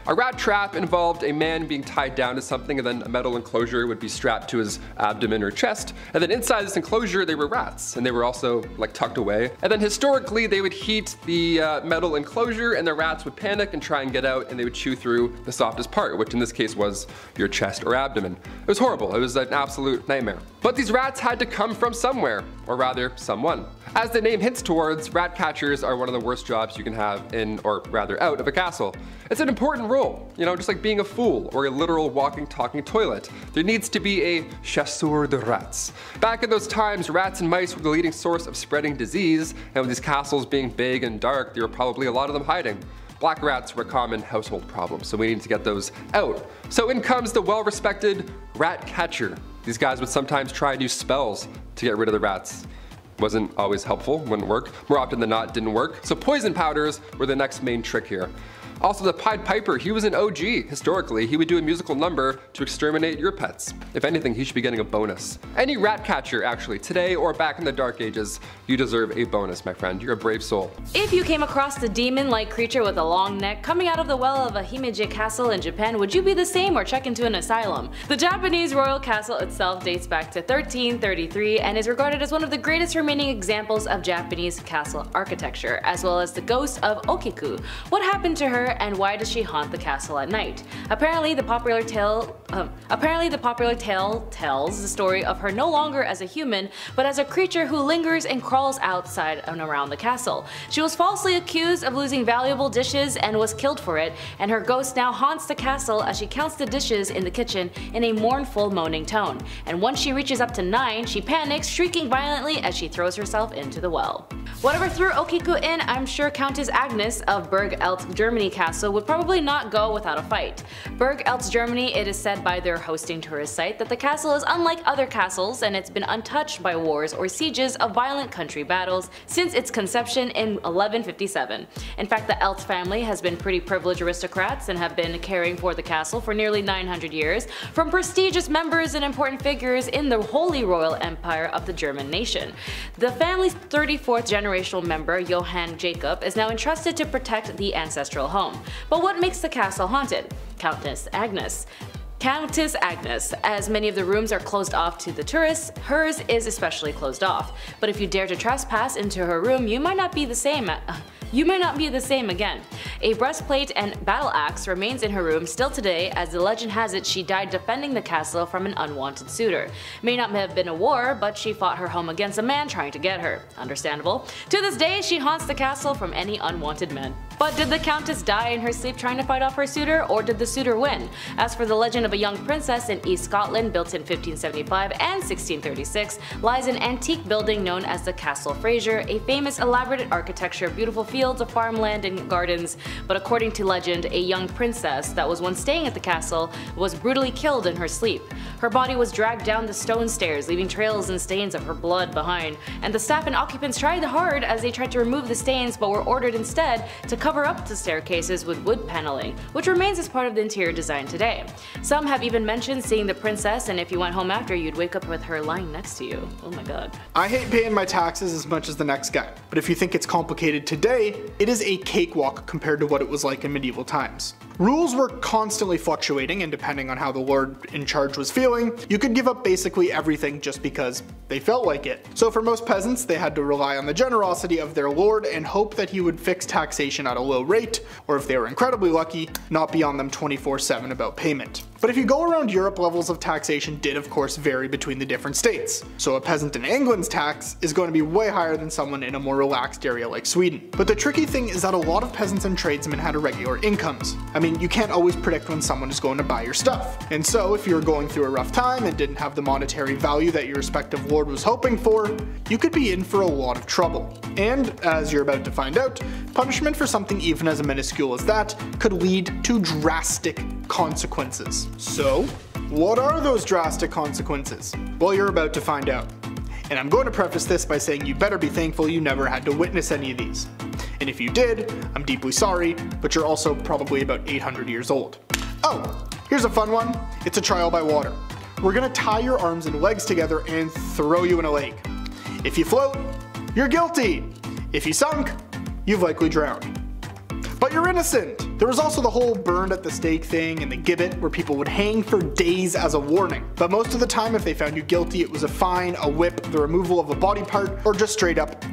A rat trap involved a man being tied down to something and then a metal enclosure would be strapped to his abdomen or chest. And then inside this enclosure, they were rats and they were also like tucked away. And then historically, they would heat the uh, metal enclosure and the rats would panic and try and get out and they would chew through the softest part, which in this case was your chest or abdomen. It was horrible. It was an absolute nightmare. But these rats had to come from somewhere, or rather, someone. As the name hints towards, rat catchers are one of the worst jobs you can have in, or rather out of a castle. It's an important role, you know, just like being a fool or a literal walking, talking toilet. There needs to be a chasseur de rats. Back in those times, rats and mice were the leading source of spreading disease, and with these castles being big and dark, there were probably a lot of them hiding. Black rats were a common household problem, so we need to get those out. So in comes the well-respected rat catcher. These guys would sometimes try new spells to get rid of the rats wasn't always helpful, wouldn't work. More often than not, didn't work. So poison powders were the next main trick here. Also, the Pied Piper, he was an OG historically. He would do a musical number to exterminate your pets. If anything, he should be getting a bonus. Any rat catcher, actually, today or back in the Dark Ages, you deserve a bonus, my friend. You're a brave soul. If you came across the demon-like creature with a long neck coming out of the well of a Himeji castle in Japan, would you be the same or check into an asylum? The Japanese royal castle itself dates back to 1333 and is regarded as one of the greatest remaining examples of Japanese castle architecture, as well as the ghost of Okiku. What happened to her and why does she haunt the castle at night? Apparently the popular tale um, apparently the popular tale tells the story of her no longer as a human, but as a creature who lingers and crawls outside and around the castle. She was falsely accused of losing valuable dishes and was killed for it, and her ghost now haunts the castle as she counts the dishes in the kitchen in a mournful moaning tone. And once she reaches up to 9, she panics, shrieking violently as she throws herself into the well. Whatever threw Okiku in, I'm sure Countess Agnes of Burg Eltz, Germany castle would probably not go without a fight. Burg Eltz, Germany, it is said by their hosting tourist site that the castle is unlike other castles and it's been untouched by wars or sieges of violent country battles since its conception in 1157. In fact, the Eltz family has been pretty privileged aristocrats and have been caring for the castle for nearly 900 years, from prestigious members and important figures in the Holy Royal Empire of the German nation. The family's 34th generational member, Johann Jacob, is now entrusted to protect the ancestral home. But what makes the castle haunted? Countess Agnes. Countess Agnes, as many of the rooms are closed off to the tourists, hers is especially closed off. But if you dare to trespass into her room, you might not be the same. You may not be the same again. A breastplate and battle axe remains in her room still today as the legend has it she died defending the castle from an unwanted suitor. May not have been a war, but she fought her home against a man trying to get her. Understandable. To this day, she haunts the castle from any unwanted men. But did the countess die in her sleep trying to fight off her suitor, or did the suitor win? As for the legend of a young princess in East Scotland built in 1575 and 1636, lies an antique building known as the Castle Fraser, a famous elaborate architecture, beautiful fields of farmland and gardens, but according to legend, a young princess that was once staying at the castle was brutally killed in her sleep. Her body was dragged down the stone stairs, leaving trails and stains of her blood behind, and the staff and occupants tried hard as they tried to remove the stains but were ordered instead to cover up the staircases with wood paneling, which remains as part of the interior design today. Some have even mentioned seeing the princess and if you went home after you'd wake up with her lying next to you. Oh my god. I hate paying my taxes as much as the next guy, but if you think it's complicated today, it is a cakewalk compared to what it was like in medieval times. Rules were constantly fluctuating and depending on how the lord in charge was feeling, you could give up basically everything just because they felt like it. So for most peasants, they had to rely on the generosity of their lord and hope that he would fix taxation at a low rate, or if they were incredibly lucky, not be on them 24-7 about payment. But if you go around Europe, levels of taxation did of course vary between the different states. So a peasant in England's tax is going to be way higher than someone in a more relaxed area like Sweden. But the tricky thing is that a lot of peasants and tradesmen had irregular incomes. I mean, you can't always predict when someone is going to buy your stuff. And so if you were going through a rough time and didn't have the monetary value that your respective lord was hoping for, you could be in for a lot of trouble. And, as you're about to find out, punishment for something even as minuscule as that could lead to drastic consequences. So, what are those drastic consequences? Well, you're about to find out. And I'm going to preface this by saying you better be thankful you never had to witness any of these. And if you did, I'm deeply sorry, but you're also probably about 800 years old. Oh, here's a fun one. It's a trial by water. We're gonna tie your arms and legs together and throw you in a lake. If you float, you're guilty. If you sunk, you've likely drowned. But you're innocent! There was also the whole burned at the stake thing and the gibbet where people would hang for days as a warning. But most of the time if they found you guilty it was a fine, a whip, the removal of a body part, or just straight up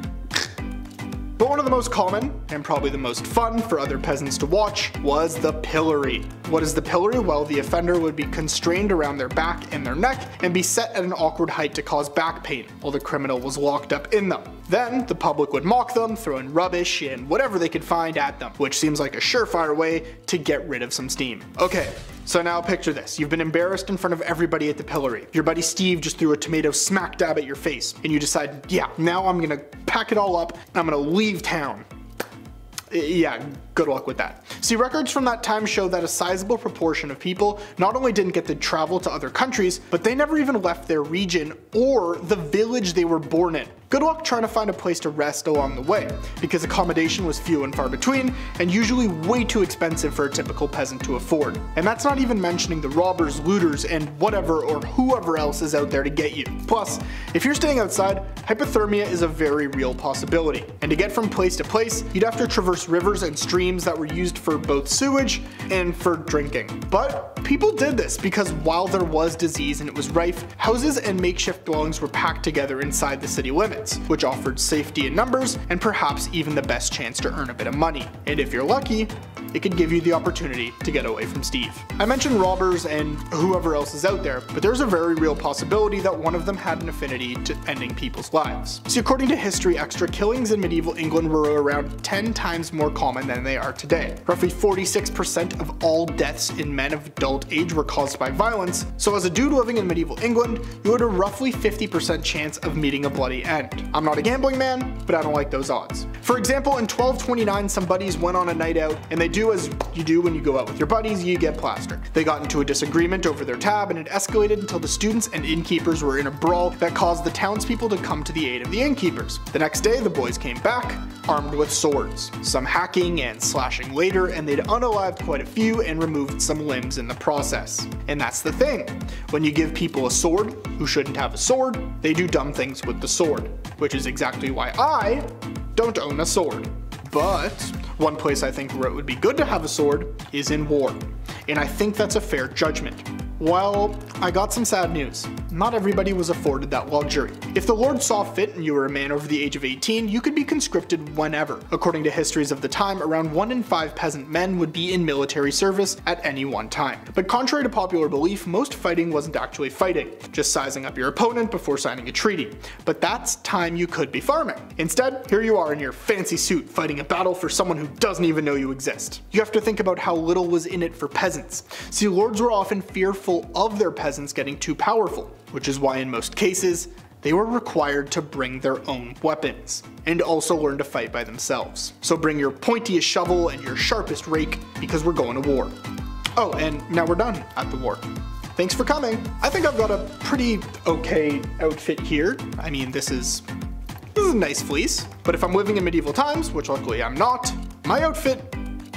but one of the most common, and probably the most fun for other peasants to watch, was the pillory. What is the pillory? Well, the offender would be constrained around their back and their neck and be set at an awkward height to cause back pain, while the criminal was locked up in them. Then, the public would mock them, throw in rubbish and whatever they could find at them, which seems like a surefire way to get rid of some steam. Okay, so now picture this. You've been embarrassed in front of everybody at the pillory. Your buddy Steve just threw a tomato smack dab at your face, and you decide, yeah, now I'm gonna pack it all up and I'm gonna leave town. Uh, yeah, good luck with that. See, records from that time show that a sizable proportion of people not only didn't get to travel to other countries, but they never even left their region or the village they were born in. Good luck trying to find a place to rest along the way, because accommodation was few and far between, and usually way too expensive for a typical peasant to afford. And that's not even mentioning the robbers, looters, and whatever or whoever else is out there to get you. Plus, if you're staying outside, hypothermia is a very real possibility, and to get from place to place, you'd have to traverse rivers and streams that were used for both sewage and for drinking. But people did this because while there was disease and it was rife, houses and makeshift dwellings were packed together inside the city limits limits, which offered safety in numbers and perhaps even the best chance to earn a bit of money. And if you're lucky, it could give you the opportunity to get away from Steve. I mentioned robbers and whoever else is out there, but there's a very real possibility that one of them had an affinity to ending people's lives. See, according to history, extra killings in medieval England were around 10 times more common than they are today. Roughly 46% of all deaths in men of adult age were caused by violence, so as a dude living in medieval England, you had a roughly 50% chance of meeting a bloody end. I'm not a gambling man, but I don't like those odds. For example, in 1229 some buddies went on a night out and they do as you do when you go out with your buddies, you get plastered. They got into a disagreement over their tab and it escalated until the students and innkeepers were in a brawl that caused the townspeople to come to the aid of the innkeepers. The next day, the boys came back, armed with swords. Some hacking and slashing later, and they'd unalived quite a few and removed some limbs in the process. And that's the thing. When you give people a sword who shouldn't have a sword, they do dumb things with the sword. Which is exactly why I don't own a sword. But one place I think where it would be good to have a sword is in war, and I think that's a fair judgment. Well, I got some sad news. Not everybody was afforded that luxury. If the Lord saw fit and you were a man over the age of 18, you could be conscripted whenever. According to histories of the time, around 1 in 5 peasant men would be in military service at any one time. But contrary to popular belief, most fighting wasn't actually fighting, just sizing up your opponent before signing a treaty. But that's time you could be farming. Instead, here you are in your fancy suit fighting a battle for someone who doesn't even know you exist. You have to think about how little was in it for peasants. See, lords were often fearful fearful of their peasants getting too powerful, which is why in most cases, they were required to bring their own weapons, and also learn to fight by themselves. So bring your pointiest shovel and your sharpest rake, because we're going to war. Oh, and now we're done at the war. Thanks for coming. I think I've got a pretty okay outfit here. I mean, this is, this is a nice fleece, but if I'm living in medieval times, which luckily I'm not, my outfit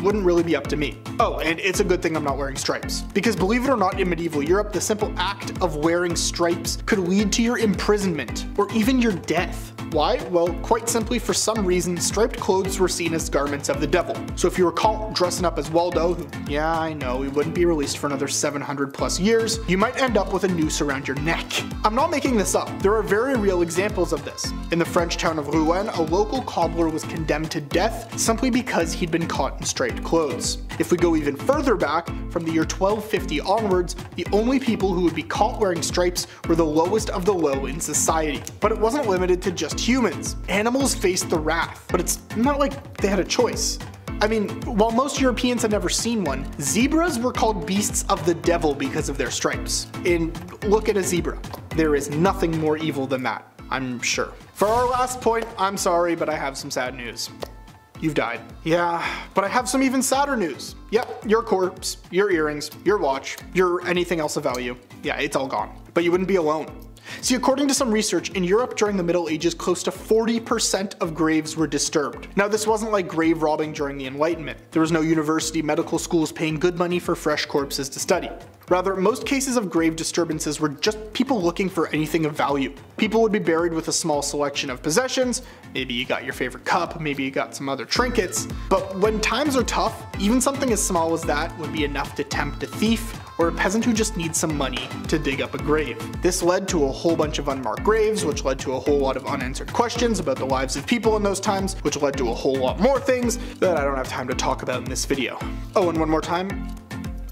wouldn't really be up to me. Oh, and it's a good thing I'm not wearing stripes. Because believe it or not, in medieval Europe, the simple act of wearing stripes could lead to your imprisonment, or even your death. Why? Well, quite simply, for some reason, striped clothes were seen as garments of the devil. So if you were caught dressing up as Waldo, who, yeah, I know, he wouldn't be released for another 700 plus years, you might end up with a noose around your neck. I'm not making this up. There are very real examples of this. In the French town of Rouen, a local cobbler was condemned to death simply because he'd been caught in striped clothes. If we go even further back, from the year 1250 onwards, the only people who would be caught wearing stripes were the lowest of the low in society. But it wasn't limited to just humans. Animals faced the wrath, but it's not like they had a choice. I mean, while most Europeans had never seen one, zebras were called beasts of the devil because of their stripes. And look at a zebra. There is nothing more evil than that, I'm sure. For our last point, I'm sorry, but I have some sad news. You've died. Yeah, but I have some even sadder news. Yep, your corpse, your earrings, your watch, your anything else of value. Yeah, it's all gone. But you wouldn't be alone. See, according to some research, in Europe during the Middle Ages, close to 40% of graves were disturbed. Now, this wasn't like grave robbing during the Enlightenment. There was no university medical schools paying good money for fresh corpses to study. Rather, most cases of grave disturbances were just people looking for anything of value. People would be buried with a small selection of possessions, maybe you got your favorite cup, maybe you got some other trinkets, but when times are tough, even something as small as that would be enough to tempt a thief or a peasant who just needs some money to dig up a grave. This led to a whole bunch of unmarked graves, which led to a whole lot of unanswered questions about the lives of people in those times, which led to a whole lot more things that I don't have time to talk about in this video. Oh, and one more time,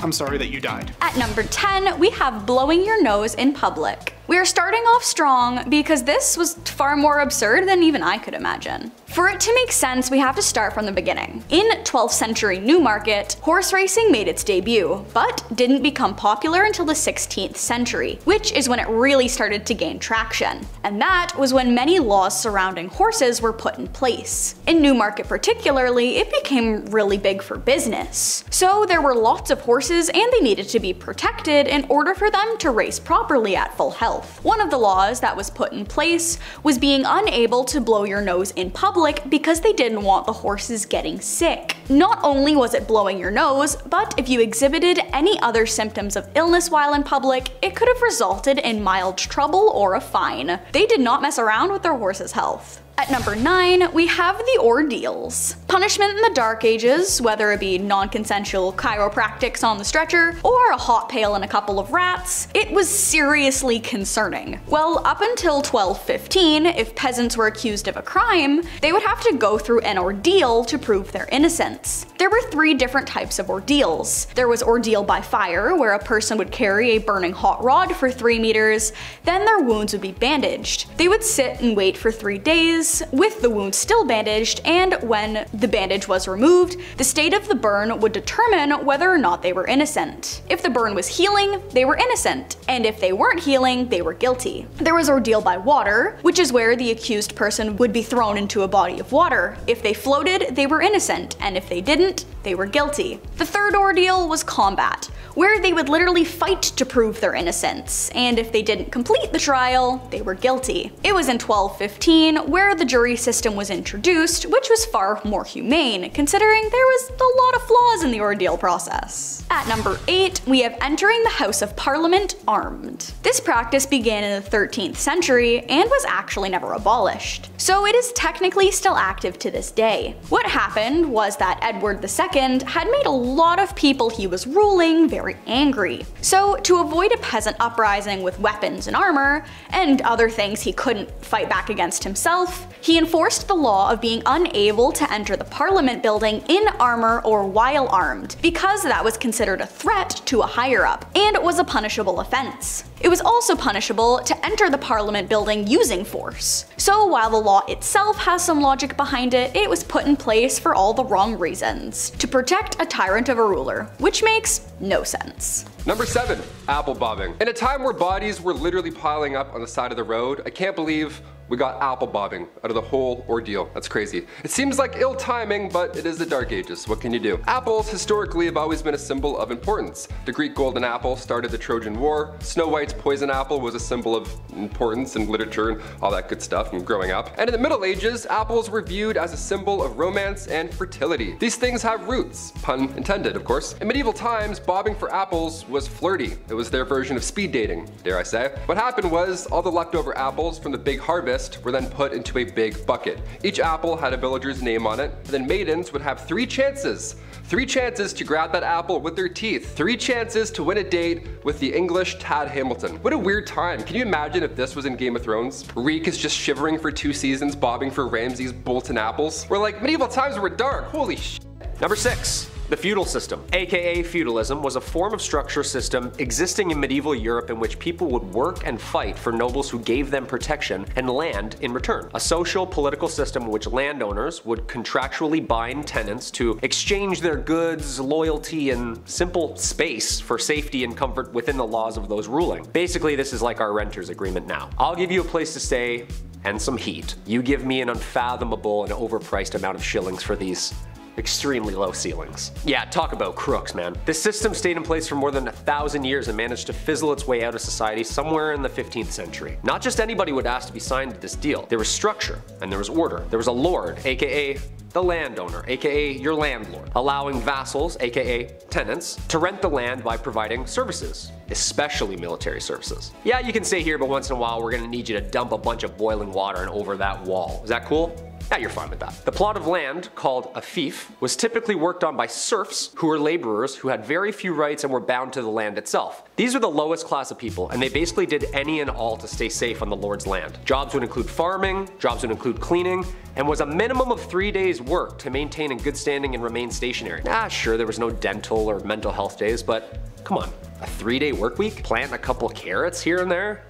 I'm sorry that you died. At number 10, we have blowing your nose in public. We are starting off strong because this was far more absurd than even I could imagine. For it to make sense, we have to start from the beginning. In 12th century Newmarket, horse racing made its debut, but didn't become popular until the 16th century, which is when it really started to gain traction. And that was when many laws surrounding horses were put in place. In Newmarket particularly, it became really big for business. So there were lots of horses and they needed to be protected in order for them to race properly at full health. One of the laws that was put in place was being unable to blow your nose in public because they didn't want the horses getting sick. Not only was it blowing your nose, but if you exhibited any other symptoms of illness while in public, it could have resulted in mild trouble or a fine. They did not mess around with their horse's health. At number 9, we have the ordeals. Punishment in the Dark Ages, whether it be non-consensual chiropractics on the stretcher, or a hot pail and a couple of rats, it was seriously concerning. Well, up until 1215, if peasants were accused of a crime, they would have to go through an ordeal to prove their innocence. There were three different types of ordeals. There was ordeal by fire, where a person would carry a burning hot rod for 3 meters, then their wounds would be bandaged. They would sit and wait for 3 days, with the wound still bandaged, and when the bandage was removed, the state of the burn would determine whether or not they were innocent. If the burn was healing, they were innocent, and if they weren't healing, they were guilty. There was ordeal by water, which is where the accused person would be thrown into a body of water. If they floated, they were innocent, and if they didn't, they were guilty. The third ordeal was combat, where they would literally fight to prove their innocence, and if they didn't complete the trial, they were guilty. It was in 1215 where the jury system was introduced, which was far more humane, considering there was a lot of flaws in the ordeal process. At number 8, we have entering the House of Parliament armed. This practice began in the 13th century and was actually never abolished, so it is technically still active to this day. What happened was that Edward II had made a lot of people he was ruling very very angry. So to avoid a peasant uprising with weapons and armor, and other things he couldn't fight back against himself, he enforced the law of being unable to enter the parliament building in armor or while armed, because that was considered a threat to a higher up, and it was a punishable offense. It was also punishable to enter the parliament building using force. So while the law itself has some logic behind it, it was put in place for all the wrong reasons. To protect a tyrant of a ruler, which makes no sense. Number seven, apple bobbing. In a time where bodies were literally piling up on the side of the road, I can't believe we got apple bobbing out of the whole ordeal. That's crazy. It seems like ill timing, but it is the dark ages. What can you do? Apples historically have always been a symbol of importance. The Greek golden apple started the Trojan War. Snow White's poison apple was a symbol of importance in literature and all that good stuff from growing up. And in the Middle Ages, apples were viewed as a symbol of romance and fertility. These things have roots, pun intended, of course. In medieval times, bobbing for apples was flirty. It was their version of speed dating, dare I say. What happened was all the leftover apples from the big harvest were then put into a big bucket. Each apple had a villager's name on it, then maidens would have three chances. Three chances to grab that apple with their teeth. Three chances to win a date with the English Tad Hamilton. What a weird time. Can you imagine if this was in Game of Thrones? Reek is just shivering for two seasons, bobbing for Ramsay's Bolton apples. We're like, medieval times were dark, holy sh. Number 6. The feudal system, aka feudalism, was a form of structure system existing in medieval Europe in which people would work and fight for nobles who gave them protection and land in return. A social political system in which landowners would contractually bind tenants to exchange their goods, loyalty, and simple space for safety and comfort within the laws of those ruling. Basically, this is like our renter's agreement now. I'll give you a place to stay and some heat. You give me an unfathomable and overpriced amount of shillings for these extremely low ceilings. Yeah, talk about crooks, man. This system stayed in place for more than a thousand years and managed to fizzle its way out of society somewhere in the 15th century. Not just anybody would ask to be signed to this deal. There was structure and there was order. There was a lord, aka the landowner, aka your landlord, allowing vassals, aka tenants, to rent the land by providing services, especially military services. Yeah, you can stay here, but once in a while we're gonna need you to dump a bunch of boiling water and over that wall. Is that cool? Yeah, you're fine with that. The plot of land, called a fief, was typically worked on by serfs who were laborers who had very few rights and were bound to the land itself. These are the lowest class of people, and they basically did any and all to stay safe on the lord's land. Jobs would include farming, jobs would include cleaning, and was a minimum of three days work to maintain in good standing and remain stationary. Ah, sure, there was no dental or mental health days, but come on, a three day work week? Plant a couple carrots here and there?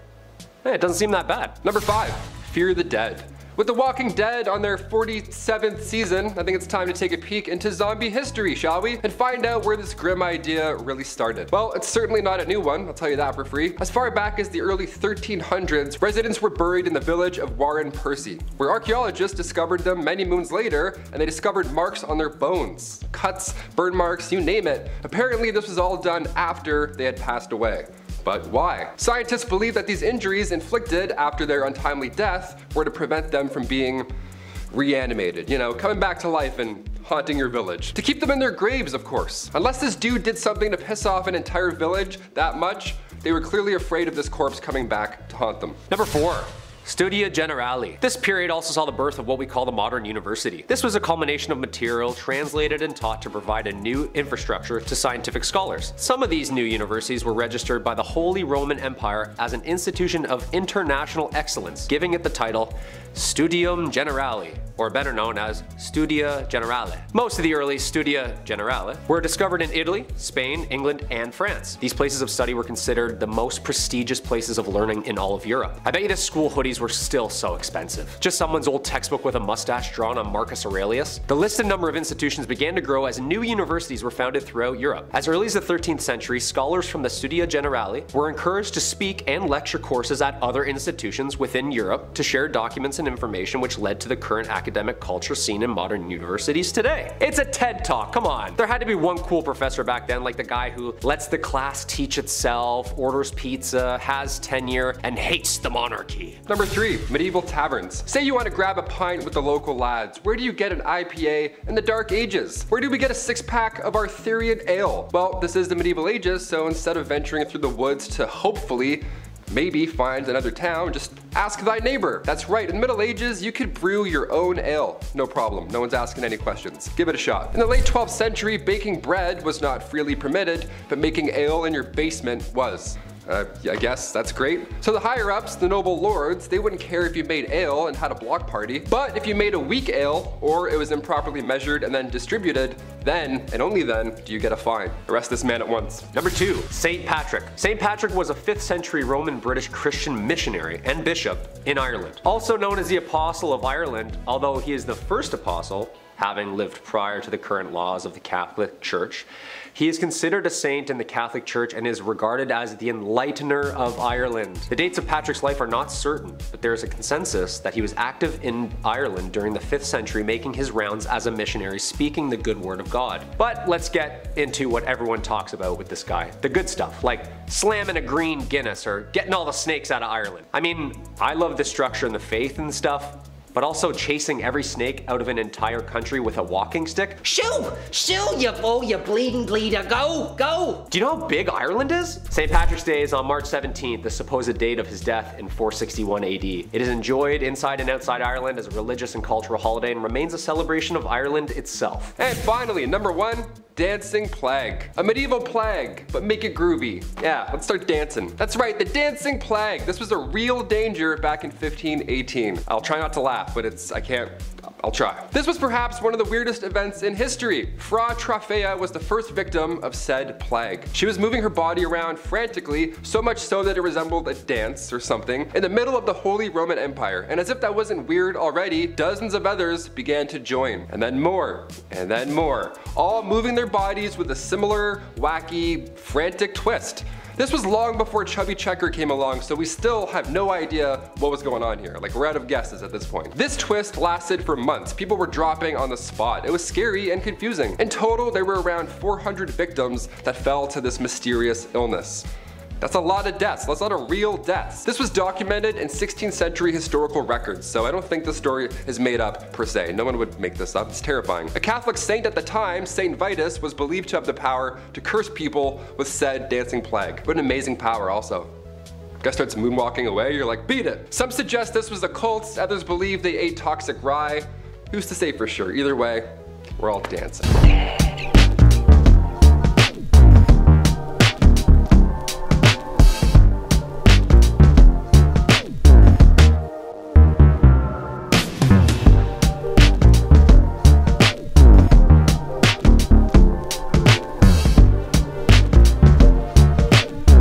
Eh, it doesn't seem that bad. Number 5. Fear the Dead. With The Walking Dead on their 47th season, I think it's time to take a peek into zombie history, shall we? And find out where this grim idea really started. Well, it's certainly not a new one, I'll tell you that for free. As far back as the early 1300s, residents were buried in the village of Wharram Percy, where archaeologists discovered them many moons later, and they discovered marks on their bones. Cuts, burn marks, you name it. Apparently this was all done after they had passed away. But why? Scientists believe that these injuries inflicted after their untimely death were to prevent them from being reanimated, you know, coming back to life and haunting your village. To keep them in their graves, of course. Unless this dude did something to piss off an entire village that much, they were clearly afraid of this corpse coming back to haunt them. Number 4. Studia Generali. This period also saw the birth of what we call the modern university. This was a culmination of material translated and taught to provide a new infrastructure to scientific scholars. Some of these new universities were registered by the Holy Roman Empire as an institution of international excellence, giving it the title Studium Generale, or better known as Studia Generale. Most of the early Studia Generale were discovered in Italy, Spain, England, and France. These places of study were considered the most prestigious places of learning in all of Europe. I bet you this school hoodies were still so expensive. Just someone's old textbook with a mustache drawn on Marcus Aurelius. The listed number of institutions began to grow as new universities were founded throughout Europe. As early as the 13th century, scholars from the Studia Generale were encouraged to speak and lecture courses at other institutions within Europe to share documents and information which led to the current academic culture seen in modern universities today. It's a TED Talk, come on. There had to be one cool professor back then like the guy who lets the class teach itself, orders pizza, has tenure, and hates the monarchy. Number 3. Medieval taverns. Say you want to grab a pint with the local lads. Where do you get an IPA in the dark ages? Where do we get a six pack of Arthurian ale? Well, this is the medieval ages, so instead of venturing through the woods to hopefully maybe find another town, just ask thy neighbor. That's right, in the Middle Ages, you could brew your own ale. No problem, no one's asking any questions. Give it a shot. In the late 12th century, baking bread was not freely permitted, but making ale in your basement was. Uh, I guess that's great. So the higher ups, the noble lords, they wouldn't care if you made ale and had a block party. But if you made a weak ale, or it was improperly measured and then distributed, then, and only then, do you get a fine. Arrest this man at once. Number 2. St. Patrick. St. Patrick was a 5th century Roman British Christian missionary and bishop in Ireland. Also known as the Apostle of Ireland, although he is the first apostle, having lived prior to the current laws of the Catholic Church. He is considered a saint in the Catholic Church and is regarded as the enlightener of Ireland. The dates of Patrick's life are not certain, but there is a consensus that he was active in Ireland during the 5th century making his rounds as a missionary speaking the good word of God. But let's get into what everyone talks about with this guy. The good stuff, like slamming a green Guinness or getting all the snakes out of Ireland. I mean, I love the structure and the faith and stuff, but also chasing every snake out of an entire country with a walking stick? Shoo! Shoo, you fool, you bleeding bleeder. Go, go! Do you know how big Ireland is? St. Patrick's Day is on March 17th, the supposed date of his death in 461 AD. It is enjoyed inside and outside Ireland as a religious and cultural holiday and remains a celebration of Ireland itself. And finally, number one, Dancing Plague. A medieval plague, but make it groovy. Yeah, let's start dancing. That's right, the Dancing Plague. This was a real danger back in 1518. I'll try not to laugh, but it's, I can't, I'll try. This was perhaps one of the weirdest events in history. Frau Troffea was the first victim of said plague. She was moving her body around frantically, so much so that it resembled a dance or something, in the middle of the Holy Roman Empire. And as if that wasn't weird already, dozens of others began to join. And then more, and then more, all moving their bodies with a similar, wacky, frantic twist. This was long before Chubby Checker came along, so we still have no idea what was going on here. Like we're out of guesses at this point. This twist lasted for months. People were dropping on the spot. It was scary and confusing. In total, there were around 400 victims that fell to this mysterious illness. That's a lot of deaths. That's a lot of real deaths. This was documented in 16th century historical records, so I don't think the story is made up per se. No one would make this up. It's terrifying. A Catholic saint at the time, Saint Vitus, was believed to have the power to curse people with said dancing plague. What an amazing power also. Guy starts moonwalking away, you're like, beat it. Some suggest this was a cult, others believe they ate toxic rye. Who's to say for sure? Either way, we're all dancing.